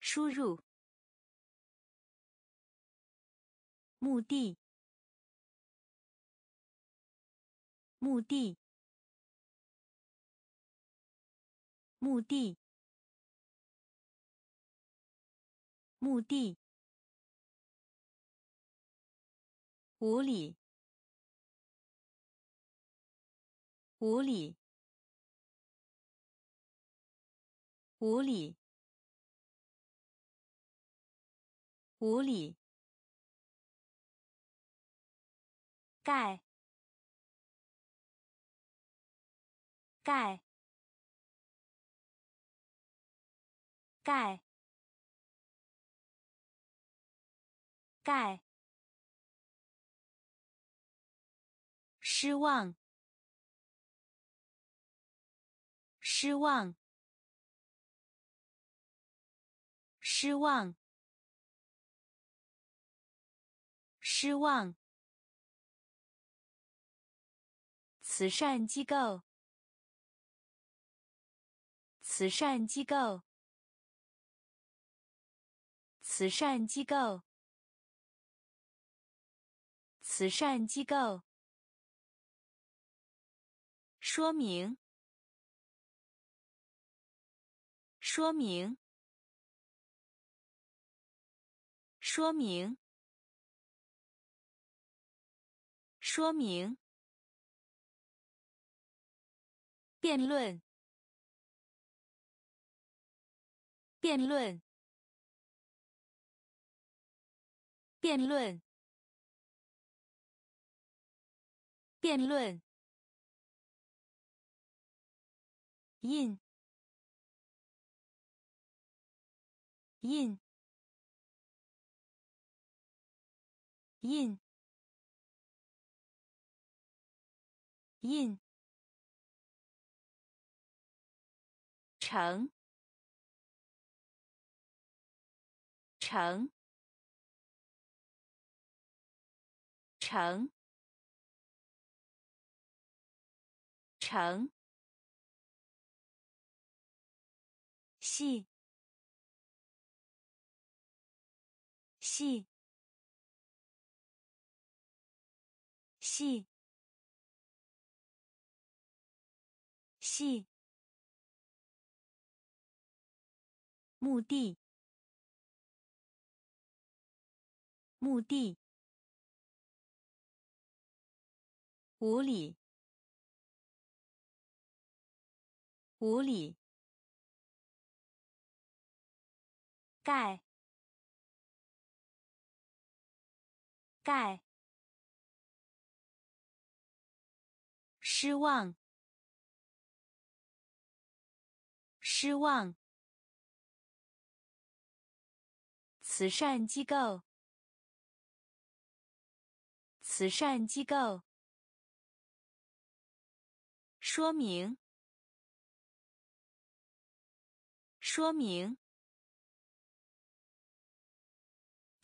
输入，目的。目的，目的，目的，无理，无理，无理，无理，盖。盖，盖，盖，失望，失望，失望，失望，慈善机构。慈善机构，慈善机构，慈善机构。说明，说明，说明，说明。辩论。辩论，辩论，辩论。印，印，印，印。成。成，成，成，细，细，细，细，目的。目的，无理，无理，盖，盖，失望，失望，慈善机构。慈善机构。说明。说明。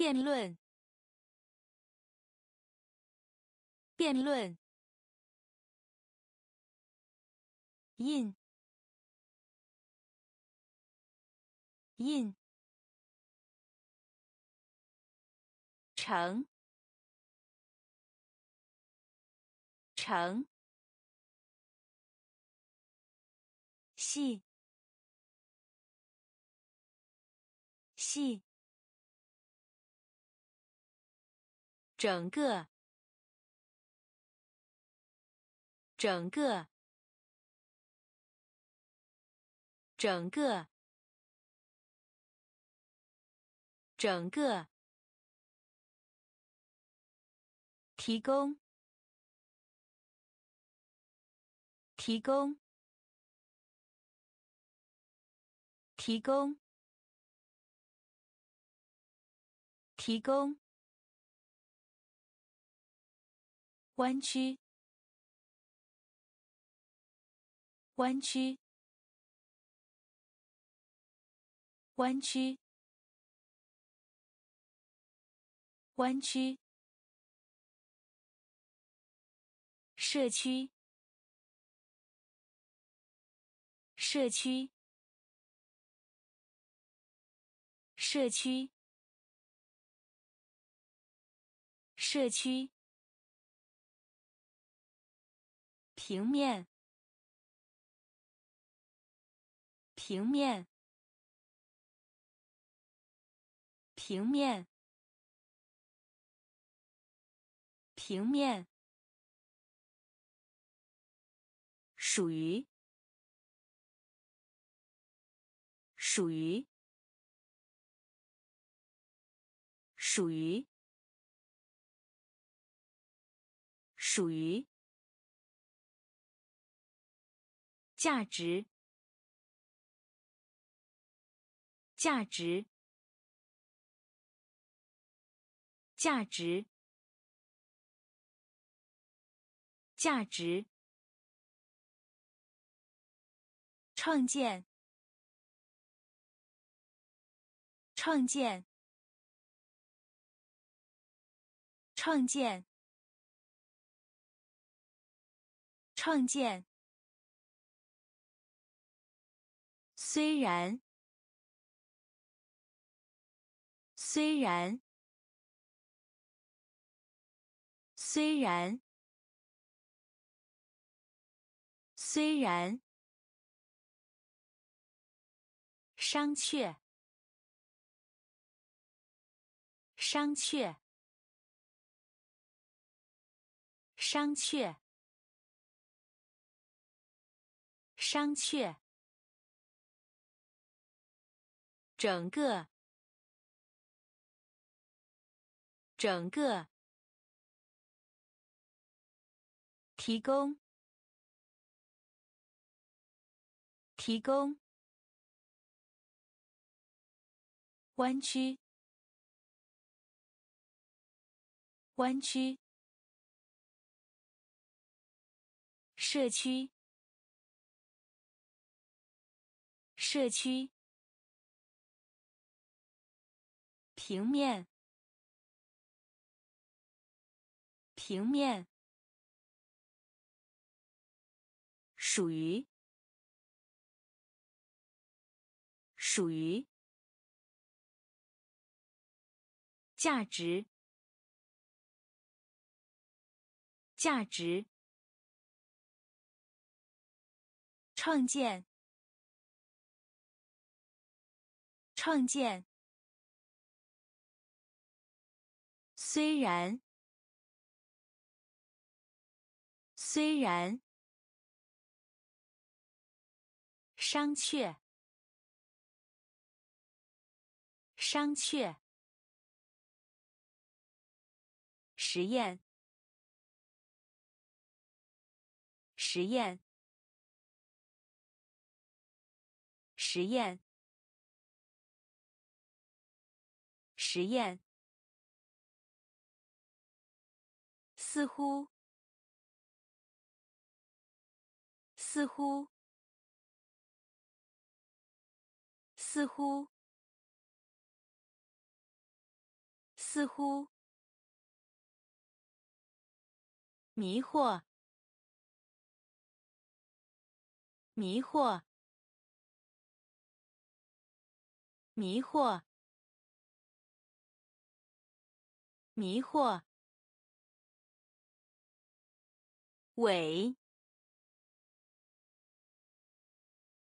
辩论。辩论。印。印。成。成，细，细，整个，整个，整个，整个，提供，提供，提供，提供。弯曲，弯曲，弯曲，弯曲。社区，社区，社区，社区。平面，平面，平面，平面，属于，属于，属于，属于。价值，价值，价值，价值。创建，创建，创建，创建。虽然，虽然，虽然，虽然，商榷，商榷，商榷，商榷。整个，整个，提供，提供，弯曲，弯曲，社区，社区。平面，平面，属于，属于，价值，价值，创建，创建。虽然，虽然，商榷，商榷，实验，实验，实验，实验。似乎，似乎，似乎，似乎，迷惑，迷惑，迷惑，迷惑。尾，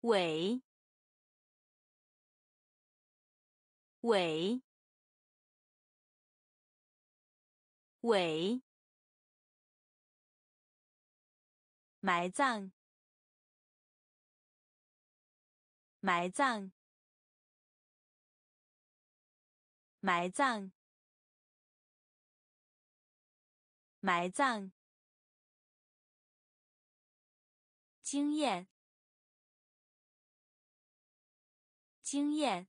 尾，尾，尾，埋葬，埋葬，埋葬，埋葬。经验，经验，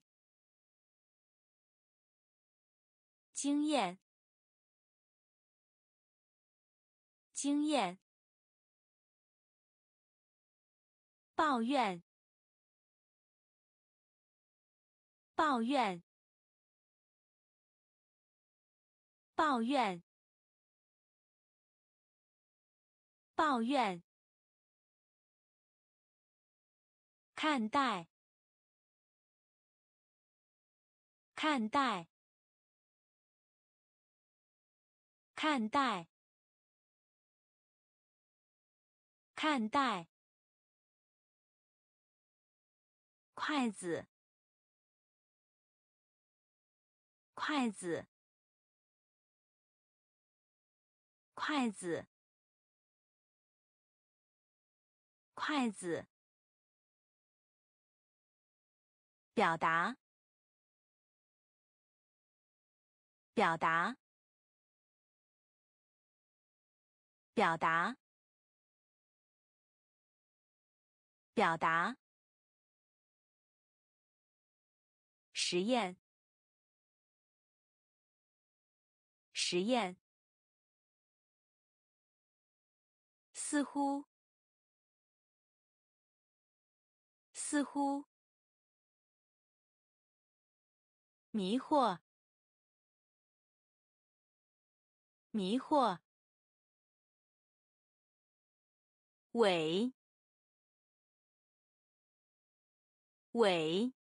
经验，经验。抱怨，抱怨，抱怨，抱怨。看待，看待，看待，看待。筷子，筷子，筷子，筷子。表达，表达，表达，表达。实验，实验。似乎，似乎。迷惑，迷惑，尾，尾，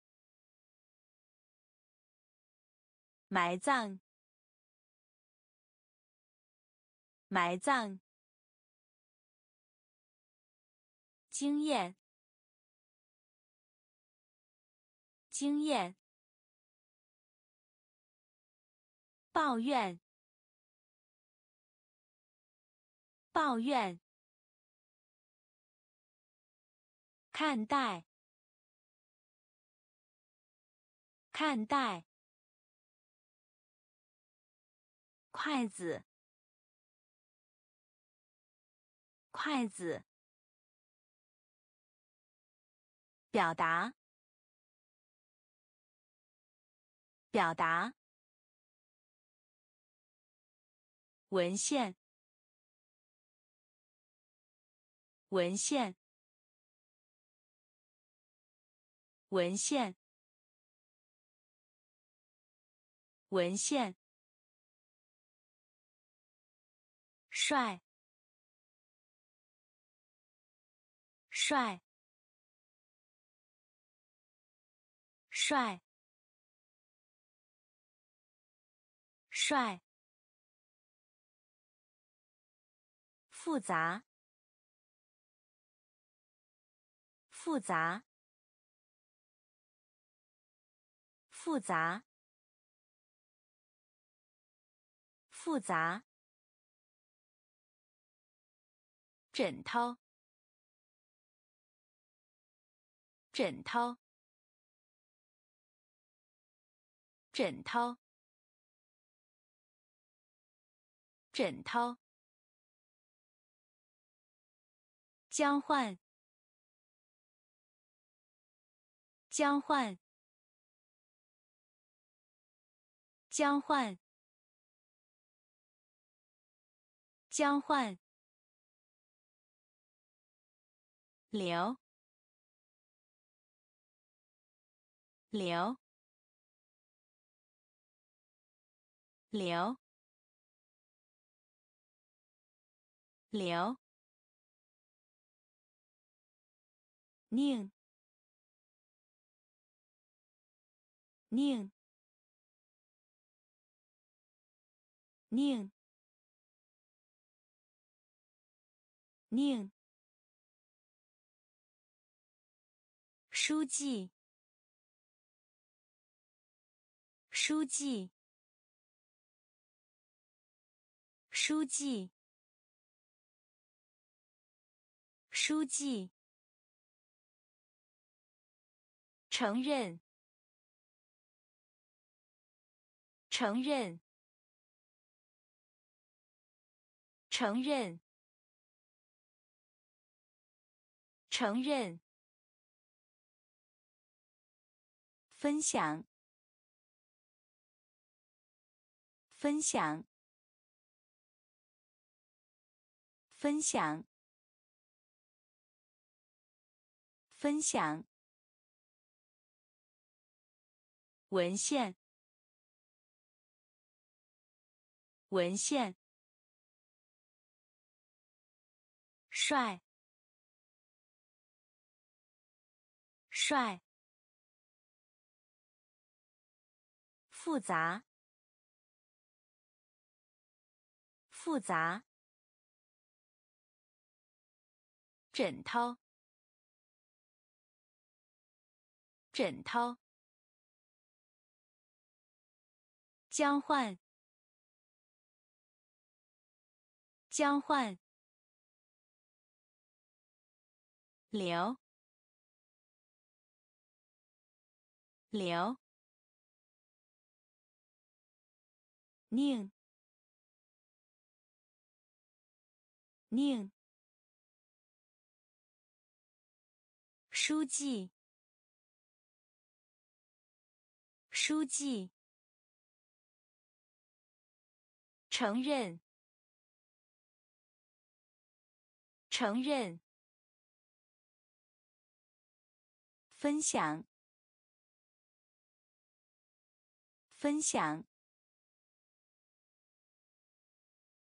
埋葬，埋葬，经验，经验。抱怨，抱怨。看待，看待。筷子，筷子。表达，表达。文献，文献，文献，文献。帅，帅，帅，帅。复杂，复杂，复杂，复杂。枕头，枕头，枕头，枕头。交换，交换，交换，交换。流，流，流，流。宁，宁，宁，宁。书记，书记，书记，书记，承认，承认，承认，承认。分享，分享，分享，分享。文献，文献。帅，帅。复杂，复杂。枕头，枕头。交换，交换。流，流。宁，宁。书记，书记。承认，承认。分享，分享。